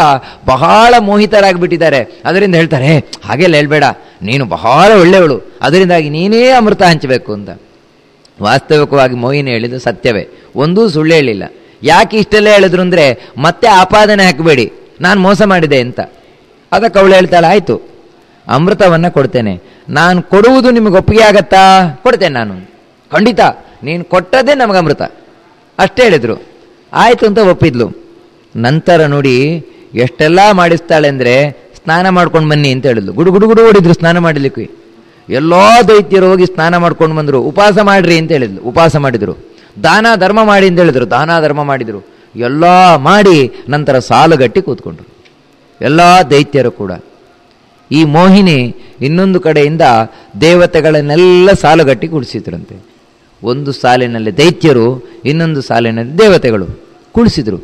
ಬಹಳ ಮೋಹಿತರಾಗಿಬಿಟ್ಟಿದ್ದಾರೆ. ಅದರಿಂದ ಹೇಳ್ತಾರೆ "ಏ, ಹಾಗೆಲ್ಲ ಹೇಳ್ಬೇಡ. ನೀನು ಬಹಳ ಒಳ್ಳೆಯವಳು. ಅದರಿಂದಾಗಿ ನೀನೇ ಅಮೃತ ಹಂಚಬೇಕು ಅಂತ. ವಾಸ್ತವಿಕವಾಗಿ ಮೋಹಿನಿ ಹೇಳಿದ್ದು ಸತ್ಯವೇ. ಒಂದೂ ಸುಳ್ಳು ಹೇಳಿಲ್ಲ. ಯಾಕೆ ಇಷ್ಟೆಲ್ಲ ಹೇಳಿದ್ರು ಅಂದರೆ, ಮತ್ತೆ ಆಪಾದನೆ ಹಾಕಬೇಡಿ, ನಾನು ಮೋಸ ಮಾಡಿದೆ ಅಂತ. ಅದಕ್ಕೆ ಅವಳು ಹೇಳ್ತಾಳೆ, ಆಯಿತು, ಅಮೃತವನ್ನು ಕೊಡ್ತೇನೆ. ನಾನು ಕೊಡುವುದು ನಿಮಗೆ ಒಪ್ಪಿಗೆ ಆಗತ್ತಾ? ಕೊಡ್ತೇನೆ ನಾನು. ಖಂಡಿತ, ನೀನು ಕೊಟ್ಟದೇ ನಮಗೆ ಅಮೃತ. ಅಷ್ಟೇ ಹೇಳಿದರು. ಆಯಿತು ಅಂತ ಒಪ್ಪಿದ್ಲು. ನಂತರ ನೋಡಿ, ಎಷ್ಟೆಲ್ಲ ಮಾಡಿಸ್ತಾಳೆ ಅಂದರೆ, ಸ್ನಾನ ಮಾಡ್ಕೊಂಡು ಬನ್ನಿ ಅಂತ ಹೇಳಿದ್ಲು. ಗುಡು ಓಡಿದ್ರು ಸ್ನಾನ ಮಾಡಲಿಕ್ಕೆ. ಎಲ್ಲೋ ದೈತ್ಯರು ಹೋಗಿ ಸ್ನಾನ ಮಾಡ್ಕೊಂಡು ಬಂದರು. ಉಪವಾಸ ಮಾಡ್ರಿ ಅಂತ ಹೇಳಿದ್ಲು. ಉಪವಾಸ ಮಾಡಿದರು. ದಾನ ಧರ್ಮ ಮಾಡಿ ಅಂತ ಹೇಳಿದರು. ದಾನ ಧರ್ಮ ಮಾಡಿದರು. ಎಲ್ಲ ಮಾಡಿ ನಂತರ ಸಾಲುಗಟ್ಟಿ ಕೂತ್ಕೊಂಡ್ರು. ಎಲ್ಲ ದೈತ್ಯರು ಕೂಡ. ಈ ಮೋಹಿನಿ ಇನ್ನೊಂದು ಕಡೆಯಿಂದ ದೇವತೆಗಳನ್ನೆಲ್ಲ ಸಾಲುಗಟ್ಟಿ ಕುಡಿಸಿದ್ರಂತೆ. ಒಂದು ಸಾಲಿನಲ್ಲಿ ದೈತ್ಯರು, ಇನ್ನೊಂದು ಸಾಲಿನಲ್ಲಿ ದೇವತೆಗಳು ಕೂಡಿಸಿದರು.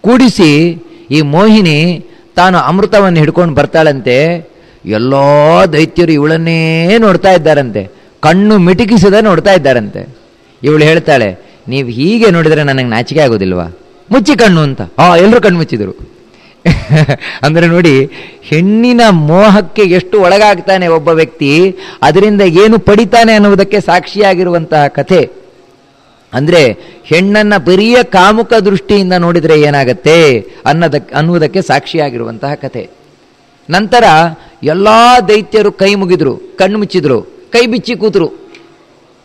ಕೂಡಿಸಿ ಈ ಮೋಹಿನಿ ತಾನು ಅಮೃತವನ್ನು ಹಿಡ್ಕೊಂಡು ಬರ್ತಾಳಂತೆ. ಎಲ್ಲೋ ದೈತ್ಯರು ಇವಳನ್ನೇ ನೋಡ್ತಾ ಇದ್ದಾರಂತೆ. ಕಣ್ಣು ಮಿಟುಕಿಸದೆ ನೋಡ್ತಾ ಇದ್ದಾರಂತೆ. ಇವಳು ಹೇಳ್ತಾಳೆ, ನೀವು ಹೀಗೆ ನೋಡಿದರೆ ನನಗೆ ನಾಚಿಕೆ ಆಗೋದಿಲ್ವಾ? ಮುಚ್ಚಿ ಕಣ್ಣು ಅಂತ. ಆ ಎಲ್ಲರೂ ಕಣ್ಣು ಮುಚ್ಚಿದರು. [laughs] ಅಂದರೆ ನೋಡಿ, ಹೆಣ್ಣಿನ ಮೋಹಕ್ಕೆ ಎಷ್ಟು ಒಳಗಾಗ್ತಾನೆ ಒಬ್ಬ ವ್ಯಕ್ತಿ, ಅದರಿಂದ ಏನು ಪಡಿತಾನೆ ಅನ್ನುವುದಕ್ಕೆ ಸಾಕ್ಷಿಯಾಗಿರುವಂತಹ ಕಥೆ. ಅಂದರೆ, ಹೆಣ್ಣನ್ನ ಬರಿಯ ಕಾಮುಕ ದೃಷ್ಟಿಯಿಂದ ನೋಡಿದರೆ ಏನಾಗತ್ತೆ ಅನ್ನೋದಕ್ಕೆ ಅನ್ನುವುದಕ್ಕೆ ಸಾಕ್ಷಿಯಾಗಿರುವಂತಹ ಕಥೆ. ನಂತರ ಎಲ್ಲಾ ದೈತ್ಯರು ಕೈ ಮುಗಿದ್ರು, ಕಣ್ಣು ಮುಚ್ಚಿದ್ರು, ಕೈ ಬಿಚ್ಚಿ ಕೂತರು.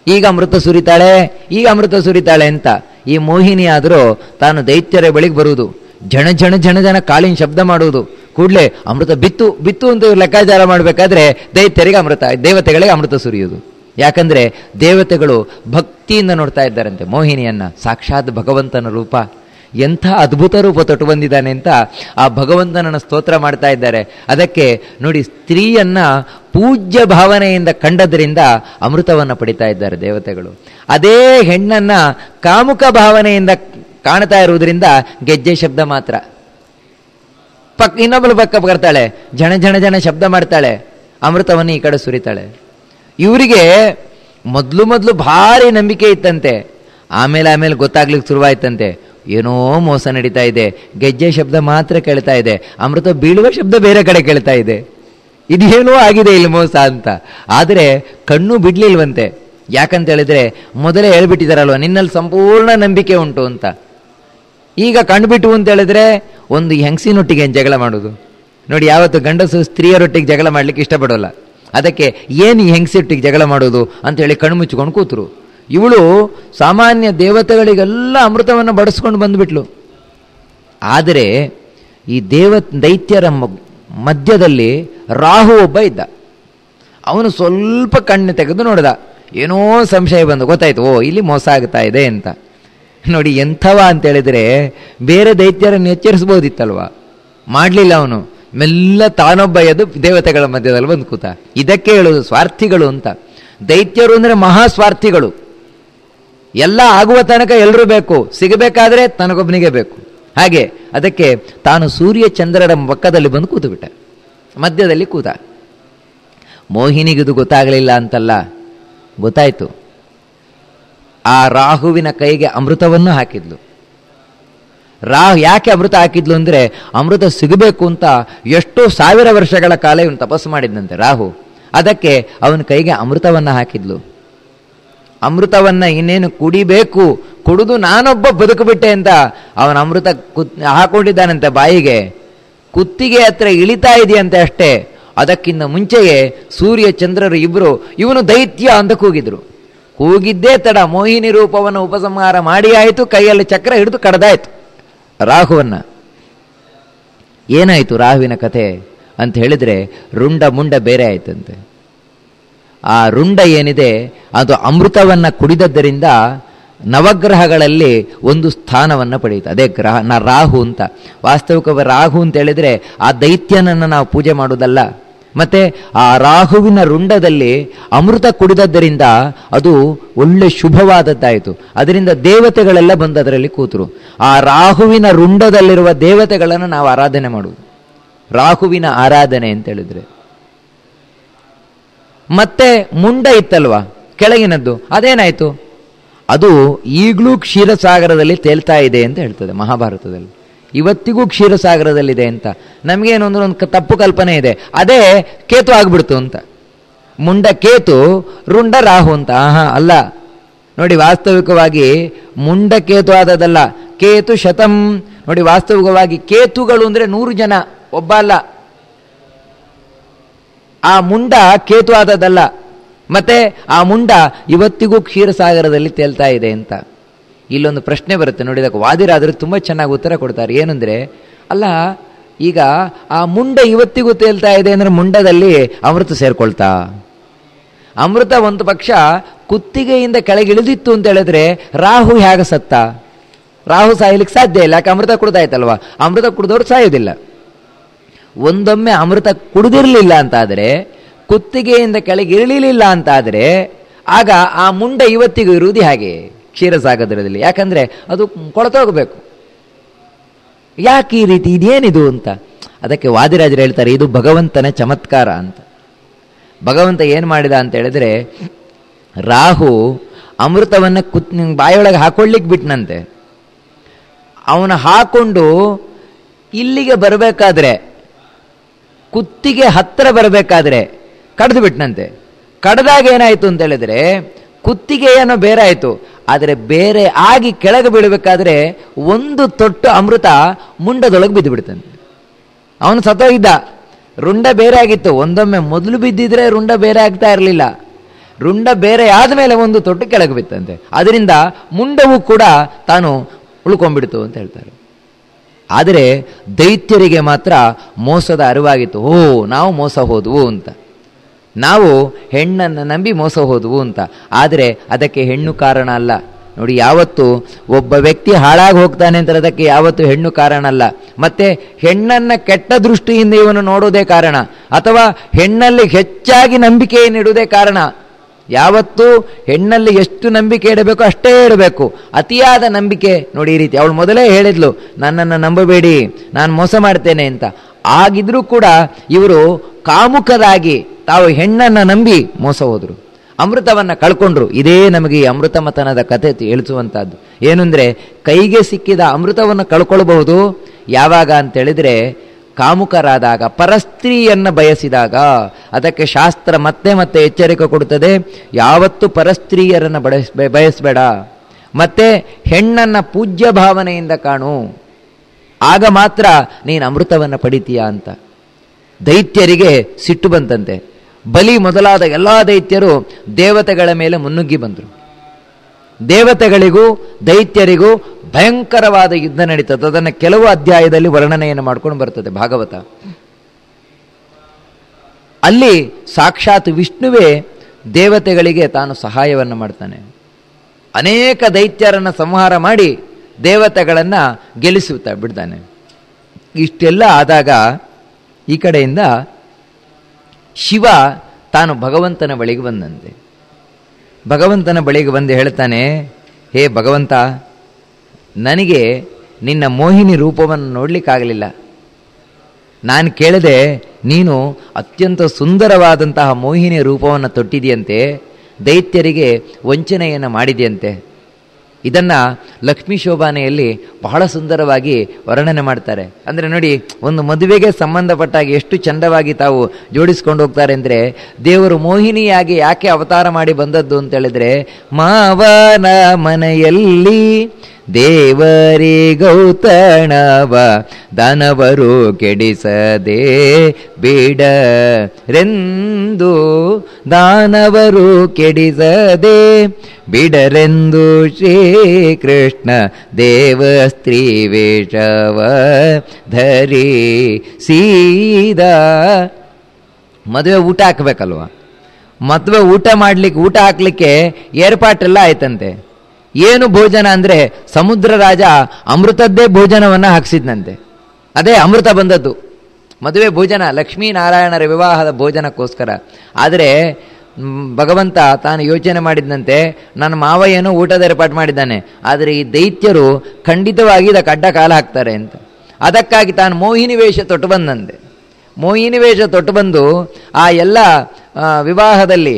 ಈಗ ಅಮೃತ ಸುರಿತಾಳೆ, ಈಗ ಅಮೃತ ಸುರಿತಾಳೆ ಅಂತ ಈ ಮೋಹಿನಿ ಆದರೂ ತಾನು ದೈತ್ಯರ ಬಳಿಗೆ ಬರುವುದು. ಜನ ಜಣ ಜಣ ಜನ ಕಾಳಿನ ಶಬ್ದ ಮಾಡುವುದು. ಕೂಡಲೇ ಅಮೃತ ಬಿತ್ತು ಬಿತ್ತು ಅಂತ ಲೆಕ್ಕಾಚಾರ ಮಾಡಬೇಕಾದ್ರೆ ದೈತ್ಯರಿಗೆ ಅಮೃತ, ದೇವತೆಗಳಿಗೆ ಅಮೃತ ಸುರಿಯುವುದು. ಯಾಕಂದರೆ ದೇವತೆಗಳು ಭಕ್ತಿಯಿಂದ ನೋಡ್ತಾ ಇದ್ದಾರಂತೆ ಮೋಹಿನಿಯನ್ನ, ಸಾಕ್ಷಾತ್ ಭಗವಂತನ ರೂಪ. ಎಂಥ ಅದ್ಭುತ ರೂಪ ತೊಟ್ಟು ಬಂದಿದ್ದಾನೆ ಅಂತ ಆ ಭಗವಂತನನ್ನು ಸ್ತೋತ್ರ ಮಾಡ್ತಾ ಇದ್ದಾರೆ. ಅದಕ್ಕೆ ನೋಡಿ, ಸ್ತ್ರೀಯನ್ನು ಪೂಜ್ಯ ಭಾವನೆಯಿಂದ ಕಂಡದ್ರಿಂದ ಅಮೃತವನ್ನು ಪಡಿತಾ ಇದ್ದಾರೆ ದೇವತೆಗಳು. ಅದೇ ಹೆಣ್ಣನ್ನ ಕಾಮುಕ ಭಾವನೆಯಿಂದ ಕಾಣ್ತಾ ಇರುವುದರಿಂದ ಗೆಜ್ಜೆ ಶಬ್ದ ಮಾತ್ರ. ಪಕ್ ಇನ್ನೊಬ್ಬಳು ಪಕ್ಕ ಬರ್ತಾಳೆ ಜನ ಜನ ಜನ ಶಬ್ದ ಮಾಡ್ತಾಳೆ, ಅಮೃತವನ್ನು ಈ ಕಡೆ ಸುರಿತಾಳೆ. ಇವರಿಗೆ ಮೊದಲು ಮೊದಲು ಭಾರಿ ನಂಬಿಕೆ ಇತ್ತಂತೆ. ಆಮೇಲೆ ಆಮೇಲೆ ಗೊತ್ತಾಗ್ಲಿಕ್ಕೆ ಶುರುವಾಯ್ತಂತೆ. ಏನೋ ಮೋಸ ನಡೀತಾ ಇದೆ. ಗೆಜ್ಜೆ ಶಬ್ದ ಮಾತ್ರ ಕೇಳ್ತಾ ಇದೆ. ಅಮೃತ ಬೀಳುವ ಶಬ್ದ ಬೇರೆ ಕಡೆ ಕೇಳ್ತಾ ಇದೆ. ಇದೇನೋ ಆಗಿದೆ ಇಲ್ಲಿ ಮೋಸ ಅಂತ. ಆದರೆ ಕಣ್ಣು ಬಿಡ್ಲಿಲ್ವಂತೆ. ಯಾಕಂತ ಹೇಳಿದ್ರೆ ಮೊದಲೇ ಹೇಳ್ಬಿಟ್ಟಿದಾರಲ್ವ, ನಿನ್ನಲ್ಲಿ ಸಂಪೂರ್ಣ ನಂಬಿಕೆ ಉಂಟು ಅಂತ. ಈಗ ಕಣ್ಬಿಟ್ಟು ಅಂತ ಹೇಳಿದ್ರೆ ಒಂದು ಹೆಂಗಸಿನೊಟ್ಟಿಗೆ ಜಗಳ ಮಾಡೋದು. ನೋಡಿ, ಯಾವತ್ತು ಗಂಡಸು ಸ್ತ್ರೀಯರೊಟ್ಟಿಗೆ ಜಗಳ ಮಾಡ್ಲಿಕ್ಕೆ ಇಷ್ಟಪಡೋಲ್ಲ. ಅದಕ್ಕೆ ಏನು ಈ ಹೆಂಗಸಿಯೊಟ್ಟಿಗೆ ಜಗಳ ಮಾಡೋದು ಅಂತ ಹೇಳಿ ಕಣ್ಣು ಮುಚ್ಚಿಕೊಂಡು ಕೂತರು. ಇವಳು ಸಾಮಾನ್ಯ ದೇವತೆಗಳಿಗೆಲ್ಲ ಅಮೃತವನ್ನು ಬಡಿಸ್ಕೊಂಡು ಬಂದುಬಿಟ್ಲು. ಆದರೆ ಈ ದೇವ ದೈತ್ಯರ ಮಧ್ಯದಲ್ಲಿ ರಾಹು ಒಬ್ಬ ಇದ್ದ. ಅವನು ಸ್ವಲ್ಪ ಕಣ್ಣು ತೆಗೆದು ನೋಡಿದ. ಏನೋ ಸಂಶಯ ಬಂದು ಗೊತ್ತಾಯ್ತು, ಓ, ಇಲ್ಲಿ ಮೋಸ ಆಗ್ತಾ ಇದೆ ಅಂತ. ನೋಡಿ, ಎಂಥವ ಅಂತ ಹೇಳಿದ್ರೆ ಬೇರೆ ದೈತ್ಯರನ್ನು ಎಚ್ಚರಿಸ್ಬೋದಿತ್ತಲ್ವ ಮಾಡಲಿಲ್ಲ ಅವನು. ಮೆಲ್ಲ ತಾನೊಬ್ಬ ಎದ್ದು ದೇವತೆಗಳ ಮಧ್ಯದಲ್ಲಿ ಬಂದು ಕೂತ. ಇದಕ್ಕೆ ಹೇಳೋದು ಸ್ವಾರ್ಥಿಗಳು ಅಂತ. ದೈತ್ಯರು ಅಂದರೆ ಮಹಾ ಸ್ವಾರ್ಥಿಗಳು ಎಲ್ಲ ಆಗುವ ತನಕ ಎಲ್ಲರೂ ಬೇಕು. ಸಿಗಬೇಕಾದ್ರೆ ತನಗೊಬ್ಬನಿಗೆ ಬೇಕು. ಹಾಗೆ ಅದಕ್ಕೆ ತಾನು ಸೂರ್ಯ ಚಂದ್ರರ ಪಕ್ಕದಲ್ಲಿ ಬಂದು ಕೂತು ಬಿಟ್ಟ ಮಧ್ಯದಲ್ಲಿ ಕೂತ. ಮೋಹಿನಿಗಿದು ಗೊತ್ತಾಗಲಿಲ್ಲ ಅಂತಲ್ಲ. ಗೊತ್ತಾಯ್ತು. ಆ ರಾಹುವಿನ ಕೈಗೆ ಅಮೃತವನ್ನು ಹಾಕಿದ್ಲು. ರಾಹು ಯಾಕೆ ಅಮೃತ ಹಾಕಿದ್ಲು ಅಂದ್ರೆ ಅಮೃತ ಸಿಗಬೇಕು ಅಂತ ಎಷ್ಟೋ ಸಾವಿರ ವರ್ಷಗಳ ಕಾಲ ಇವನು ತಪಸ್ಸು ಮಾಡಿದ್ನಂತೆ ರಾಹು. ಅದಕ್ಕೆ ಅವನ ಕೈಗೆ ಅಮೃತವನ್ನು ಹಾಕಿದ್ಲು. ಅಮೃತವನ್ನ ಇನ್ನೇನು ಕುಡಿಬೇಕು? ಕುಡಿದು ನಾನೊಬ್ಬ ಬದುಕುಬಿಟ್ಟೆ ಅಂತ ಅವನ ಅಮೃತ ಕುತ್ ಹಾಕೊಂಡಿದ್ದಾನಂತೆ ಬಾಯಿಗೆ. ಕುತ್ತಿಗೆ ಹತ್ರ ಇಳಿತಾ ಇದೆಯಂತೆ ಅಷ್ಟೇ. ಅದಕ್ಕಿಂತ ಮುಂಚೆಯೇ ಸೂರ್ಯ, ಚಂದ್ರರು ಇಬ್ಬರು ಇವನು ದೈತ್ಯ ಅಂತ ಕೂಗಿದ್ರು. ಕೂಗಿದ್ದೇ ತಡ ಮೋಹಿನಿ ರೂಪವನ್ನು ಉಪಸಂಹಾರ ಮಾಡಿ ಆಯಿತು, ಕೈಯಲ್ಲಿ ಚಕ್ರ ಹಿಡಿದು ಕಡ್ದಾಯ್ತು ರಾಹುವನ್ನ. ಏನಾಯಿತು ರಾಹುವಿನ ಕಥೆ ಅಂತ ಹೇಳಿದ್ರೆ ರುಂಡ ಮುಂಡ ಬೇರೆ ಆಯ್ತಂತೆ. ಆ ರುಂಡ ಏನಿದೆ, ಅದು ಅಮೃತವನ್ನು ಕುಡಿದದ್ದರಿಂದ ನವಗ್ರಹಗಳಲ್ಲಿ ಒಂದು ಸ್ಥಾನವನ್ನು ಪಡೆಯುತ್ತೆ. ಅದೇ ಗ್ರಹ ನ ರಾಹು ಅಂತ. ವಾಸ್ತವಿಕ ರಾಹು ಅಂತ ಹೇಳಿದರೆ ಆ ದೈತ್ಯನನ್ನು ನಾವು ಪೂಜೆ ಮಾಡುವುದಲ್ಲ. ಮತ್ತು ಆ ರಾಹುವಿನ ರುಂಡದಲ್ಲಿ ಅಮೃತ ಕುಡಿದದ್ದರಿಂದ ಅದು ಒಳ್ಳೆ ಶುಭವಾದದ್ದಾಯಿತು. ಅದರಿಂದ ದೇವತೆಗಳೆಲ್ಲ ಬಂದು ಅದರಲ್ಲಿ ಕೂತರು. ಆ ರಾಹುವಿನ ರುಂಡದಲ್ಲಿರುವ ದೇವತೆಗಳನ್ನು ನಾವು ಆರಾಧನೆ ಮಾಡುವುದು. ರಾಹುವಿನ ಆರಾಧನೆ ಅಂತ ಹೇಳಿದ್ರೆ. ಮತ್ತೆ ಮುಂಡ ಇತ್ತಲ್ವಾ? ಕೆಳಗಿನದ್ದು. ಅದೇನಾಯ್ತು? ಅದು ಈಗಲೂ ಕ್ಷೀರಸಾಗರದಲ್ಲಿ ತೇಲ್ತಾ ಇದೆ ಅಂತ ಹೇಳ್ತದೆ ಮಹಾಭಾರತದಲ್ಲಿ. ಇವತ್ತಿಗೂ ಕ್ಷೀರಸಾಗರದಲ್ಲಿದೆ ಅಂತ. ನಮಗೇನು ಅಂದ್ರೆ ಒಂದು ತಪ್ಪು ಕಲ್ಪನೆ ಇದೆ. ಅದೇ ಕೇತು ಆಗ್ಬಿಡ್ತು ಅಂತ. ಮುಂಡ ಕೇತು, ರುಂಡ ರಾಹು ಅಂತ. ಆಹಾ, ಅಲ್ಲ. ನೋಡಿ, ವಾಸ್ತವಿಕವಾಗಿ ಮುಂಡ ಕೇತು ಆದದಲ್ಲ ಕೇತು ಶತಂ. ನೋಡಿ, ವಾಸ್ತವಿಕವಾಗಿ ಕೇತುಗಳು ಅಂದ್ರೆ ನೂರು ಜನ. ಒಬ್ಬ ಅಲ್ಲ. ಆ ಮುಂಡ ಕೇತು ಆದದಲ್ಲ ಮತ್ತೆ ಆ ಮುಂಡ ಇವತ್ತಿಗೂ ಕ್ಷೀರಸಾಗರದಲ್ಲಿ ತೇಲ್ತಾ ಇದೆ ಅಂತ. ಇಲ್ಲೊಂದು ಪ್ರಶ್ನೆ ಬರುತ್ತೆ ನೋಡಿ ಅದಕ್ಕೆ ವಾದಿರಾದ್ರೆ ತುಂಬ ಚೆನ್ನಾಗಿ ಉತ್ತರ ಕೊಡ್ತಾರೆ. ಏನಂದ್ರೆ, ಅಲ್ಲ, ಈಗ ಆ ಮುಂಡ ಇವತ್ತಿಗೂ ತೇಲ್ತಾ ಇದೆ ಅಂದ್ರೆ ಮುಂಡದಲ್ಲಿ ಅಮೃತ ಸೇರ್ಕೊಳ್ತಾ? ಅಮೃತ ಒಂದು ಪಕ್ಷ ಕುತ್ತಿಗೆಯಿಂದ ಕೆಳಗಿಳಿದಿತ್ತು ಅಂತ ಹೇಳಿದ್ರೆ ರಾಹು ಹೇಗೆ ಸತ್ತ? ರಾಹು ಸಾಯಲಿಕ್ಕೆ ಸಾಧ್ಯ ಇಲ್ಲ, ಯಾಕೆ ಅಮೃತ ಕುಡ್ದಾಯ್ತಲ್ವಾ? ಅಮೃತ ಕುಡ್ದವ್ರು ಸಾಯೋದಿಲ್ಲ. ಒಂದೊಮ್ಮೆ ಅಮೃತ ಕುಡಿದಿರಲಿಲ್ಲ ಅಂತಾದರೆ, ಕುತ್ತಿಗೆಯಿಂದ ಕೆಳಗೆ ಇರಲಿಲ್ಲ ಅಂತಾದರೆ, ಆಗ ಆ ಮುಂಡ ಇವತ್ತಿಗೂ ಇರುವುದು ಹಾಗೆ? ಕ್ಷೀರಸಾಗರದಲ್ಲಿ. ಯಾಕಂದರೆ ಅದು ಕೊಳತೋಗಬೇಕು. ಯಾಕೆ ಈ ರೀತಿ ಇದೇನಿದು ಅಂತ? ಅದಕ್ಕೆ ವಾದಿರಾಜರು ಹೇಳ್ತಾರೆ, ಇದು ಭಗವಂತನ ಚಮತ್ಕಾರ ಅಂತ. ಭಗವಂತ ಏನು ಮಾಡಿದ ಅಂತ ಹೇಳಿದ್ರೆ, ರಾಹು ಅಮೃತವನ್ನು ಕುತ್ ಬಾಯೊಳಗೆ ಹಾಕೊಳ್ಳಿಕ್ಕೆ ಬಿಟ್ಟನಂತೆ ಅವನು ಹಾಕೊಂಡು ಇಲ್ಲಿಗೆ ಬರಬೇಕಾದ್ರೆ ಕುತ್ತಿಗೆ ಹತ್ತಿರ ಬರಬೇಕಾದ್ರೆ ಕಡ್ದು ಬಿಟ್ನಂತೆ ಕಡ್ದಾಗ ಏನಾಯಿತು ಅಂತ ಹೇಳಿದ್ರೆ ಕುತ್ತಿಗೆ ಏನೋ ಬೇರೆ ಆಯಿತು. ಆದರೆ ಬೇರೆ ಆಗಿ ಕೆಳಗೆ ಬೀಳಬೇಕಾದ್ರೆ ಒಂದು ತೊಟ್ಟು ಅಮೃತ ಮುಂಡದೊಳಗೆ ಬಿದ್ದು ಬಿಡ್ತಂತೆ ಅವನು ಸತ್ತೋಗಿದ್ದ. ರುಂಡ ಬೇರೆ ಆಗಿತ್ತು. ಒಂದೊಮ್ಮೆ ಮೊದಲು ಬಿದ್ದಿದ್ರೆ ರುಂಡ ಬೇರೆ ಆಗ್ತಾ ಇರಲಿಲ್ಲ. ರುಂಡ ಬೇರೆ ಆದಮೇಲೆ ಒಂದು ತೊಟ್ಟು ಕೆಳಗೆ ಬಿತ್ತಂತೆ. ಅದರಿಂದ ಮುಂಡವು ಕೂಡ ತಾನು ಉಳ್ಕೊಂಡ್ಬಿಡ್ತು ಅಂತ ಹೇಳ್ತಾರೆ. ಆದರೆ ದೈತ್ಯರಿಗೆ ಮಾತ್ರ ಮೋಸದ ಅರಿವಾಗಿತ್ತು. ಓ, ನಾವು ಮೋಸ ಹೋದವು ಅಂತ. ನಾವು ಹೆಣ್ಣನ್ನು ನಂಬಿ ಮೋಸ ಹೋದವು ಅಂತ. ಆದರೆ ಅದಕ್ಕೆ ಹೆಣ್ಣು ಕಾರಣ ಅಲ್ಲ. ನೋಡಿ, ಯಾವತ್ತು ಒಬ್ಬ ವ್ಯಕ್ತಿ ಹಾಳಾಗಿ ಹೋಗ್ತಾನೆ ಅಂತ ಅದಕ್ಕೆ ಯಾವತ್ತು ಹೆಣ್ಣು ಕಾರಣ ಅಲ್ಲ. ಮತ್ತೆ ಹೆಣ್ಣನ್ನ ಕೆಟ್ಟ ದೃಷ್ಟಿಯಿಂದ ಇವನು ನೋಡೋದೇ ಕಾರಣ. ಅಥವಾ ಹೆಣ್ಣಲ್ಲಿ ಹೆಚ್ಚಾಗಿ ನಂಬಿಕೆಯನ್ನು ಇಡುವುದೇ ಕಾರಣ. ಯಾವತ್ತೂ ಹೆಣ್ಣಲ್ಲಿ ಎಷ್ಟು ನಂಬಿಕೆ ಇಡಬೇಕು ಅಷ್ಟೇ ಇಡಬೇಕು. ಅತಿಯಾದ ನಂಬಿಕೆ ನೋಡಿ ಈ ರೀತಿ. ಅವಳು ಮೊದಲೇ ಹೇಳಿದ್ಲು, ನನ್ನನ್ನು ನಂಬಬೇಡಿ, ನಾನು ಮೋಸ ಮಾಡ್ತೇನೆ ಅಂತ. ಆಗಿದ್ರೂ ಕೂಡ ಇವರು ಕಾಮುಕರಾಗಿ ತಾವು ಹೆಣ್ಣನ್ನ ನಂಬಿ ಮೋಸ ಹೋದರು. ಅಮೃತವನ್ನ ಕಳ್ಕೊಂಡ್ರು. ಇದೇ ನಮಗೆ ಈ ಅಮೃತಮತನದ ಕಥೆ ಏನು ಏನಂದ್ರೆ ಕೈಗೆ ಸಿಕ್ಕಿದ ಅಮೃತವನ್ನು ಕಳ್ಕೊಳ್ಬಹುದು. ಯಾವಾಗ ಅಂತ ಹೇಳಿದ್ರೆ ಕಾಮುಕರಾದಾಗ, ಪರಸ್ತ್ರೀಯನ್ನು ಬಯಸಿದಾಗ, ಅದಕ್ಕೆ ಶಾಸ್ತ್ರ ಮತ್ತೆ ಮತ್ತೆ ಎಚ್ಚರಿಕೆ ಕೊಡುತ್ತದೆ. ಯಾವತ್ತೂ ಪರಸ್ತ್ರೀಯರನ್ನು ಬಯಸ್ ಬಯಸಬೇಡ. ಮತ್ತೆ ಹೆಣ್ಣನ್ನು ಪೂಜ್ಯ ಭಾವನೆಯಿಂದ ಕಾಣು. ಆಗ ಮಾತ್ರ ನೀನು ಅಮೃತವನ್ನು ಪಡಿತೀಯ ಅಂತ. ದೈತ್ಯರಿಗೆ ಸಿಟ್ಟು ಬಂತಂತೆ. ಬಲಿ ಮೊದಲಾದ ಎಲ್ಲ ದೈತ್ಯರು ದೇವತೆಗಳ ಮೇಲೆ ಮುನ್ನುಗ್ಗಿ ಬಂದರು. ದೇವತೆಗಳಿಗೂ, ದೈತ್ಯರಿಗೂ ಭಯಂಕರವಾದ ಯುದ್ಧ ನಡೀತದೆ. ಅದನ್ನು ಕೆಲವು ಅಧ್ಯಾಯದಲ್ಲಿ ವರ್ಣನೆಯನ್ನು ಮಾಡ್ಕೊಂಡು ಬರ್ತದೆ ಭಾಗವತ. ಅಲ್ಲಿ ಸಾಕ್ಷಾತ್ ವಿಷ್ಣುವೇ ದೇವತೆಗಳಿಗೆ ತಾನು ಸಹಾಯವನ್ನು ಮಾಡ್ತಾನೆ. ಅನೇಕ ದೈತ್ಯರನ್ನು ಸಂಹಾರ ಮಾಡಿ ದೇವತೆಗಳನ್ನು ಗೆಲ್ಲಿಸುತ್ತಾ ಬಿಡ್ತಾನೆ. ಇಷ್ಟೆಲ್ಲ ಆದಾಗ ಈ ಕಡೆಯಿಂದ ಶಿವ ತಾನು ಭಗವಂತನ ಬಳಿಗೆ ಬಂದಂತೆ. ಭಗವಂತನ ಬಳಿಗೆ ಬಂದು ಹೇಳ್ತಾನೆ, ಹೇ ಭಗವಂತ ನನಗೆ ನಿನ್ನ ಮೋಹಿನಿ ರೂಪವನ್ನು ನೋಡಲಿಕ್ಕಾಗಲಿಲ್ಲ. ನಾನು ಕೇಳಿದೆ, ನೀನು ಅತ್ಯಂತ ಸುಂದರವಾದಂತಹ ಮೋಹಿನಿ ರೂಪವನ್ನು ತೊಟ್ಟಿದೆಯಂತೆ ದೈತ್ಯರಿಗೆ ವಂಚನೆಯನ್ನು ಮಾಡಿದೆಯಂತೆ ಇದನ್ನು ಲಕ್ಷ್ಮೀ ಶೋಭಾನೆಯಲ್ಲಿ ಬಹಳ ಸುಂದರವಾಗಿ ವರ್ಣನೆ ಮಾಡ್ತಾರೆ. ಅಂದರೆ ನೋಡಿ, ಒಂದು ಮದುವೆಗೆ ಸಂಬಂಧಪಟ್ಟಾಗ ಎಷ್ಟು ಚಂದವಾಗಿ ತಾವು ಜೋಡಿಸ್ಕೊಂಡು ಹೋಗ್ತಾರೆ ಅಂದರೆ, ದೇವರು ಮೋಹಿನಿಯಾಗಿ ಯಾಕೆ ಅವತಾರ ಮಾಡಿ ಬಂದದ್ದು ಅಂತ ಹೇಳಿದ್ರೆ, ಮಾವನ ಮನೆಯಲ್ಲಿ ದೇವರೇ ಗೌತಣವ, ದಾನವರು ಕೆಡಿಸದೆ ಬಿಡರೆಂದು, ದಾನವರು ಕೆಡಿಸದೆ ಬಿಡರೆಂದು ಶ್ರೀಕೃಷ್ಣ ದೇವ ಸ್ತ್ರೀ ವೇಷವ ಧರಿ ಸೀದಾ. ಮದುವೆ ಊಟ ಹಾಕಬೇಕಲ್ವ? ಮದುವೆ ಊಟ ಮಾಡ್ಲಿಕ್ಕೆ, ಊಟ ಹಾಕ್ಲಿಕ್ಕೆ ಏರ್ಪಾಟೆಲ್ಲ ಆಯ್ತಂತೆ. ಏನು ಭೋಜನ ಅಂದರೆ ಸಮುದ್ರ ರಾಜ ಅಮೃತದ್ದೇ ಭೋಜನವನ್ನು ಹಾಕ್ಸಿದ್ನಂತೆ. ಅದೇ ಅಮೃತ ಬಂದದ್ದು. ಮದುವೆ ಭೋಜನ ಲಕ್ಷ್ಮೀನಾರಾಯಣರ ವಿವಾಹದ ಭೋಜನಕ್ಕೋಸ್ಕರ. ಆದರೆ ಭಗವಂತ ತಾನು ಯೋಚನೆ ಮಾಡಿದ್ದಂತೆ ನನ್ನ ಮಾವ ಊಟದ ಏರ್ಪಾಡು ಮಾಡಿದ್ದಾನೆ. ಆದರೆ ಈ ದೈತ್ಯರು ಖಂಡಿತವಾಗಿ ಇದಕ್ಕೆ ಅಡ್ಡ ಕಾಲ ಹಾಕ್ತಾರೆ ಅಂತ. ಅದಕ್ಕಾಗಿ ತಾನು ಮೋಹಿನಿ ವೇಷ ತೊಟ್ಟು ಬಂದಂತೆ. ಮೋಹಿನಿ ವೇಷ ತೊಟ್ಟು ಬಂದು ಆ ಎಲ್ಲ ವಿವಾಹದಲ್ಲಿ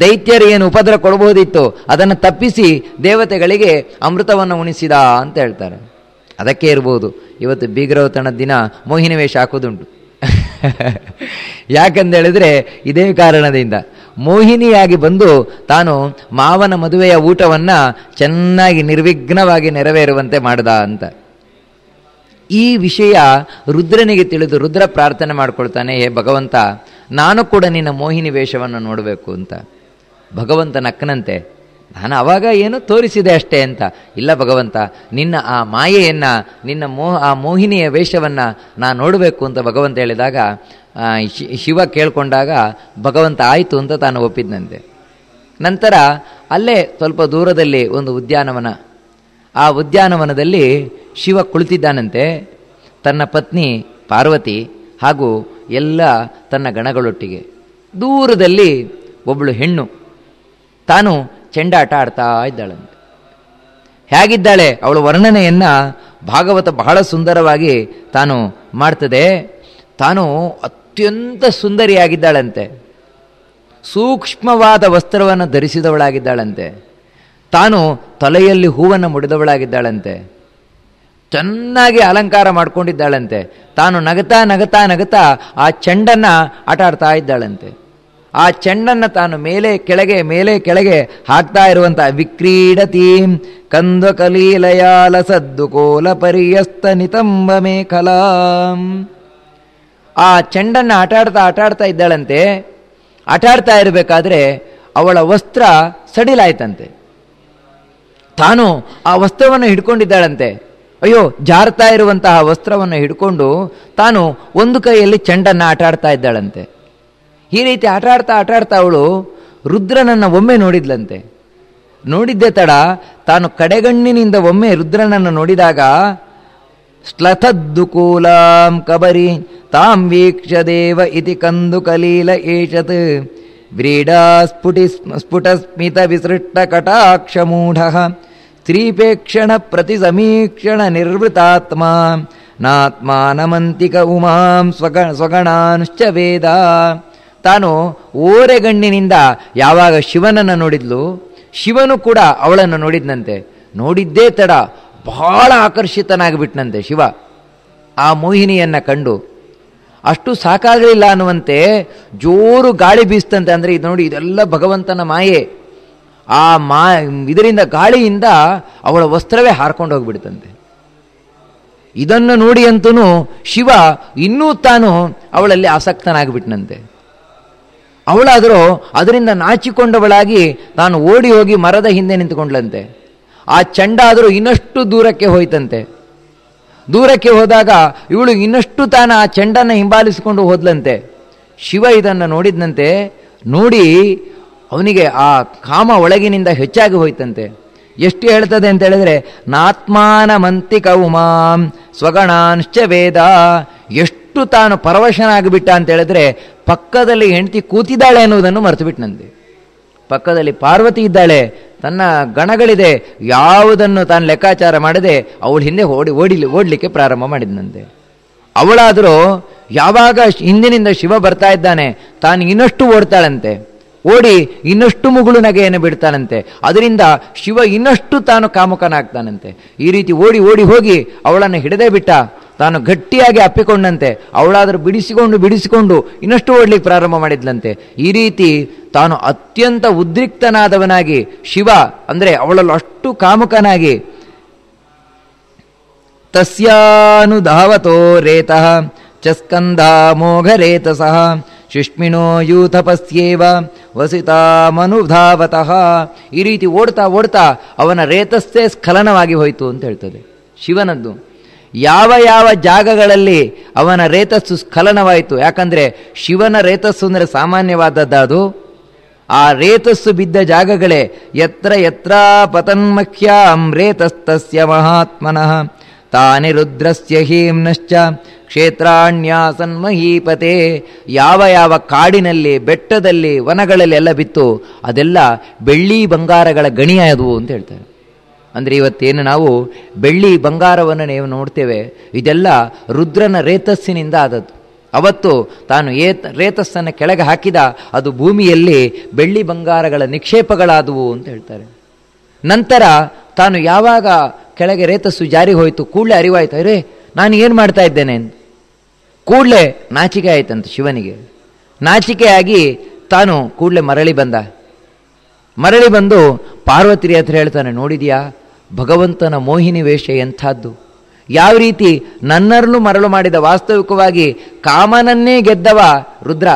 ದೈತ್ಯರು ಏನು ಉಪದ್ರ ಕೊಡಬಹುದಿತ್ತು, ಅದನ್ನು ತಪ್ಪಿಸಿ ದೇವತೆಗಳಿಗೆ ಅಮೃತವನ್ನು ಉಣಿಸಿದ ಅಂತ ಹೇಳ್ತಾರೆ. ಅದಕ್ಕೆ ಇರ್ಬೋದು. ಇವತ್ತು ಬೀಗ್ರವತಣದ ದಿನ, ಮೋಹಿನಿ ವೇಷ ಹಾಕೋದುಂಟು. [laughs] ಯಾಕಂತ ಹೇಳಿದ್ರೆ ಇದೇ ಕಾರಣದಿಂದ. ಮೋಹಿನಿಯಾಗಿ ಬಂದು ತಾನು ಮಾವನ ಮದುವೆಯ ಊಟವನ್ನು ಚೆನ್ನಾಗಿ ನಿರ್ವಿಘ್ನವಾಗಿ ನೆರವೇರುವಂತೆ ಮಾಡಿದ ಅಂತ. ಈ ವಿಷಯ ರುದ್ರನಿಗೆ ತಿಳಿದು ರುದ್ರ ಪ್ರಾರ್ಥನೆ ಮಾಡ್ಕೊಳ್ತಾನೆ, ಹೇ ಭಗವಂತ, ನಾನು ಕೂಡ ನಿನ್ನ ಮೋಹಿನಿ ವೇಷವನ್ನು ನೋಡಬೇಕು ಅಂತ. ಭಗವಂತ ನಕ್ಕನಂತೆ ನಾನು ಅವಾಗ ಏನು ತೋರಿಸಿದೆ ಅಷ್ಟೇ ಅಂತ. ಇಲ್ಲ ಭಗವಂತ, ನಿನ್ನ ಆ ಮಾಯೆಯನ್ನು, ನಿನ್ನ ಮೋಹ, ಆ ಮೋಹಿನಿಯ ವೇಷವನ್ನು ನಾನು ನೋಡಬೇಕು ಅಂತ ಭಗವಂತ ಹೇಳಿದಾಗ ಶಿವ ಕೇಳಿಕೊಂಡಾಗ ಭಗವಂತ ಆಯಿತು ಅಂತ ತಾನು ಒಪ್ಪಿದ್ನಂತೆ. ನಂತರ ಅಲ್ಲೇ ಸ್ವಲ್ಪ ದೂರದಲ್ಲಿ ಒಂದು ಉದ್ಯಾನವನ. ಆ ಉದ್ಯಾನವನದಲ್ಲಿ ಶಿವ ಕುಳಿತಿದ್ದಾನಂತೆ. ತನ್ನ ಪತ್ನಿ ಪಾರ್ವತಿ ಹಾಗೂ ಎಲ್ಲ ತನ್ನ ಗಣಗಳೊಟ್ಟಿಗೆ. ದೂರದಲ್ಲಿ ಒಬ್ಬಳು ಹೆಣ್ಣು. ತಾನು ಚೆಂಡಾಟ ಆಡ್ತಾ ಇದ್ದಾಳಂತೆ. ಹೇಗಿದ್ದಾಳೆ ಅವಳ ವರ್ಣನೆಯನ್ನು ಭಾಗವತ ಬಹಳ ಸುಂದರವಾಗಿ ತಾನು ಮಾಡ್ತದೆ. ತಾನು ಅತ್ಯಂತ ಸುಂದರಿಯಾಗಿದ್ದಾಳಂತೆ. ಸೂಕ್ಷ್ಮವಾದ ವಸ್ತ್ರವನ್ನು ಧರಿಸಿದವಳಾಗಿದ್ದಾಳಂತೆ. ತಾನು ತಲೆಯಲ್ಲಿ ಹೂವನ್ನು ಮುಡಿದವಳಾಗಿದ್ದಾಳಂತೆ. ಚೆನ್ನಾಗಿ ಅಲಂಕಾರ ಮಾಡಿಕೊಂಡಿದ್ದಾಳಂತೆ. ತಾನು ನಗತಾ ನಗತಾ ನಗತಾ ಆ ಚೆಂಡನ್ನು ಆಟ ಆಡ್ತಾ ಇದ್ದಾಳಂತೆ. ಆ ಚೆಂಡನ್ನು ತಾನು ಮೇಲೆ, ಕೆಳಗೆ ಮೇಲೆ, ಕೆಳಗೆ ಹಾಕ್ತಾ ಇರುವಂಥ ವಿಕ್ರೀಡತಿ. ಕಂದ ಕಲೀಲಯಾಲ ಸದ್ದು ಕೋಲ ಪರಿಯಸ್ತ ನಿತಂಬ ಮೇಖಲಾ. ಆ ಚೆಂಡನ್ನು ಆಟಾಡ್ತಾ ಆಟಾಡ್ತಾ ಇದ್ದಾಳಂತೆ. ಆಟಾಡ್ತಾ ಇರಬೇಕಾದ್ರೆ ಅವಳ ವಸ್ತ್ರ ಸಡಿಲಾಯ್ತಂತೆ. ತಾನು ಆ ವಸ್ತ್ರವನ್ನು ಹಿಡ್ಕೊಂಡಿದ್ದಾಳಂತೆ. ಅಯ್ಯೋ, ಜಾರ್ತಾ ಇರುವಂತಹ ವಸ್ತ್ರವನ್ನು ಹಿಡ್ಕೊಂಡು ತಾನು ಒಂದು ಕೈಯಲ್ಲಿ ಚೆಂಡನ್ನು ಆಟಾಡ್ತಾ ಇದ್ದಾಳಂತೆ. ಈ ರೀತಿ ಆಟಾಡ್ತಾ ಆಟಾಡ್ತಾ ಅವಳು ರುದ್ರನನ್ನು ಒಮ್ಮೆ ನೋಡಿದ್ಲಂತೆ. ನೋಡಿದ್ದೆ ತಡ ತಾನು ಕಡೆಗಣ್ಣಿನಿಂದ ಒಮ್ಮೆ ರುದ್ರನನ್ನು ನೋಡಿದಾಗ ಶ್ಲಥದ್ದುಕೂಲಾಂ ಕಬರಿ ತಾಂ ವೀಕ್ಷ ದೇವ ಇತಿ ಕಂದು ಕಲೀಲ ಏಷತ್. ವ್ರೀಡಾ ಸ್ಫುಟಿ ಸ್ಫುಟಸ್ಮಿತ ವಿಸೃಷ್ಟ ಕಟಾಕ್ಷ ಮೂಢ. ಸ್ತ್ರೀಪೇಕ್ಷಣ ಪ್ರತಿ ಸಮೀಕ್ಷಣ ನಿರ್ವೃತಾತ್ಮ. ನಾತ್ಮಾನಮಂತಿಕ ಉಮಾಂ ಸ್ವಗ, ಸ್ವಗಣಾಂಶ್ಚ ವೇದ. ತಾನು ಓರೆಗಣ್ಣಿನಿಂದ ಯಾವಾಗ ಶಿವನನ್ನು ನೋಡಿದ್ಲು, ಶಿವನು ಕೂಡ ಅವಳನ್ನು ನೋಡಿದ್ನಂತೆ. ನೋಡಿದ್ದೇ ತಡ ಬಹಳ ಆಕರ್ಷಿತನಾಗಿಬಿಟ್ನಂತೆ ಶಿವ. ಆ ಮೋಹಿನಿಯನ್ನು ಕಂಡು, ಅಷ್ಟು ಸಾಕಾಗಲಿಲ್ಲ ಅನ್ನುವಂತೆ ಜೋರು ಗಾಳಿ ಬೀಸ್ತಂತೆ ಅಂದರೆ ಇದು ನೋಡಿ ಇದೆಲ್ಲ ಭಗವಂತನ ಮಾಯೆ. ಆ ಮಾ, ಇದರಿಂದ ಗಾಳಿಯಿಂದ ಅವಳ ವಸ್ತ್ರವೇ ಹಾರ್ಕೊಂಡು ಹೋಗ್ಬಿಡ್ತಂತೆ. ಇದನ್ನು ನೋಡಿ ಅಂತೂ ಶಿವ ಇನ್ನೂ ತಾನು ಅವಳಲ್ಲಿ ಆಸಕ್ತನಾಗ್ಬಿಟ್ನಂತೆ. ಅವಳಾದರೂ ಅದರಿಂದ ನಾಚಿಕೊಂಡವಳಾಗಿ ತಾನು ಓಡಿ ಹೋಗಿ ಮರದ ಹಿಂದೆ ನಿಂತುಕೊಂಡ್ಲಂತೆ ಆ ಚಂಡ ಆದರೂ ಇನ್ನಷ್ಟು ದೂರಕ್ಕೆ ಹೋಯ್ತಂತೆ. ದೂರಕ್ಕೆ ಹೋದಾಗ ಇವಳು ಇನ್ನಷ್ಟು ತಾನು ಆ ಚೆಂಡನ್ನು ಹಿಂಬಾಲಿಸಿಕೊಂಡು ಹೋದ್ಲಂತೆ. ಶಿವ ಇದನ್ನು ನೋಡಿದ್ನಂತೆ. ನೋಡಿ ಅವನಿಗೆ ಆ ಕಾಮ ಒಳಗಿನಿಂದ ಹೆಚ್ಚಾಗಿ ಹೋಯ್ತಂತೆ. ಎಷ್ಟು ಹೇಳ್ತದೆ ಅಂತ ಹೇಳಿದ್ರೆ ನಾತ್ಮಾನ ಮಂತಿಕ ಉಮಾಂ ಸ್ವಗಣಾಂಶ್ಚ ವೇದ, ಎಷ್ಟು ತಾನು ಪರವಶನಾಗಿಬಿಟ್ಟ ಅಂತ ಹೇಳಿದ್ರೆ ಪಕ್ಕದಲ್ಲಿ ಹೆಂಡತಿ ಕೂತಿದ್ದಾಳೆ ಅನ್ನುವುದನ್ನು ಮರೆತು ಬಿಟ್ಟನಂತೆ ಪಕ್ಕದಲ್ಲಿ ಪಾರ್ವತಿ ಇದ್ದಾಳೆ, ತನ್ನ ಗಣಗಳಿದೆ, ಯಾವುದನ್ನು ತಾನು ಲೆಕ್ಕಾಚಾರ ಮಾಡದೆ ಅವಳು ಹಿಂದೆ ಓಡಿ ಓಡಿ ಓಡಲಿಕ್ಕೆ ಪ್ರಾರಂಭ ಮಾಡಿದ್ನಂತೆ ಅವಳಾದರೂ ಯಾವಾಗ ಹಿಂದಿನಿಂದ ಶಿವ ಬರ್ತಾ ಇದ್ದಾನೆ, ತಾನು ಇನ್ನಷ್ಟು ಓಡ್ತಾಳಂತೆ. ಓಡಿ ಇನ್ನಷ್ಟು ಮುಗುಳು ನಗೆಯನ್ನು ಬಿಡ್ತಾನಂತೆ ಅದರಿಂದ ಶಿವ ಇನ್ನಷ್ಟು ತಾನು ಕಾಮುಕನಾಗ್ತಾನಂತೆ. ಈ ರೀತಿ ಓಡಿ ಓಡಿ ಹೋಗಿ ಅವಳನ್ನು ಹಿಡದೇ ಬಿಟ್ಟ ತಾನು ಗಟ್ಟಿಯಾಗಿ ಅಪ್ಪಿಕೊಂಡಂತೆ, ಅವಳಾದರೂ ಬಿಡಿಸಿಕೊಂಡು ಬಿಡಿಸಿಕೊಂಡು ಇನ್ನಷ್ಟು ಓಡ್ಲಿಕ್ಕೆ ಪ್ರಾರಂಭ ಮಾಡಿದ್ಲಂತೆ. ಈ ರೀತಿ ತಾನು ಅತ್ಯಂತ ಉದ್ರಿಕ್ತನಾದವನಾಗಿ, ಶಿವ ಅಂದರೆ ಅವಳಲ್ಲಿ ಅಷ್ಟು ಕಾಮುಕನಾಗಿ, ತಸ್ಯಾನುಧಾವತೋ ರೇತಃ, ಚಸ್ಕಂಧ ಮೋಘರೇತಸಃ ಶುಷ್ಮಿಣೋ ಯೂಥಪಸ್ಯೇವ ವಸಿತಾಮನುಧಾವತಃ ಈ ರೀತಿ ಓಡ್ತಾ ಓಡ್ತಾ ಅವನ ರೇತಸ್ಸೇ ಸ್ಖಲನವಾಗಿ ಹೋಯಿತು ಅಂತ ಹೇಳ್ತದೆ. ಶಿವನದ್ದು. ಯಾವ ಯಾವ ಜಾಗಗಳಲ್ಲಿ ಅವನ ರೇತಸ್ಸು ಸ್ಖಲನವಾಯಿತು? ಯಾಕಂದರೆ ಶಿವನ ರೇತಸ್ಸು ಅಂದರೆ ಸಾಮಾನ್ಯವಾದದ್ದು ಆ ರೇತಸ್ಸು ಬಿದ್ದ ಜಾಗಗಳೇ ಯತ್ರ ಯತ್ರ ಪತನ್ಮಖ್ಯಾಂ ರೇತಸ್ತಸ್ಯ ಮಹಾತ್ಮನಃ. ತಾನಿ ರುದ್ರಸ್ಯ ಹೀಮ್ನಶ್ಚ ಕ್ಷೇತ್ರಾಣ್ಯಾಸನ್ಮಹೀಪತೆ ಯಾವ ಯಾವ ಕಾಡಿನಲ್ಲಿ, ಬೆಟ್ಟದಲ್ಲಿ, ವನಗಳಲ್ಲಿ ಎಲ್ಲ ಬಿತ್ತು, ಅದೆಲ್ಲ ಬೆಳ್ಳಿ ಬಂಗಾರಗಳ ಗಣಿಯಾದವು ಅಂತ ಹೇಳ್ತಾರೆ. ಅಂದರೆ ಇವತ್ತೇನು ನಾವು ಬೆಳ್ಳಿ ಬಂಗಾರವನ್ನು ನೀವು ನೋಡ್ತೇವೆ. ಇದೆಲ್ಲ ರುದ್ರನ ರೇತಸ್ಸಿನಿಂದ ಆದದ್ದು. ಅವತ್ತು ತಾನು ಏತ ರೇತಸ್ಸನ್ನು ಕೆಳಗೆ ಹಾಕಿದ, ಅದು ಭೂಮಿಯಲ್ಲಿ ಬೆಳ್ಳಿ ಬಂಗಾರಗಳ ನಿಕ್ಷೇಪಗಳಾದವು ಅಂತ ಹೇಳ್ತಾರೆ. ನಂತರ ತಾನು ಯಾವಾಗ ಕೆಳಗೆ ರೇತಸ್ಸು ಜಾರಿ ಹೋಯಿತು, ಕೂಡಲೇ ಅರಿವಾಯ್ತು, ಅರೇ, ನಾನು ಏನು ಮಾಡ್ತಾ ಇದ್ದೇನೆ? ಅಂತ. ಕೂಡಲೇ ನಾಚಿಕೆ ಆಯ್ತಂತ ಶಿವನಿಗೆ. ನಾಚಿಕೆಯಾಗಿ ತಾನು ಕೂಡಲೇ ಮರಳಿ ಬಂದ. ಮರಳಿ ಬಂದು ಪಾರ್ವತಿರಿ ಹತ್ರ ಹೇಳ್ತಾನೆ, ನೋಡಿದ್ಯಾ? ಭಗವಂತನ ಮೋಹಿನಿ ವೇಷ ಎಂಥದ್ದು? ಯಾವ ರೀತಿ ನನ್ನರನ್ನು ಮರಳು ಮಾಡಿದ ವಾಸ್ತವಿಕವಾಗಿ ಕಾಮನನ್ನೇ ಗೆದ್ದವ ರುದ್ರ?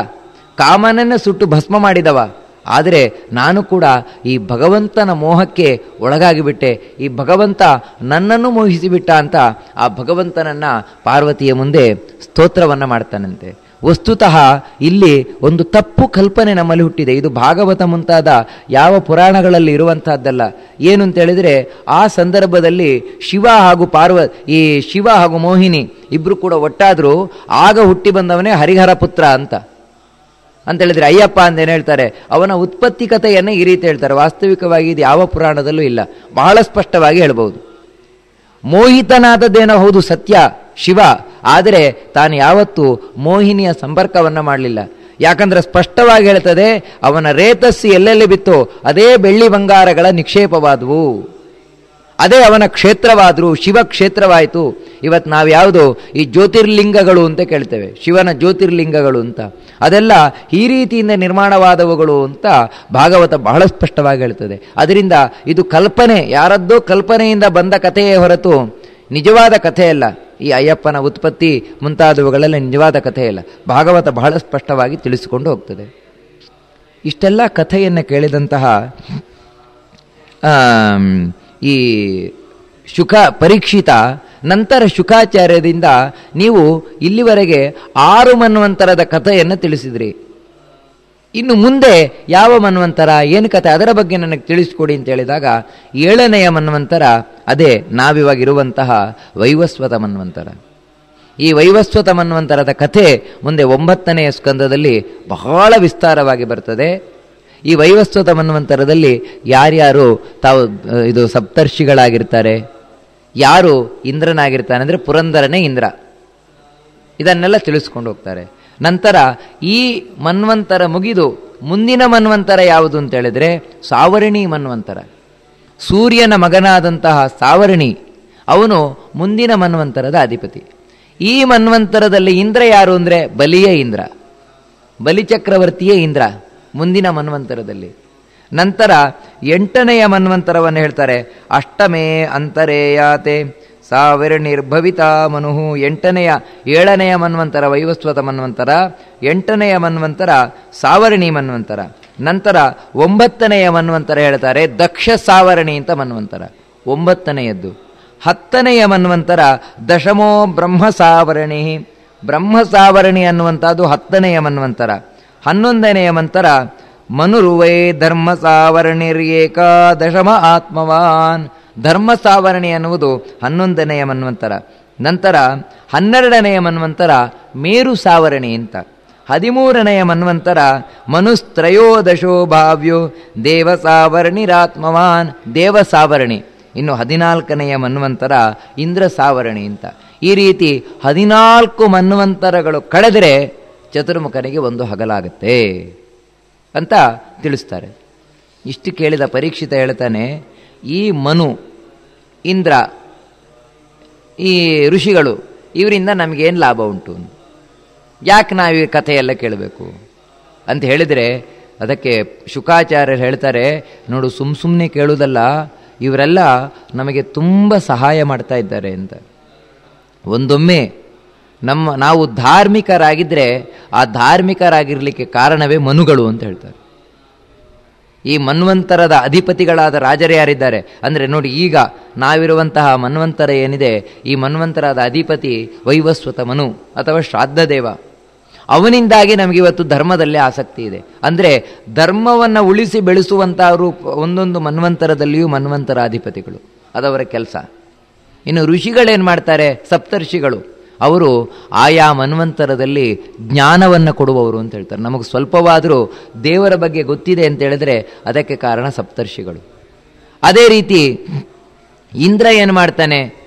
ಕಾಮನನ್ನೇ ಸುಟ್ಟು ಭಸ್ಮ ಮಾಡಿದವ. ಆದರೆ ನಾನು ಕೂಡ ಈ ಭಗವಂತನ ಮೋಹಕ್ಕೆ ಒಳಗಾಗಿಬಿಟ್ಟೆ. ಈ ಭಗವಂತ ನನ್ನನ್ನು ಮೋಹಿಸಿಬಿಟ್ಟ ಅಂತ ಆ ಭಗವಂತನನ್ನು ಪಾರ್ವತಿಯ ಮುಂದೆ ಸ್ತೋತ್ರವನ್ನು ಮಾಡ್ತಾನಂತೆ. ವಸ್ತುತಃ ಇಲ್ಲಿ ಒಂದು ತಪ್ಪು ಕಲ್ಪನೆ ನಮ್ಮಲ್ಲಿ ಹುಟ್ಟಿದೆ. ಇದು ಭಾಗವತ ಮುಂತಾದ ಯಾವ ಪುರಾಣಗಳಲ್ಲಿ ಇರುವಂತಹದ್ದಲ್ಲ. ಏನು ಅಂತ ಹೇಳಿದ್ರೆ ಆ ಸಂದರ್ಭದಲ್ಲಿ ಶಿವ ಹಾಗೂ ಪಾರ್ವ, ಈ ಶಿವ ಹಾಗೂ ಮೋಹಿನಿ ಇಬ್ಬರು ಕೂಡ ಒಟ್ಟಾದರೂ ಆಗ ಹುಟ್ಟಿ ಬಂದವನೇ ಹರಿಹರ ಪುತ್ರ ಅಂತ. ಅಂತ ಹೇಳಿದ್ರೆ ಅಯ್ಯಪ್ಪ ಅಂತ ಏನು ಹೇಳ್ತಾರೆ? ಅವನ ಉತ್ಪತ್ತಿ ಕಥೆಯನ್ನು ಈ ರೀತಿ ಹೇಳ್ತಾರೆ. ವಾಸ್ತವಿಕವಾಗಿ ಇದು ಯಾವ ಪುರಾಣದಲ್ಲೂ ಇಲ್ಲ. ಬಹಳ ಸ್ಪಷ್ಟವಾಗಿ ಹೇಳ್ಬೋದು. ಮೋಹಿತನಾದದ್ದೇನೋ ಹೌದು ಸತ್ಯ, ಶಿವ, ಆದರೆ ತಾನು ಯಾವತ್ತೂ ಮೋಹಿನಿಯ ಸಂಪರ್ಕವನ್ನು ಮಾಡಲಿಲ್ಲ. ಯಾಕಂದ್ರೆ ಸ್ಪಷ್ಟವಾಗಿ ಹೇಳ್ತದೆ, ಅವನ ರೇತಸ್ಸು ಎಲ್ಲೆಲ್ಲಿ ಬಿತ್ತೋ ಅದೇ ಬೆಳ್ಳಿ ಬಂಗಾರಗಳ ನಿಕ್ಷೇಪವಾದವು. ಅದೇ ಅವನ ಕ್ಷೇತ್ರವಾದರೂ, ಶಿವ ಕ್ಷೇತ್ರವಾಯಿತು. ಇವತ್ತು ನಾವು ಯಾವುದು? ಈ ಜ್ಯೋತಿರ್ಲಿಂಗಗಳು ಅಂತ ಕೇಳ್ತೇವೆ. ಶಿವನ ಜ್ಯೋತಿರ್ಲಿಂಗಗಳು ಅಂತ. ಅದೆಲ್ಲ ಈ ರೀತಿಯಿಂದ ನಿರ್ಮಾಣವಾದವುಗಳು ಅಂತ ಭಾಗವತ ಬಹಳ ಸ್ಪಷ್ಟವಾಗಿ ಹೇಳ್ತದೆ. ಅದರಿಂದ ಇದು ಕಲ್ಪನೆ, ಯಾರದ್ದೋ ಕಲ್ಪನೆಯಿಂದ ಬಂದ ಕಥೆಯೇ ಹೊರತು ನಿಜವಾದ ಕಥೆಯಲ್ಲ ಈ ಅಯ್ಯಪ್ಪನ ಉತ್ಪತ್ತಿ ಮುಂತಾದವುಗಳೆಲ್ಲ ನಿಜವಾದ ಕಥೆಯಲ್ಲ ಭಾಗವತ ಬಹಳ ಸ್ಪಷ್ಟವಾಗಿ ತಿಳಿಸಿಕೊಂಡು ಹೋಗ್ತದೆ. ಇಷ್ಟೆಲ್ಲ ಕಥೆಯನ್ನು ಕೇಳಿದಂತಹ ಈ ಶುಕ ಪರೀಕ್ಷಿತ ನಂತರ ಶುಕಾಚಾರ್ಯದಿಂದ ನೀವು ಇಲ್ಲಿವರೆಗೆ ಆರು ಮನ್ವಂತರದ ಕಥೆಯನ್ನು ತಿಳಿಸಿದ್ರಿ. ಇನ್ನು ಮುಂದೆ ಯಾವ ಮನ್ವಂತರ, ಏನು ಕಥೆ, ಅದರ ಬಗ್ಗೆ ನನಗೆ ತಿಳಿಸ್ಕೊಡಿ ಅಂತ ಹೇಳಿದಾಗ ಏಳನೆಯ ಮನ್ವಂತರ, ಅದೇ ನಾವಿವಾಗಿರುವಂತಹ ವೈವಸ್ವತ ಮನ್ವಂತರ. ಈ ವೈವಸ್ವತ ಮನ್ವಂತರದ ಕಥೆ ಮುಂದೆ ಒಂಬತ್ತನೆಯ ಸ್ಕಂದದಲ್ಲಿ ಬಹಳ ವಿಸ್ತಾರವಾಗಿ ಬರ್ತದೆ. ಈ ವೈವಸ್ವತ ಮನ್ವಂತರದಲ್ಲಿ ಯಾರ್ಯಾರು ತಾವು ಇದು ಸಪ್ತರ್ಷಿಗಳಾಗಿರ್ತಾರೆ, ಯಾರು ಇಂದ್ರನಾಗಿರ್ತಾನೆ ಅಂದರೆ ಪುರಂದರನೇ ಇಂದ್ರ. ಇದನ್ನೆಲ್ಲ ತಿಳಿಸ್ಕೊಂಡು ಹೋಗ್ತಾರೆ. ನಂತರ ಈ ಮನ್ವಂತರ ಮುಗಿದು ಮುಂದಿನ ಮನ್ವಂತರ ಯಾವುದು ಅಂತ ಹೇಳಿದ್ರೆ ಸಾವರಣಿ ಮನ್ವಂತರ. ಸೂರ್ಯನ ಮಗನಾದಂತಹ ಸಾವರಣಿ, ಅವನು ಮುಂದಿನ ಮನ್ವಂತರದ ಅಧಿಪತಿ. ಈ ಮನ್ವಂತರದಲ್ಲಿ ಇಂದ್ರ ಯಾರು ಅಂದರೆ ಬಲಿಯ ಇಂದ್ರ, ಬಲಿಚಕ್ರವರ್ತಿಯೇ ಇಂದ್ರ. ಮುಂದಿನ ಮನ್ವಂತರದಲ್ಲಿ. ನಂತರ ಎಂಟನೆಯ ಮನ್ವಂತರವನ್ನು ಹೇಳ್ತಾರೆ, ಅಷ್ಟಮೇ ಅಂತರೇಯಾತೆ ಸಾವಿರನಿರ್ಭವಿತ ಮನುಹು ಎಂಟನೆಯ, ಏಳನೆಯ ಮನ್ವಂತರ, ವೈವಸ್ವತ ಮನ್ವಂತರ. ಎಂಟನೆಯ ಮನ್ವಂತರ, ಸಾವರಣಿ ಮನ್ವಂತರ. ನಂತರ ಒಂಬತ್ತನೆಯ ಮನ್ವಂತರ ಹೇಳ್ತಾರೆ, ದಕ್ಷ ಸಾವರಣಿ ಅಂತ ಮನ್ವಂತರ. ಒಂಬತ್ತನೆಯದ್ದು. ಹತ್ತನೆಯ ಮನ್ವಂತರ, ದಶಮೋ ಬ್ರಹ್ಮ ಸಾವರಣಿ. ಬ್ರಹ್ಮ ಸಾವರಣಿ ಅನ್ನುವಂಥದ್ದು ಹತ್ತನೆಯ ಮನ್ವಂತರ. ಹನ್ನೊಂದನೆಯ ಮಂತ್ರ, ಮನುರುವೈ ಧರ್ಮ ಸಾವರಣಿರ್ಯೇಕಾದಶಮ ಆತ್ಮವಾನ್. ಧರ್ಮ ಸಾವರಣಿ ಅನ್ನುವುದು ಹನ್ನೊಂದನೆಯ ಮನ್ವಂತರ. ನಂತರ ಹನ್ನೆರಡನೆಯ ಮನ್ವಂತರ ಮೇರು ಸಾವರಣಿ ಅಂತ. ಹದಿಮೂರನೆಯ ಮನ್ವಂತರ, ಮನುಸ್ತ್ರಯೋದಶೋ ಭಾವ್ಯೋ ದೇವ ಸಾವರಣಿರಾತ್ಮವಾನ್ ದೇವ ಸಾವರಣಿ ಇನ್ನು ಹದಿನಾಲ್ಕನೆಯ ಮನ್ವಂತರ ಇಂದ್ರ ಸಾವರಣಿ ಅಂತ. ಈ ರೀತಿ ಹದಿನಾಲ್ಕು ಮನ್ವಂತರಗಳು ಕಳೆದರೆ ಚತುರ್ಮುಖನಿಗೆ ಒಂದು ಹಗಲಾಗುತ್ತೆ ಅಂತ ತಿಳಿಸ್ತಾರೆ. ಇಷ್ಟು ಕೇಳಿದ ಪರೀಕ್ಷಿತ ಹೇಳ್ತಾನೆ, ಈ ಮನು, ಇಂದ್ರ, ಈ ಋಷಿಗಳು, ಇವರಿಂದ ನಮಗೇನು ಲಾಭ ಉಂಟು? ಯಾಕೆ ನಾವು ಈ ಕಥೆಯೆಲ್ಲ ಕೇಳಬೇಕು? ಅಂತ ಹೇಳಿದರೆ, ಅದಕ್ಕೆ ಶುಕಾಚಾರ್ಯರು ಹೇಳ್ತಾರೆ, ನೋಡು, ಸುಮ್ ಸುಮ್ಮನೆ ಕೇಳುವುದಲ್ಲ ಇವರೆಲ್ಲ ನಮಗೆ ತುಂಬ ಸಹಾಯ ಮಾಡ್ತಾ ಇದ್ದಾರೆ ಅಂತ. ಒಂದೊಮ್ಮೆ ನಮ್ಮ ನಾವು ಧಾರ್ಮಿಕರಾಗಿದ್ದರೆ ಆ ಧಾರ್ಮಿಕರಾಗಿರಲಿಕ್ಕೆ ಕಾರಣವೇ ಮನುಗಳು ಅಂತ ಹೇಳ್ತಾರೆ. ಈ ಮನ್ವಂತರದ ಅಧಿಪತಿಗಳಾದ ರಾಜರು ಯಾರಿದ್ದಾರೆ? ಅಂದರೆ ನೋಡಿ ಈಗ ನಾವಿರುವಂತಹ ಮನ್ವಂತರ ಏನಿದೆ? ಈ ಮನ್ವಂತರಾದ ಅಧಿಪತಿ ವೈವಸ್ವತ ಮನು ಅಥವಾ ಶ್ರಾದ್ದದೇವ. ಅವನಿಂದಾಗಿ ನಮಗೆ ಇವತ್ತು ಧರ್ಮದಲ್ಲಿ ಆಸಕ್ತಿ ಇದೆ. ಅಂದರೆ ಧರ್ಮವನ್ನು ಉಳಿಸಿ ಬೆಳೆಸುವಂತಹ ರೂಪ, ಒಂದೊಂದು ಮನ್ವಂತರದಲ್ಲಿಯೂ ಮನ್ವಂತರ ಅಧಿಪತಿಗಳು. ಅದವರ ಕೆಲಸ. ಇನ್ನು ಋಷಿಗಳೇನು ಮಾಡ್ತಾರೆ? ಸಪ್ತರ್ಷಿಗಳು. ಅವರು ಆಯಾ ಮನ್ವಂತರದಲ್ಲಿ ಜ್ಞಾನವನ್ನು ಕೊಡುವವರು ಅಂತ ಹೇಳ್ತಾರೆ. ನಮಗೆ ಸ್ವಲ್ಪವಾದರೂ ದೇವರ ಬಗ್ಗೆ ಗೊತ್ತಿದೆ ಅಂತ ಹೇಳಿದ್ರೆ ಅದಕ್ಕೆ ಕಾರಣ ಸಪ್ತರ್ಷಿಗಳು. ಅದೇ ರೀತಿ ಇಂದ್ರ ಏನು ಮಾಡ್ತಾನೆ?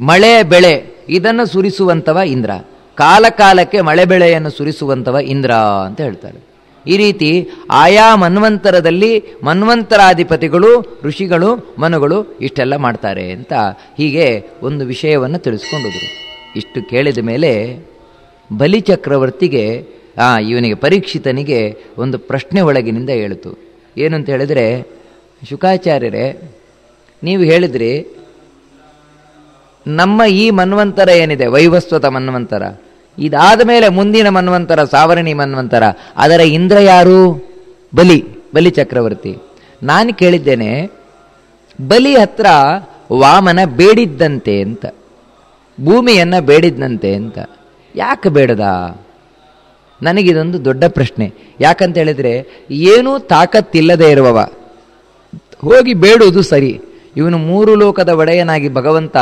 ಮಳೆ, ಬೆಳೆ, ಇದನ್ನು ಸುರಿಸುವಂಥವ ಇಂದ್ರ. ಕಾಲ ಕಾಲಕ್ಕೆ ಮಳೆ, ಬೆಳೆಯನ್ನು ಸುರಿಸುವಂಥವ ಇಂದ್ರ ಅಂತ ಹೇಳ್ತಾರೆ. ಈ ರೀತಿ ಆಯಾ ಮನ್ವಂತರದಲ್ಲಿ ಮನ್ವಂತರಾಧಿಪತಿಗಳು, ಋಷಿಗಳು, ಮನುಗಳು ಇಷ್ಟೆಲ್ಲ ಮಾಡ್ತಾರೆ ಅಂತ ಹೀಗೆ ಒಂದು ವಿಷಯವನ್ನು ತಿಳಿಸ್ಕೊಂಡೋದ್ರು. ಇಷ್ಟು ಕೇಳಿದ ಮೇಲೆ ಬಲಿಚಕ್ರವರ್ತಿಗೆ ಆ ಇವನಿಗೆ ಪರೀಕ್ಷಿತನಿಗೆ ಒಂದು ಪ್ರಶ್ನೆ ಒಳಗಿನಿಂದ ಹೇಳಿತು ಏನು ಅಂತ ಹೇಳಿದರೆ, ಶುಕಾಚಾರ್ಯರೇ, ನೀವು ಹೇಳಿದ್ರಿ, ನಮ್ಮ ಈ ಮನ್ವಂತರ ಏನಿದೆ? ವೈವಸ್ವತ ಮನ್ವಂತರ. ಇದಾದ ಮೇಲೆ ಮುಂದಿನ ಮನ್ವಂತರ, ಸಾವರಣಿ ಮನ್ವಂತರ. ಅದರ ಇಂದ್ರ ಯಾರು? ಬಲಿ ಬಲಿ ಚಕ್ರವರ್ತಿ. ನಾನು ಕೇಳಿದ್ದೇನೆ, ಬಲಿ ಹತ್ರ ವಾಮನ ಬೇಡಿದ್ದಂತೆ ಅಂತ. ಭೂಮಿಯನ್ನು ಬೇಡಿದ್ನಂತೆ ಅಂತ. ಯಾಕೆ ಬೇಡದ? ನನಗಿದೊಂದು ದೊಡ್ಡ ಪ್ರಶ್ನೆ. ಯಾಕಂತ ಹೇಳಿದರೆ, ಏನೂ ತಾಕತ್ತಿಲ್ಲದೆ ಇರುವವ. ಹೋಗಿ ಬೇಡುವುದು ಸರಿ. ಇವನು ಮೂರು ಲೋಕದ ಒಡೆಯನಾಗಿ ಭಗವಂತ,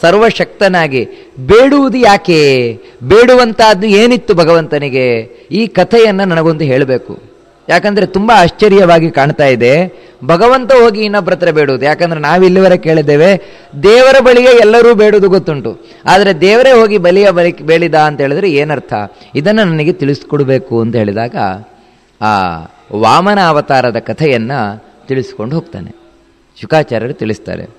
ಸರ್ವಶಕ್ತನಾಗಿ. ಬೇಡುವುದು ಯಾಕೆ? ಬೇಡುವಂತಹದ್ದು ಏನಿತ್ತು ಭಗವಂತನಿಗೆ? ಈ ಕಥೆಯನ್ನು ನನಗೊಂದು ಹೇಳಬೇಕು. ಯಾಕಂದರೆ ತುಂಬ ಆಶ್ಚರ್ಯವಾಗಿ ಕಾಣ್ತಾ ಇದೆ. ಭಗವಂತ ಹೋಗಿ ಇನ್ನೊಬ್ಬರ ಹತ್ರ ಬೇಡುವುದು. ಯಾಕಂದ್ರೆ ನಾವು ಇಲ್ಲಿವರೆ ಕೇಳಿದ್ದೇವೆ, ದೇವರ ಬಳಿಗೆ ಎಲ್ಲರೂ ಬೇಡುವುದು ಗೊತ್ತುಂಟು. ಆದರೆ ದೇವರೇ ಹೋಗಿ ಬಲಿಯ ಬಲಿ ಬೇಳಿದ ಅಂತ ಹೇಳಿದ್ರೆ ಏನರ್ಥ? ಇದನ್ನು ನನಗೆ ತಿಳಿಸ್ಕೊಡ್ಬೇಕು ಅಂತ ಹೇಳಿದಾಗ ಆ ವಾಮನ ಅವತಾರದ ಕಥೆಯನ್ನು ತಿಳಿಸ್ಕೊಂಡು ಹೋಗ್ತಾನೆ. ಶುಕಾಚಾರ್ಯರು ತಿಳಿಸ್ತಾರೆ.